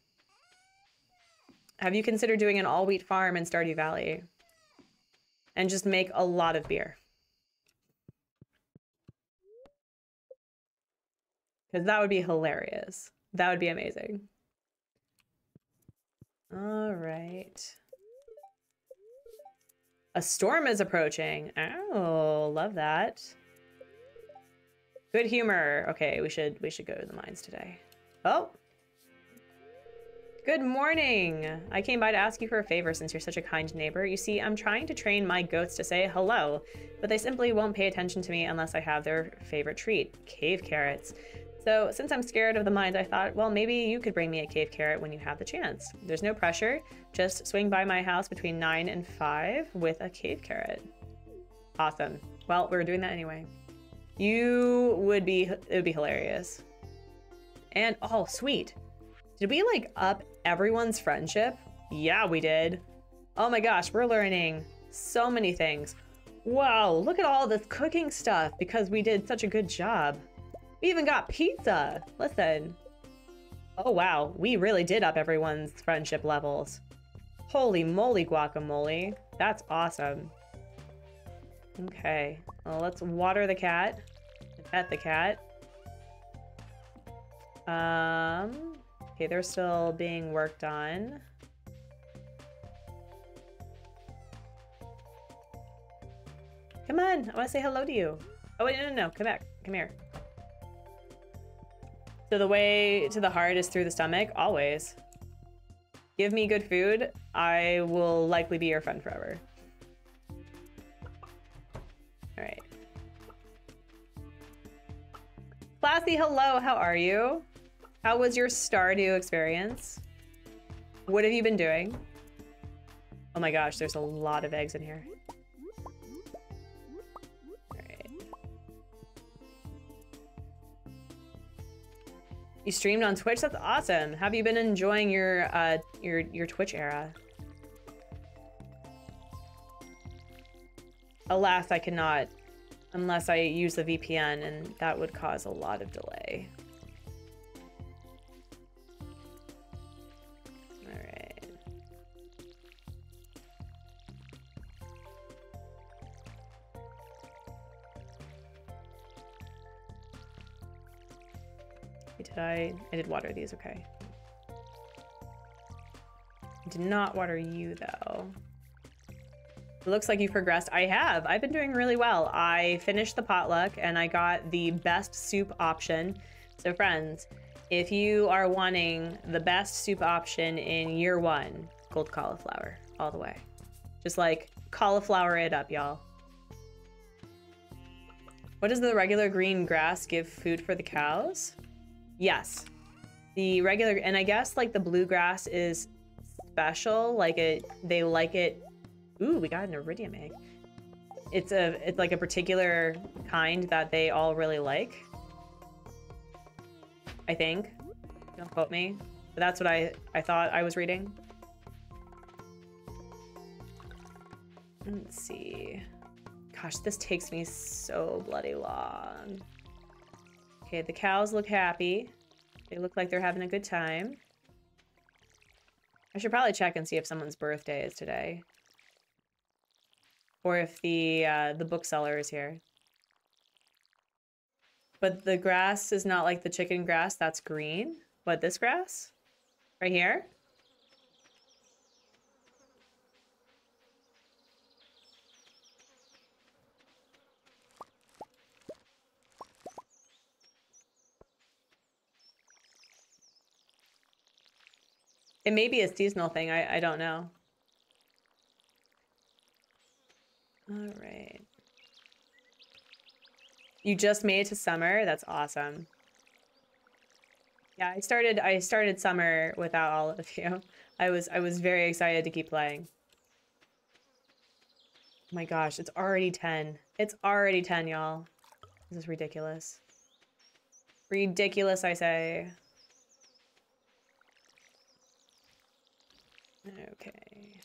Have you considered doing an all wheat farm in Stardew Valley? And just make a lot of beer. Because that would be hilarious. That would be amazing. All right. A storm is approaching. Oh, love that. Good humor. Okay, we should we should go to the mines today. Oh. Good morning. I came by to ask you for a favor since you're such a kind neighbor. You see, I'm trying to train my goats to say hello, but they simply won't pay attention to me unless I have their favorite treat, cave carrots. So since I'm scared of the mines, I thought, well, maybe you could bring me a cave carrot when you have the chance. There's no pressure. Just swing by my house between 9 and 5 with a cave carrot. Awesome. Well, we are doing that anyway. You would be, it would be hilarious. And, oh, sweet. Did we, like, up everyone's friendship? Yeah, we did. Oh my gosh, we're learning so many things. Wow, look at all this cooking stuff because we did such a good job. We even got pizza. Listen. Oh, wow. We really did up everyone's friendship levels. Holy moly guacamole. That's awesome. Okay. Well, let's water the cat. Pet the cat. Um, okay, they're still being worked on. Come on, I want to say hello to you. Oh, wait, no, no, no, come back. Come here. So the way to the heart is through the stomach, always. Give me good food, I will likely be your friend forever. Alright. Classy, hello, how are you? How was your Stardew experience? What have you been doing? Oh my gosh, there's a lot of eggs in here. You streamed on Twitch? That's awesome. Have you been enjoying your uh your your Twitch era? Alas, I cannot unless I use the VPN and that would cause a lot of delay. Did I? I did water these, okay. I did not water you, though. It looks like you've progressed. I have. I've been doing really well. I finished the potluck and I got the best soup option. So friends, if you are wanting the best soup option in year one, gold cauliflower all the way. Just like cauliflower it up, y'all. What does the regular green grass give food for the cows? Yes. The regular, and I guess like the bluegrass is special. Like it, they like it. Ooh, we got an iridium egg. It's a, it's like a particular kind that they all really like. I think. Don't quote me. But that's what I, I thought I was reading. Let's see. Gosh, this takes me so bloody long. Okay, the cows look happy. They look like they're having a good time. I should probably check and see if someone's birthday is today. Or if the uh, the bookseller is here. But the grass is not like the chicken grass, that's green. What, this grass? Right here? It may be a seasonal thing. I, I don't know. All right. You just made it to summer? That's awesome. Yeah, I started I started summer without all of you. I was I was very excited to keep playing. Oh my gosh, it's already 10. It's already 10, y'all. This is ridiculous. Ridiculous, I say. Okay.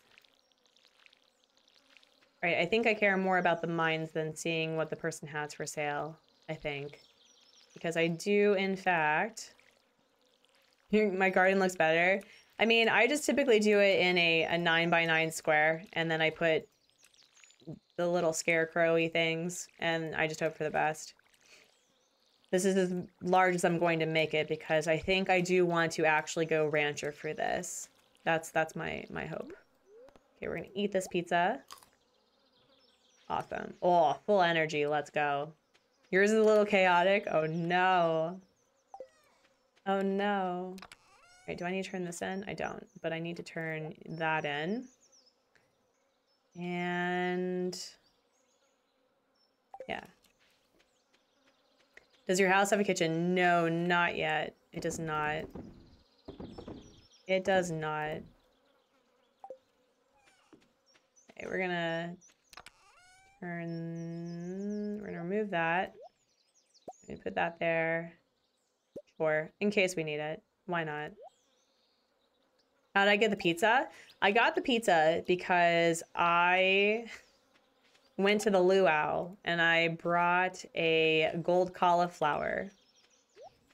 Right, I think I care more about the mines than seeing what the person has for sale, I think. Because I do, in fact... My garden looks better. I mean, I just typically do it in a, a 9 by 9 square, and then I put the little scarecrowy things, and I just hope for the best. This is as large as I'm going to make it because I think I do want to actually go rancher for this. That's that's my my hope. Okay, we're gonna eat this pizza. Awesome. Oh, full energy. Let's go. Yours is a little chaotic. Oh no. Oh no. Wait, do I need to turn this in? I don't, but I need to turn that in. And yeah. Does your house have a kitchen? No, not yet. It does not. It does not. Okay, we're gonna turn, we're gonna remove that. Put that there. Sure, in case we need it. Why not? How did I get the pizza? I got the pizza because I went to the luau and I brought a gold cauliflower.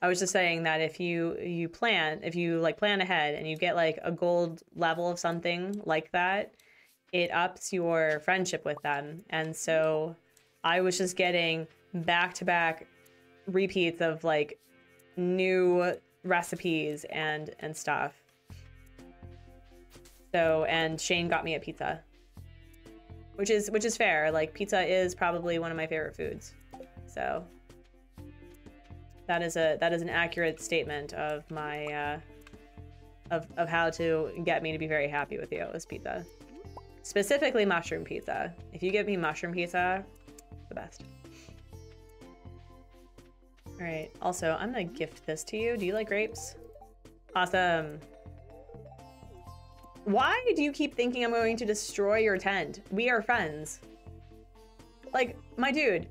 I was just saying that if you you plan, if you like plan ahead and you get like a gold level of something like that, it ups your friendship with them. And so I was just getting back to back repeats of like new recipes and and stuff. So and Shane got me a pizza. Which is which is fair. Like pizza is probably one of my favorite foods. So that is a that is an accurate statement of my uh of of how to get me to be very happy with you is pizza. Specifically mushroom pizza. If you give me mushroom pizza, the best. All right. Also, I'm gonna gift this to you. Do you like grapes? Awesome. Why do you keep thinking I'm going to destroy your tent? We are friends. Like, my dude,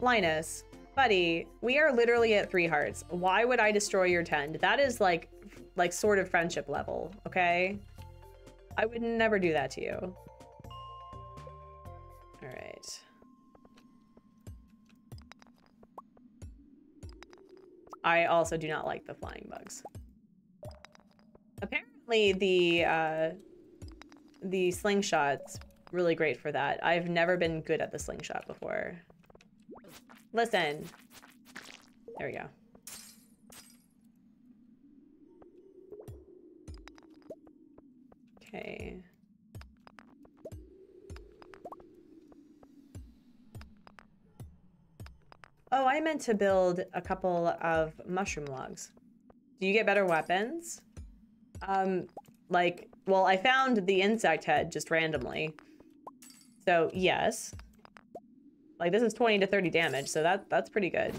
Linus, buddy, we are literally at three hearts. Why would I destroy your tent? That is like, like sort of friendship level, okay? I would never do that to you. All right. I also do not like the flying bugs. Apparently the uh, the slingshot's really great for that. I've never been good at the slingshot before. Listen. There we go. Okay. Oh, I meant to build a couple of mushroom logs. Do you get better weapons? Um, like, well, I found the insect head just randomly. So, yes. Like, this is 20 to 30 damage, so that that's pretty good.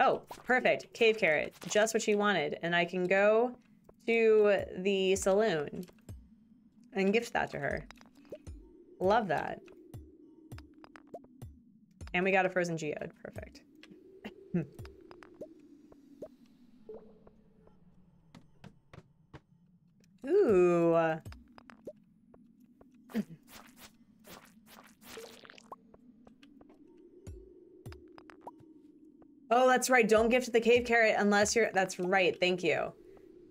Oh, perfect. Cave carrot. Just what she wanted. And I can go to the saloon and gift that to her. Love that. And we got a frozen geode. Perfect. Ooh. Oh, that's right. Don't gift the cave carrot unless you're... That's right. Thank you.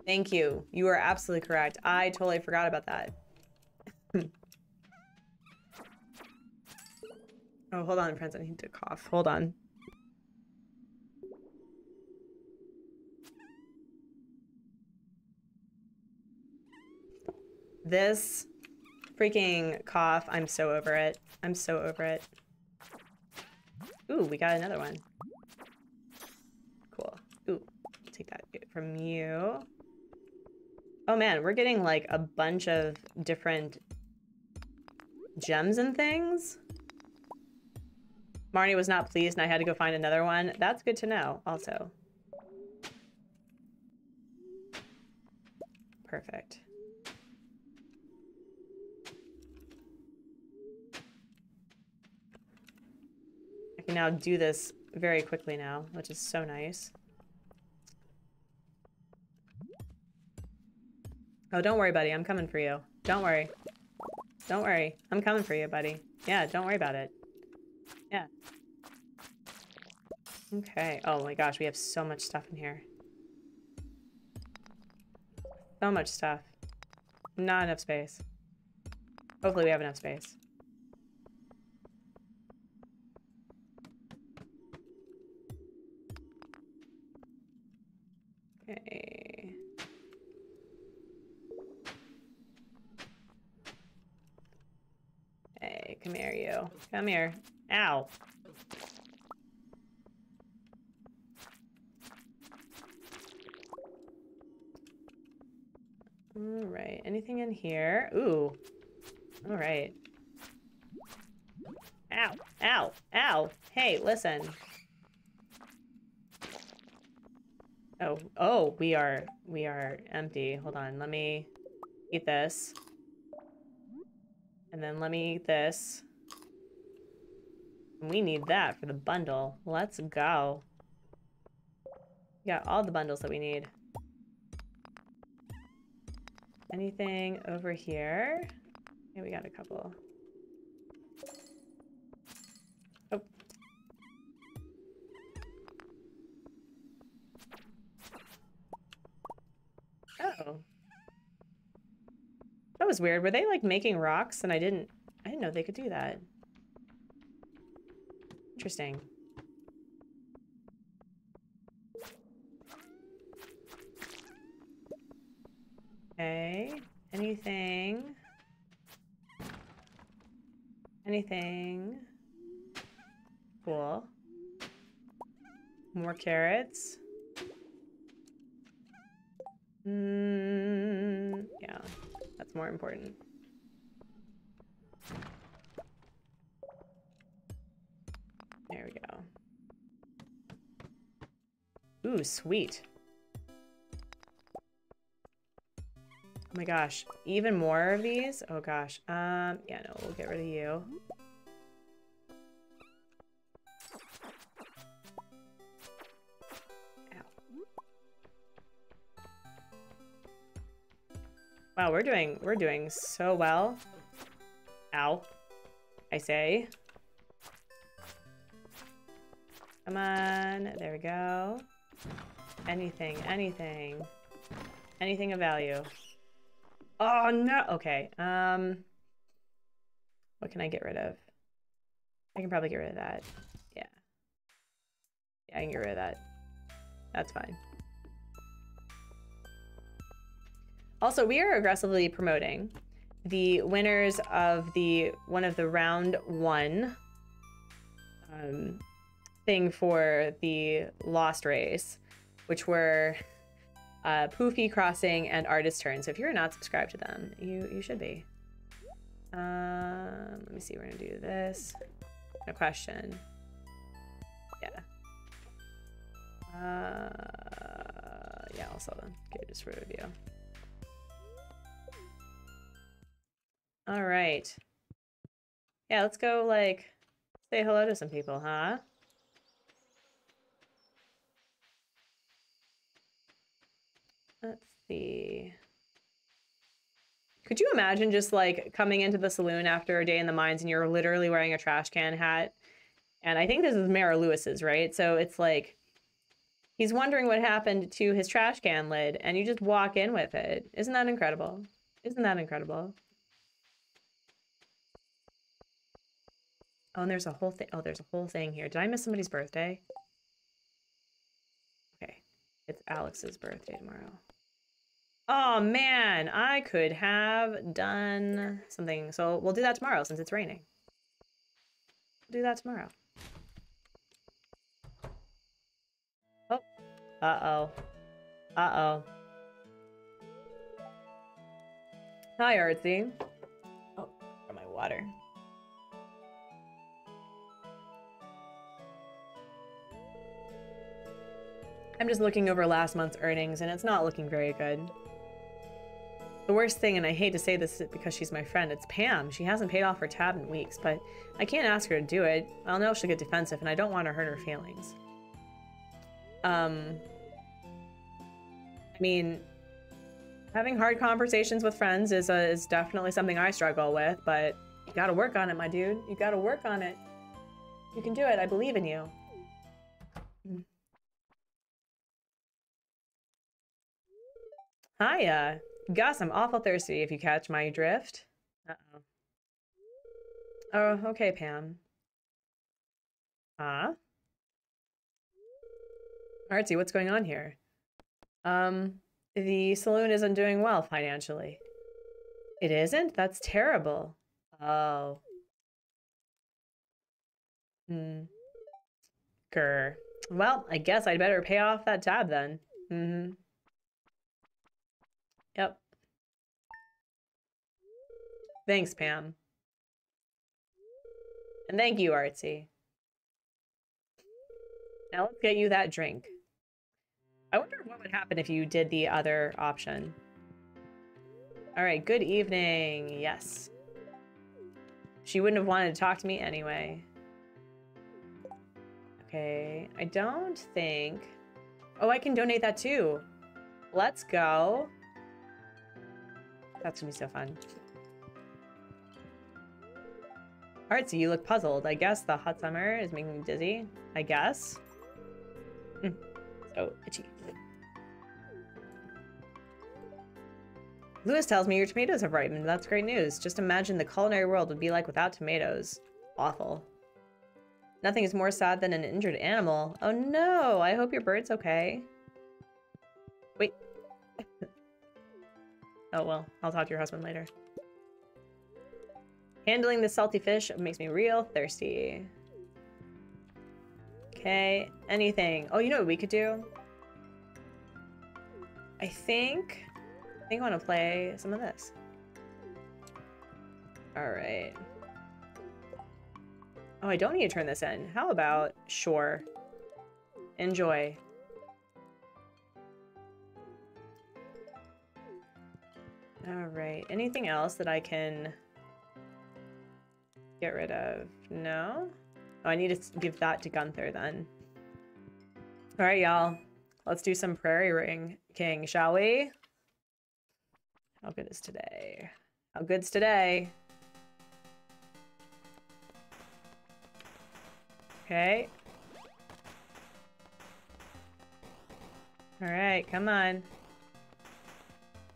Thank you. You are absolutely correct. I totally forgot about that. oh, hold on, friends. I need to cough. Hold on. This freaking cough. I'm so over it. I'm so over it. Ooh, we got another one. Take that from you. Oh man, we're getting like a bunch of different gems and things. Marnie was not pleased and I had to go find another one. That's good to know also. Perfect. I can now do this very quickly now, which is so nice. Oh, don't worry, buddy. I'm coming for you. Don't worry. Don't worry. I'm coming for you, buddy. Yeah, don't worry about it. Yeah. Okay. Oh my gosh, we have so much stuff in here. So much stuff. Not enough space. Hopefully we have enough space. Come here. Ow. All right, anything in here? Ooh. All right. Ow, ow, ow. Hey, listen. Oh, oh, we are, we are empty. Hold on, let me eat this. And then let me eat this. We need that for the bundle. Let's go. We got all the bundles that we need. Anything over here? Yeah, we got a couple. Oh. Oh. That was weird. Were they like making rocks and I didn't I didn't know they could do that. Interesting. Okay. Anything? Anything? Cool. More carrots. Mm, yeah, that's more important. There we go. Ooh, sweet. Oh my gosh, even more of these? Oh gosh. Um, yeah, no, we'll get rid of you. Wow, we're doing we're doing so well. Ow. I say. Come on. There we go. Anything, anything. Anything of value. Oh no. Okay. Um what can I get rid of? I can probably get rid of that. Yeah. Yeah, I can get rid of that. That's fine. Also, we are aggressively promoting the winners of the one of the round one um, thing for the Lost race, which were uh, Poofy Crossing and Artist Turn. So if you're not subscribed to them, you you should be. Um, let me see. We're gonna do this. A question. Yeah. Uh, yeah. I'll sell them. Okay, just for review. All right. Yeah, let's go, like, say hello to some people, huh? Let's see. Could you imagine just, like, coming into the saloon after a day in the mines and you're literally wearing a trash can hat? And I think this is Mayor Lewis's, right? So it's like, he's wondering what happened to his trash can lid, and you just walk in with it. Isn't that incredible? Isn't that incredible? Oh, and there's a whole thing. Oh, there's a whole thing here. Did I miss somebody's birthday? Okay. It's Alex's birthday tomorrow. Oh, man. I could have done something. So we'll do that tomorrow since it's raining. We'll do that tomorrow. Oh. Uh-oh. Uh-oh. Hi, Artsy. Oh, for my water. I'm just looking over last month's earnings and it's not looking very good. The worst thing, and I hate to say this because she's my friend, it's Pam. She hasn't paid off her tab in weeks, but I can't ask her to do it. I'll know she'll get defensive and I don't want to hurt her feelings. Um, I mean, having hard conversations with friends is, a, is definitely something I struggle with, but you gotta work on it, my dude. You gotta work on it. You can do it. I believe in you. Hiya. Gus, I'm awful thirsty if you catch my drift. Uh-oh. Oh, okay, Pam. Huh? Artsy, what's going on here? Um, the saloon isn't doing well financially. It isn't? That's terrible. Oh. Hmm. Grr. Well, I guess I'd better pay off that tab then. Mm-hmm. Thanks, Pam. And thank you, Artsy. Now let's get you that drink. I wonder what would happen if you did the other option. All right, good evening. Yes. She wouldn't have wanted to talk to me anyway. Okay, I don't think... Oh, I can donate that too. Let's go. That's gonna be so fun. So you look puzzled. I guess the hot summer is making me dizzy. I guess. Mm. So itchy. Lewis tells me your tomatoes have ripened. That's great news. Just imagine the culinary world would be like without tomatoes. Awful. Nothing is more sad than an injured animal. Oh no, I hope your bird's okay. Wait. oh well, I'll talk to your husband later. Handling the salty fish makes me real thirsty. Okay, anything. Oh, you know what we could do? I think... I think I want to play some of this. Alright. Oh, I don't need to turn this in. How about... Sure. Enjoy. Alright, anything else that I can get rid of? No? Oh, I need to give that to Gunther then. Alright, y'all. Let's do some Prairie Ring King, shall we? How good is today? How good's today? Okay. Alright, come on.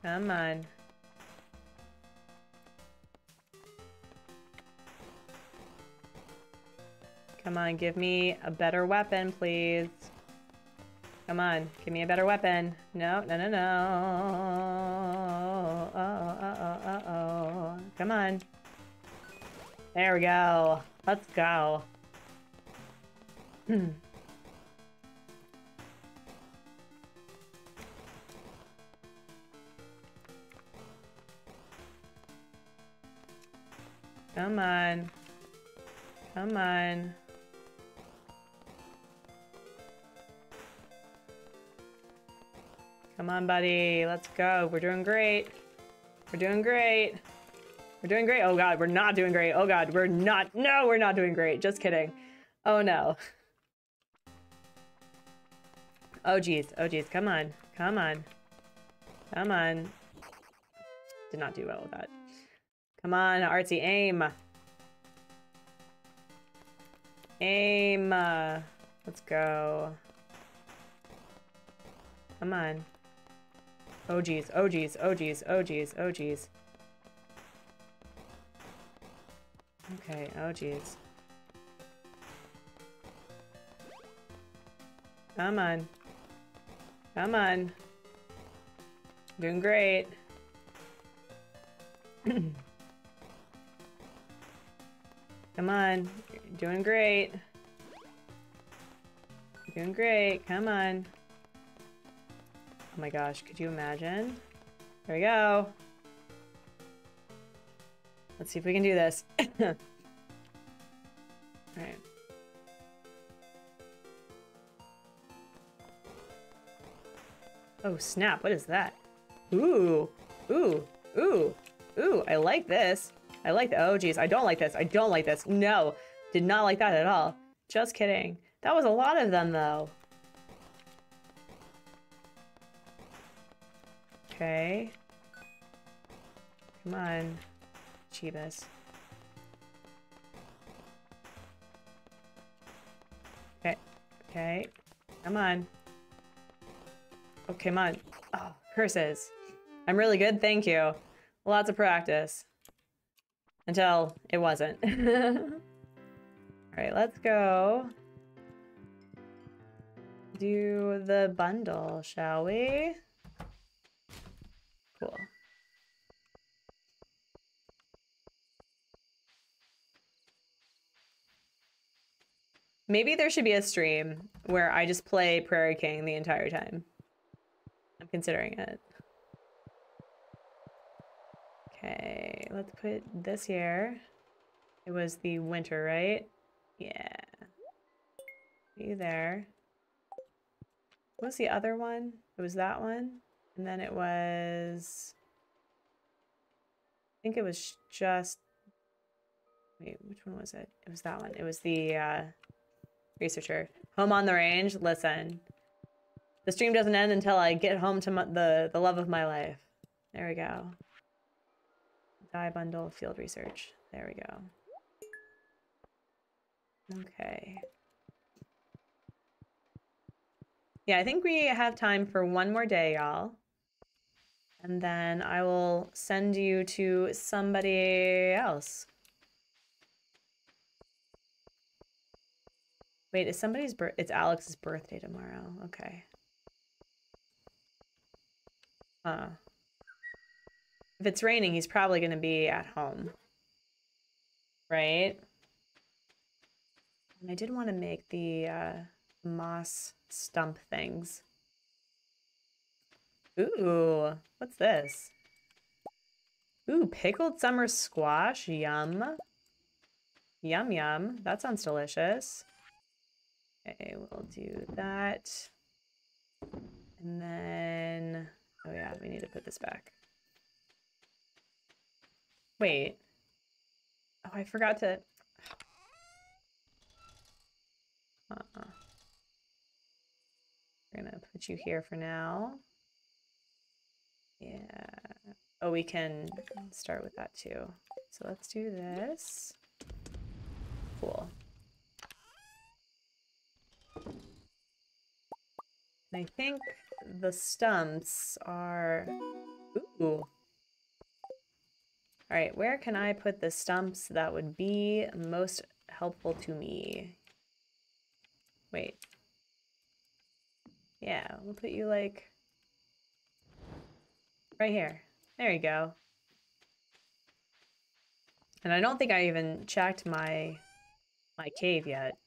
Come on. Come on, give me a better weapon, please. Come on, give me a better weapon. No, no, no, no. Oh, uh oh, uh oh. Come on. There we go. Let's go. Hmm. Come on. Come on. Come on, buddy. Let's go. We're doing great. We're doing great. We're doing great. Oh, God. We're not doing great. Oh, God. We're not. No, we're not doing great. Just kidding. Oh, no. Oh, geez. Oh, geez. Come on. Come on. Come on. Did not do well with that. Come on, Artsy. Aim. Aim. Uh, let's go. Come on. Oh geez, oh geez, oh geez, oh geez, oh geez. Okay, oh geez. Come on. Come on. Doing great. Come on. You're doing great. Doing great. Come on. Oh my gosh, could you imagine? There we go. Let's see if we can do this. Alright. Oh snap, what is that? Ooh, ooh, ooh, ooh, I like this. I like the, oh geez, I don't like this, I don't like this. No, did not like that at all. Just kidding. That was a lot of them though. Okay. Come on. Chivas. Okay. Okay. Come on. Oh, come on. Oh, curses. I'm really good, thank you. Lots of practice. Until it wasn't. Alright, let's go. Do the bundle, shall we? Cool. Maybe there should be a stream where I just play Prairie King the entire time. I'm considering it. Okay, let's put this here. It was the winter, right? Yeah. Be there. What was the other one? It was that one. And then it was... I think it was just... Wait, which one was it? It was that one. It was the uh, researcher. Home on the range. Listen. The stream doesn't end until I get home to the, the love of my life. There we go. Die bundle field research. There we go. Okay. Yeah, I think we have time for one more day, y'all. And then I will send you to somebody else. Wait, is somebody's birth? It's Alex's birthday tomorrow. Okay. Huh. If it's raining, he's probably going to be at home. Right? And I did want to make the uh, moss stump things. Ooh, what's this? Ooh, pickled summer squash. Yum. Yum, yum. That sounds delicious. Okay, we'll do that. And then... Oh yeah, we need to put this back. Wait. Oh, I forgot to... Uh -uh. We're gonna put you here for now. Yeah. Oh, we can start with that too. So let's do this. Cool. I think the stumps are... Ooh. Alright, where can I put the stumps that would be most helpful to me? Wait. Yeah, we'll put you like... Right here. There you go. And I don't think I even checked my my cave yet.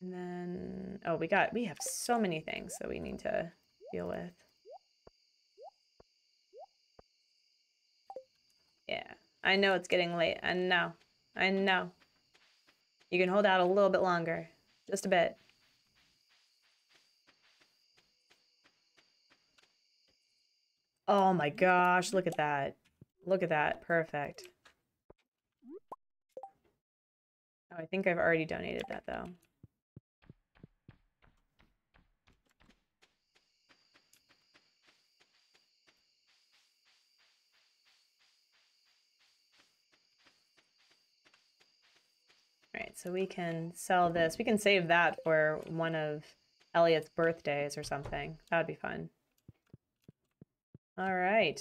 And then, oh, we got, we have so many things that we need to deal with. Yeah, I know it's getting late. I know. I know. You can hold out a little bit longer. Just a bit. Oh my gosh, look at that. Look at that. Perfect. Oh, I think I've already donated that though. Alright, so we can sell this. We can save that for one of Elliott's birthdays or something. That would be fun. All right.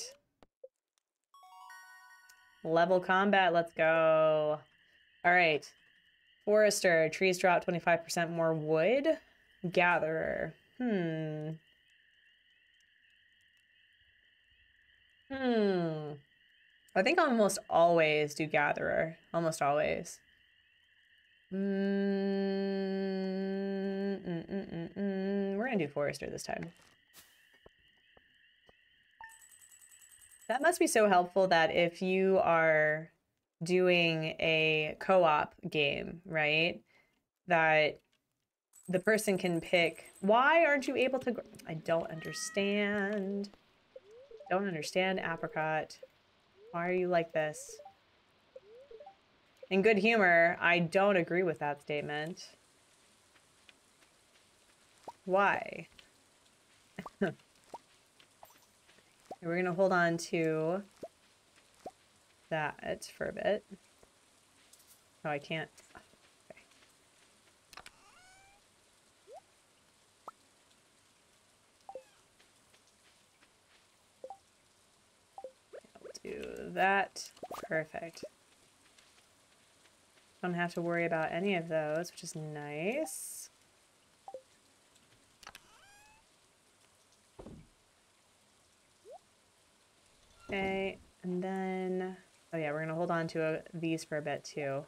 Level combat, let's go. All right. Forester, trees drop 25% more wood. Gatherer, hmm. Hmm. I think almost always do gatherer. Almost always. Mm, mm, mm, mm, We're gonna do Forester this time. That must be so helpful that if you are doing a co-op game, right? That the person can pick, why aren't you able to, I don't understand. Don't understand, Apricot. Why are you like this? In good humor, I don't agree with that statement. Why? And we're going to hold on to that for a bit. Oh, I can't. Okay. Do that. Perfect. Don't have to worry about any of those, which is nice. Okay, and then... Oh yeah, we're gonna hold on to a, these for a bit too.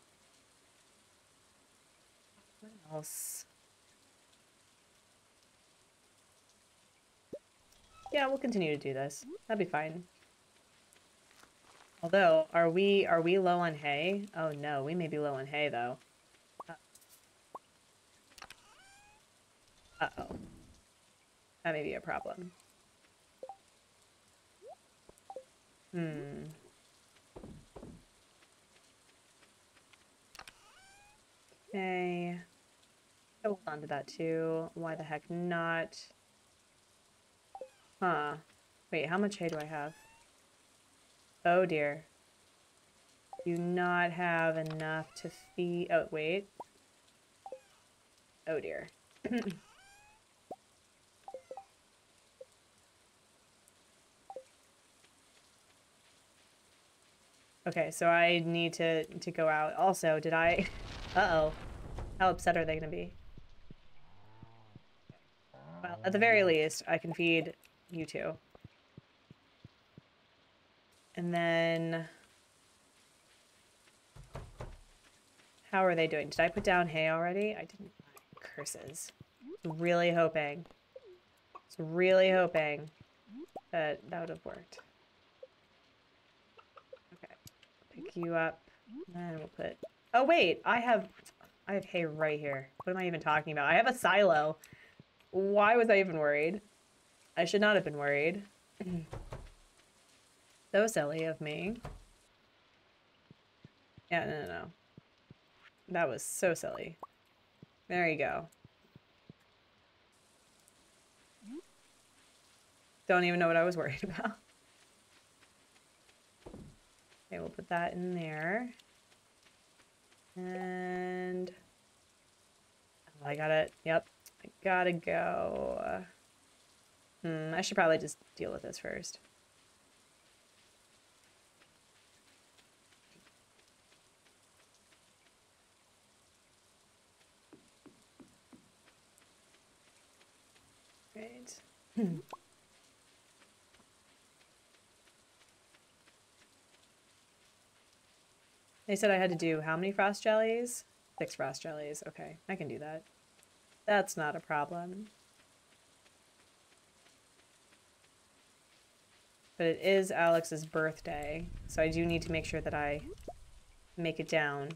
What else? Yeah, we'll continue to do this. That'd be fine. Although, are we are we low on hay? Oh no, we may be low on hay though. Uh-oh. That may be a problem. Hmm. Okay. Hold on to that too. Why the heck not? Huh. Wait, how much hay do I have? Oh dear. Do not have enough to feed... Oh, wait. Oh dear. okay, so I need to, to go out. Also, did I... Uh-oh. How upset are they going to be? Well, at the very least, I can feed you two. And then... How are they doing? Did I put down hay already? I didn't. Curses. Really hoping. Really hoping that that would have worked. Okay. Pick you up. And we'll put... Oh, wait! I have... I have hay right here. What am I even talking about? I have a silo. Why was I even worried? I should not have been worried. so silly of me. Yeah, no, no, no. That was so silly. There you go. Don't even know what I was worried about. Okay, we'll put that in there. And... Oh, I got it. Yep. I gotta go. Hmm, I should probably just deal with this first. Right. They said I had to do how many frost jellies? Six frost jellies. Okay, I can do that. That's not a problem. But it is Alex's birthday, so I do need to make sure that I make it down.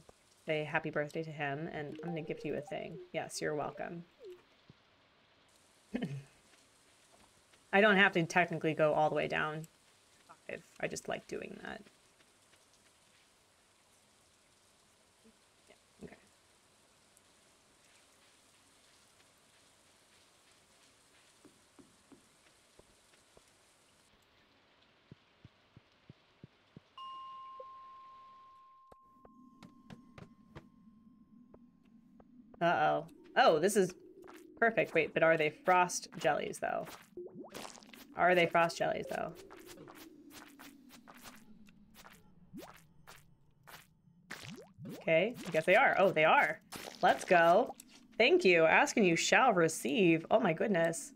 Say happy birthday to him, and I'm going to gift you a thing. Yes, you're welcome. I don't have to technically go all the way down. I just like doing that. Uh-oh. Oh, this is perfect. Wait, but are they frost jellies, though? Are they frost jellies, though? Okay, I guess they are. Oh, they are. Let's go. Thank you. Asking you shall receive. Oh my goodness.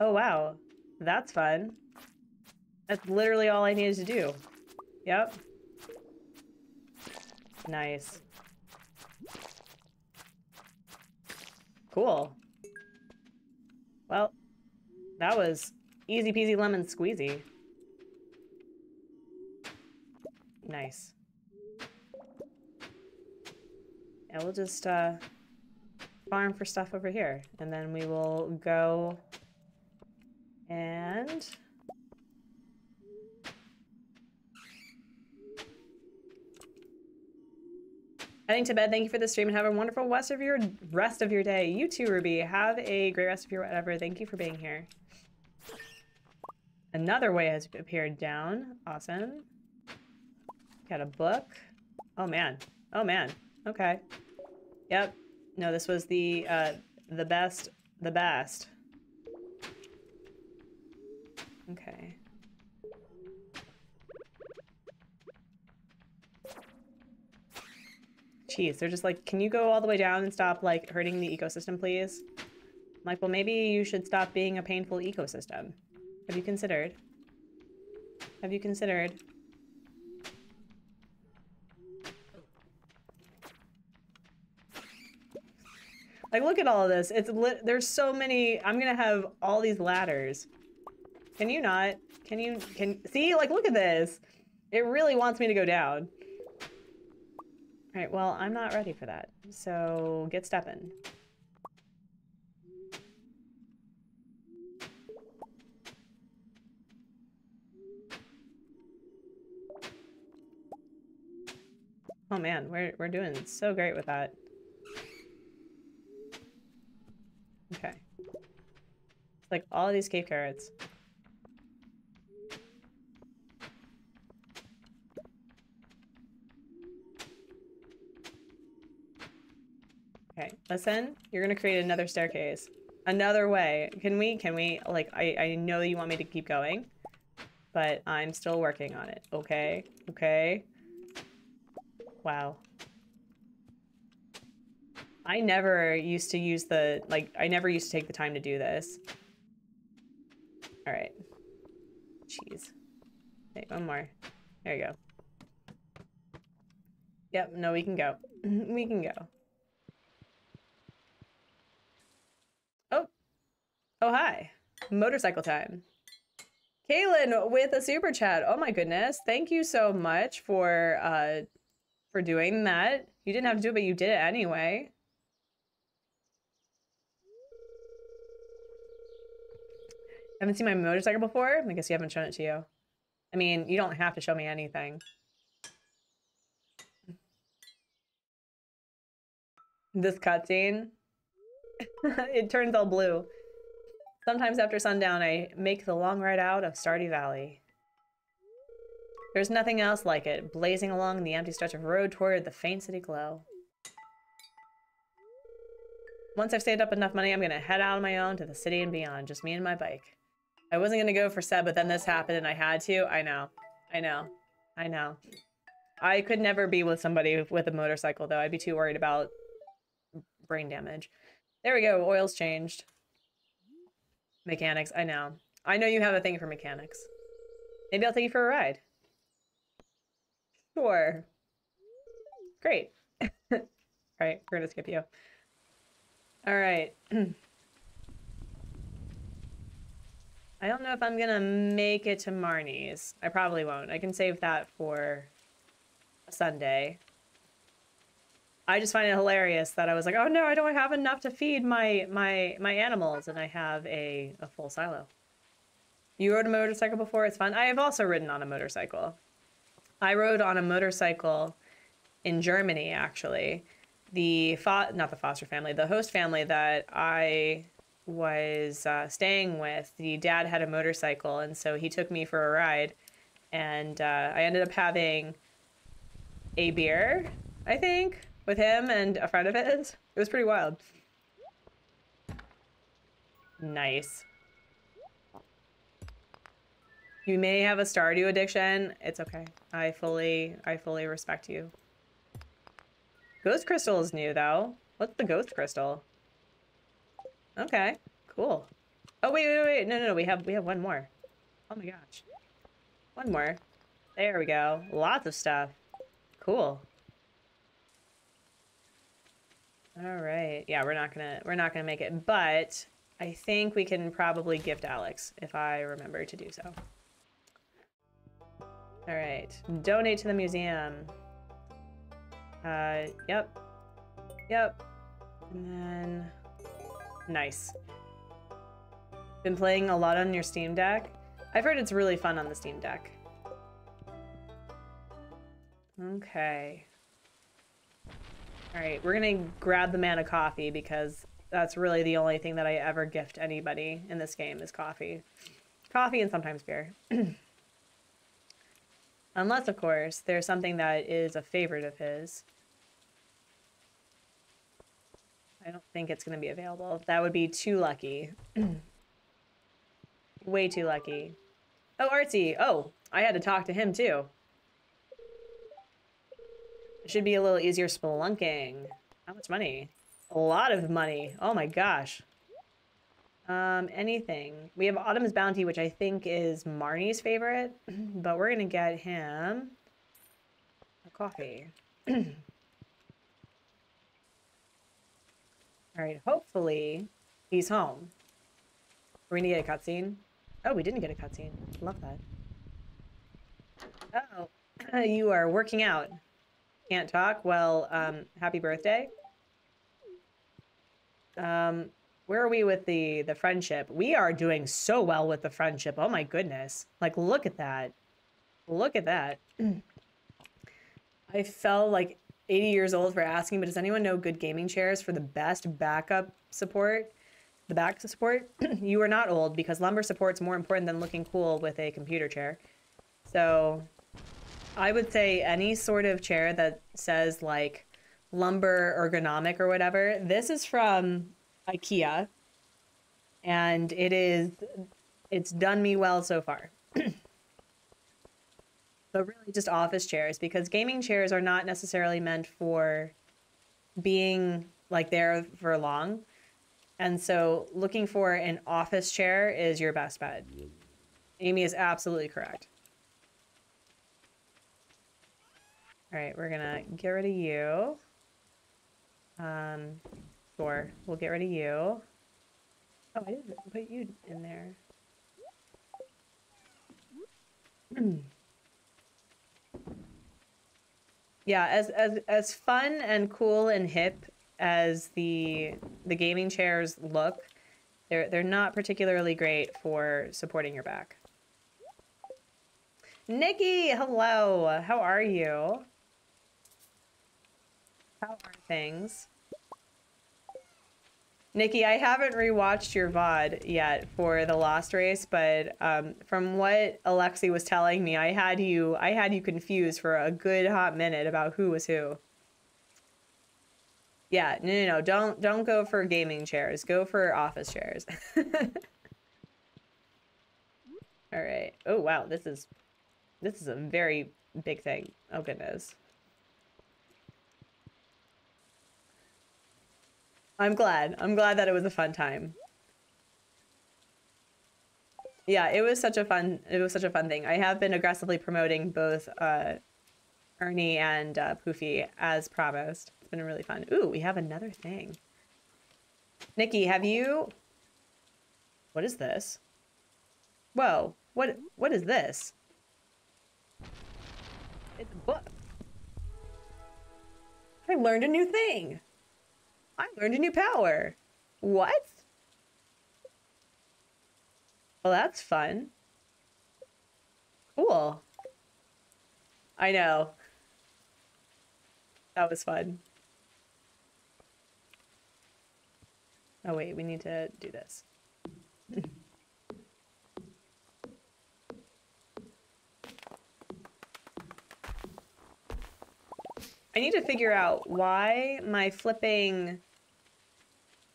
Oh wow. That's fun. That's literally all I needed to do. Yep. Nice. Cool. Well, that was easy peasy lemon squeezy. Nice. And we'll just uh, farm for stuff over here. And then we will go and Heading to bed. Thank you for the stream and have a wonderful rest of your rest of your day. You too, Ruby. Have a great rest of your whatever. Thank you for being here. Another way has appeared down. Awesome. Got a book. Oh man. Oh man. Okay. Yep. No, this was the uh the best the best. Okay. Jeez, they're just like, can you go all the way down and stop like hurting the ecosystem, please? I'm like, well, maybe you should stop being a painful ecosystem. Have you considered? Have you considered? Like, look at all of this. It's lit. There's so many. I'm gonna have all these ladders. Can you not? Can you? Can see? Like, look at this. It really wants me to go down. All right. Well, I'm not ready for that. So get stepping. Oh man, we're we're doing so great with that. Okay. It's like all these cave carrots. Okay, listen, you're gonna create another staircase. Another way. Can we, can we, like, I, I know you want me to keep going, but I'm still working on it, okay? Okay? Wow. I never used to use the, like, I never used to take the time to do this. All right. Jeez. Okay, one more. There you go. Yep, no, we can go. we can go. Oh, hi. Motorcycle time. Kaylin with a super chat. Oh my goodness. Thank you so much for uh for doing that. You didn't have to do it, but you did it anyway. Haven't seen my motorcycle before? I guess you haven't shown it to you. I mean, you don't have to show me anything. This cutscene, it turns all blue. Sometimes after sundown, I make the long ride out of Stardew Valley. There's nothing else like it, blazing along the empty stretch of road toward the faint city glow. Once I've saved up enough money, I'm gonna head out on my own to the city and beyond, just me and my bike. I wasn't gonna go for Seb, but then this happened and I had to. I know. I know. I know. I could never be with somebody with a motorcycle, though. I'd be too worried about brain damage. There we go. Oil's changed. Mechanics. I know. I know you have a thing for mechanics. Maybe I'll take you for a ride. Sure. Great. All right, we're gonna skip you. All right. I don't know if I'm gonna make it to Marnie's. I probably won't. I can save that for Sunday. I just find it hilarious that I was like, oh no, I don't have enough to feed my my my animals, and I have a, a full silo. You rode a motorcycle before? It's fun. I have also ridden on a motorcycle. I rode on a motorcycle in Germany, actually. The fo- not the foster family, the host family that I was uh, staying with, the dad had a motorcycle, and so he took me for a ride, and uh, I ended up having a beer, I think, with him and a friend of his. It was pretty wild. Nice. You may have a Stardew addiction. It's okay. I fully, I fully respect you. Ghost Crystal is new, though. What's the Ghost Crystal? Okay, cool. Oh wait, wait, wait, no, no, no, we have we have one more. Oh my gosh, one more. There we go. Lots of stuff. Cool. All right. Yeah, we're not gonna we're not gonna make it, but I think we can probably gift Alex if I remember to do so. All right. Donate to the museum. Uh, yep. Yep. And then Nice. Been playing a lot on your Steam Deck? I've heard it's really fun on the Steam Deck. Okay. Alright, we're gonna grab the man a coffee because that's really the only thing that I ever gift anybody in this game is coffee. Coffee and sometimes beer. Unless, of course, there's something that is a favorite of his. I don't think it's going to be available. That would be too lucky. Way too lucky. Oh, Artsy. Oh, I had to talk to him too. Should be a little easier spelunking. How much money? A lot of money. Oh my gosh. Um, anything. We have Autumn's Bounty, which I think is Marnie's favorite, but we're gonna get him a coffee. All right, hopefully he's home. Are we gonna get a cutscene? Oh, we didn't get a cutscene. Love that. Oh, you are working out. Can't talk? Well, um, happy birthday. Um, where are we with the the friendship? We are doing so well with the friendship. Oh my goodness. Like look at that. Look at that. I felt like 80 years old for asking, but does anyone know good gaming chairs for the best backup support? The back support? you are not old because lumbar support's more important than looking cool with a computer chair. So I would say any sort of chair that says like lumbar ergonomic or whatever. This is from IKEA and it is it's done me well so far. but really just office chairs because gaming chairs are not necessarily meant for being like there for long. And so looking for an office chair is your best bet. Amy is absolutely correct. All right, we're gonna get rid of you. Um, sure, we'll get rid of you. Oh, I didn't put you in there. yeah, as as as fun and cool and hip as the the gaming chairs look, they're they're not particularly great for supporting your back. Nikki, hello. How are you? How are things? Nikki, I haven't rewatched your VOD yet for the Lost Race, but um, from what Alexi was telling me, I had you I had you confused for a good hot minute about who was who. Yeah, no, no, no, don't don't go for gaming chairs. Go for office chairs. All right. Oh wow, this is this is a very big thing. Oh goodness. I'm glad. I'm glad that it was a fun time. Yeah, it was such a fun it was such a fun thing. I have been aggressively promoting both uh, Ernie and uh, Poofy as promised. It's been really fun. Ooh, we have another thing. Nikki, have you What is this? Whoa, what what is this? It's a book. I learned a new thing. I learned a new power. What? Well, that's fun. Cool. I know. That was fun. Oh wait, we need to do this. I need to figure out why my flipping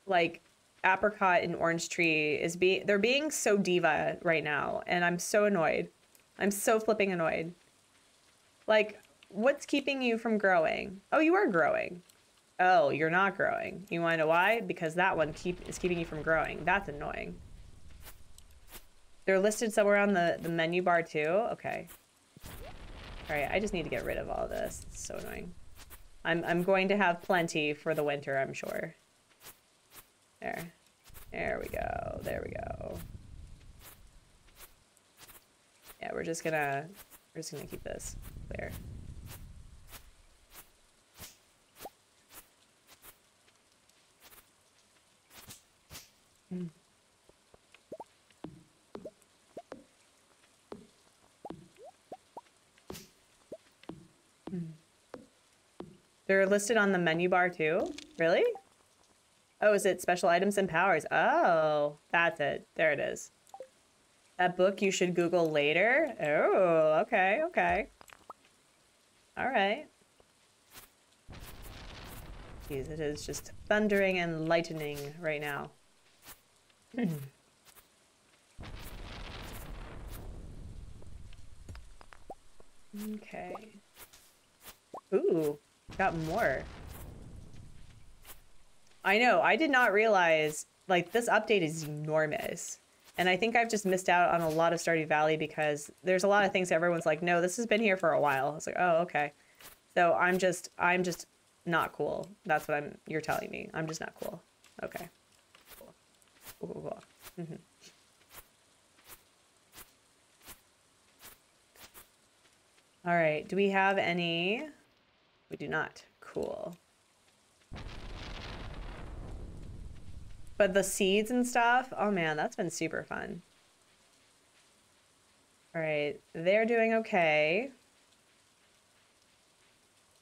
like apricot and orange tree is being they're being so diva right now and i'm so annoyed. I'm so flipping annoyed. Like what's keeping you from growing? Oh you are growing. Oh you're not growing. You want to know why? Because that one keep is keeping you from growing. That's annoying. They're listed somewhere on the the menu bar too? Okay. All right i just need to get rid of all this. It's so annoying. I'm i'm going to have plenty for the winter i'm sure there. There we go. There we go. Yeah, we're just gonna we're just gonna keep this clear. Mm. They're listed on the menu bar too? Really? Oh, is it special items and powers? Oh, that's it. There it is. That book you should Google later? Oh, okay, okay. All right. Jeez, it is just thundering and lightning right now. okay. Ooh, Got more. I know, I did not realize, like, this update is enormous. And I think I've just missed out on a lot of Stardew Valley because there's a lot of things everyone's like, no, this has been here for a while. It's like, oh, okay. So I'm just, I'm just not cool. That's what I'm, you're telling me. I'm just not cool. Okay. Cool. Cool, cool, cool. Mm -hmm. All right. Do we have any? We do not. Cool. But the seeds and stuff, oh man, that's been super fun. All right, they're doing okay.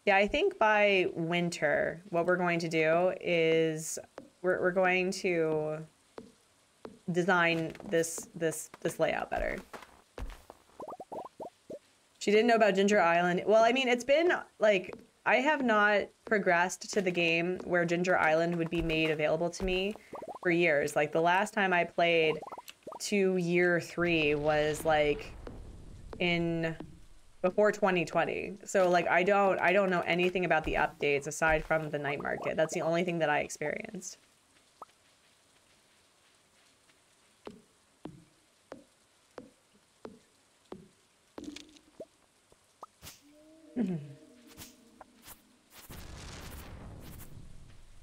Yeah, I think by winter, what we're going to do is we're, we're going to design this this this layout better. She didn't know about Ginger Island. Well, I mean, it's been like I have not progressed to the game where Ginger Island would be made available to me for years. Like the last time I played to year three was like in before 2020. So like I don't I don't know anything about the updates aside from the night market. That's the only thing that I experienced. Mm-hmm.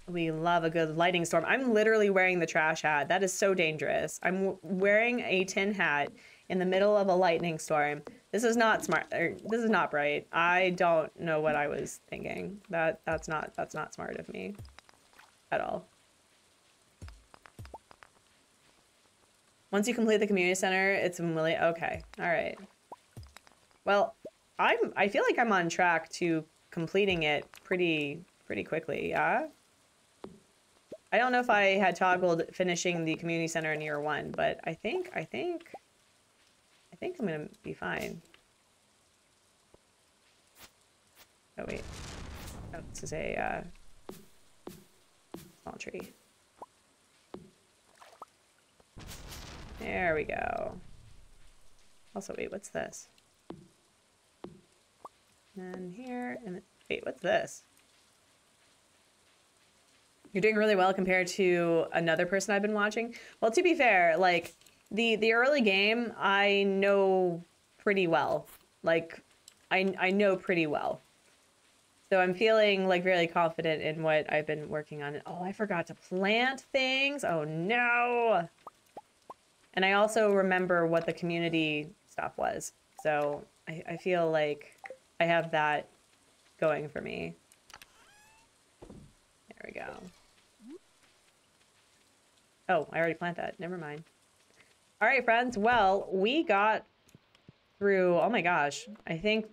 We love a good lightning storm. I'm literally wearing the trash hat. That is so dangerous. I'm wearing a tin hat in the middle of a lightning storm. This is not smart. Er, this is not bright. I don't know what I was thinking. That that's not that's not smart of me at all. Once you complete the community center, it's million. Okay, all right. Well, I'm. I feel like I'm on track to completing it pretty pretty quickly. Yeah. I don't know if I had toggled finishing the community center in year one, but I think, I think, I think I'm gonna be fine. Oh wait, oh, this is a uh, small tree. There we go. Also, wait, what's this? And here, and wait, what's this? You're doing really well compared to another person I've been watching. Well, to be fair, like the the early game, I know pretty well. Like I I know pretty well. So I'm feeling like really confident in what I've been working on. Oh, I forgot to plant things. Oh no. And I also remember what the community stuff was. So I, I feel like I have that going for me. There we go. Oh, I already planted that. Never mind. All right, friends. Well, we got through, oh my gosh, I think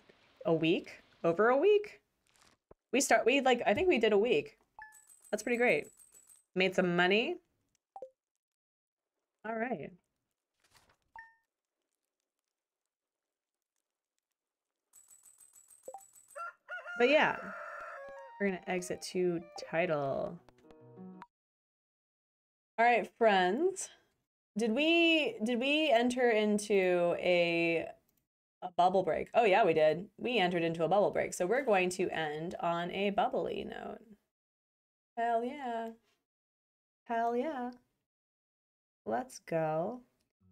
a week, over a week. We start, we like, I think we did a week. That's pretty great. Made some money. All right. But yeah, we're gonna exit to title. All right, friends. Did we did we enter into a a bubble break? Oh yeah, we did. We entered into a bubble break. So we're going to end on a bubbly note. Hell yeah. Hell yeah. Let's go.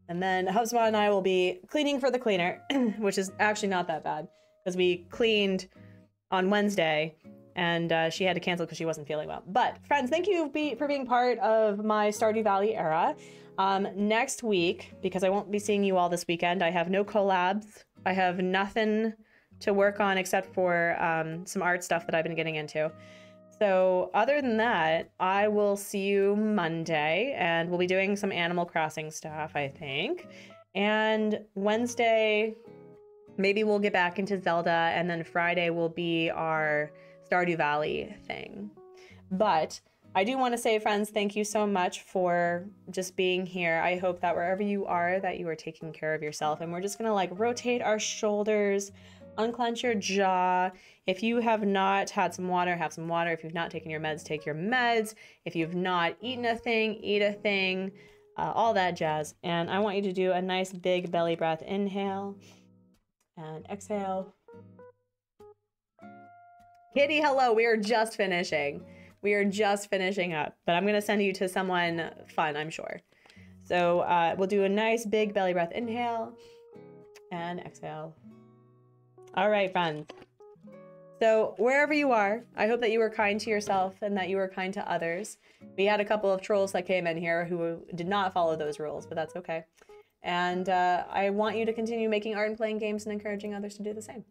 And then Hubsmod and I will be cleaning for the cleaner, which is actually not that bad because we cleaned on Wednesday and uh, she had to cancel because she wasn't feeling well. But friends, thank you be, for being part of my Stardew Valley era. Um, next week, because I won't be seeing you all this weekend, I have no collabs. I have nothing to work on except for um, some art stuff that I've been getting into. So other than that, I will see you Monday, and we'll be doing some Animal Crossing stuff, I think. And Wednesday, maybe we'll get back into Zelda, and then Friday will be our Stardew Valley thing. But I do want to say, friends, thank you so much for just being here. I hope that wherever you are, that you are taking care of yourself. And we're just gonna like rotate our shoulders, unclench your jaw. If you have not had some water, have some water. If you've not taken your meds, take your meds. If you've not eaten a thing, eat a thing. Uh, all that jazz. And I want you to do a nice big belly breath. Inhale and exhale. Kitty, hello. We are just finishing. We are just finishing up, but I'm going to send you to someone fun, I'm sure. So uh, we'll do a nice big belly breath inhale and exhale. All right, friends. So wherever you are, I hope that you were kind to yourself and that you were kind to others. We had a couple of trolls that came in here who did not follow those rules, but that's okay. And uh, I want you to continue making art and playing games and encouraging others to do the same.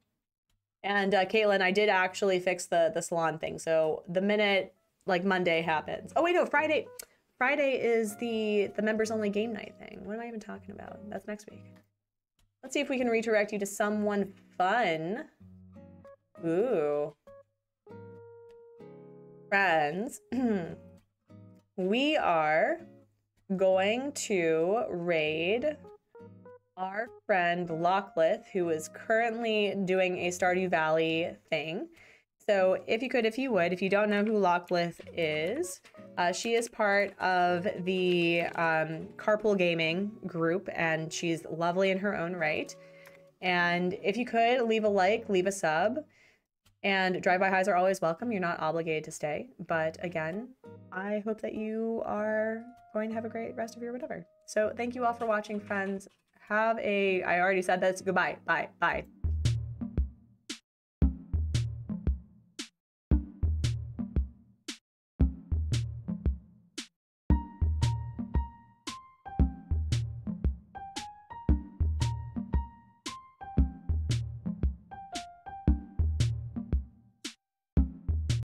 And uh, Caitlin, I did actually fix the the salon thing. So the minute like Monday happens. Oh wait, no, Friday. Friday is the the members only game night thing. What am I even talking about? That's next week. Let's see if we can redirect you to someone fun. Ooh. Friends, we are going to raid our friend Locklith, who is currently doing a Stardew Valley thing. So, if you could, if you would, if you don't know who Locklith is, uh, she is part of the um, Carpool Gaming group, and she's lovely in her own right. And if you could, leave a like, leave a sub. And drive-by highs are always welcome. You're not obligated to stay. But again, I hope that you are going to have a great rest of your whatever. So thank you all for watching, friends. Have a, I already said this, goodbye, bye, bye.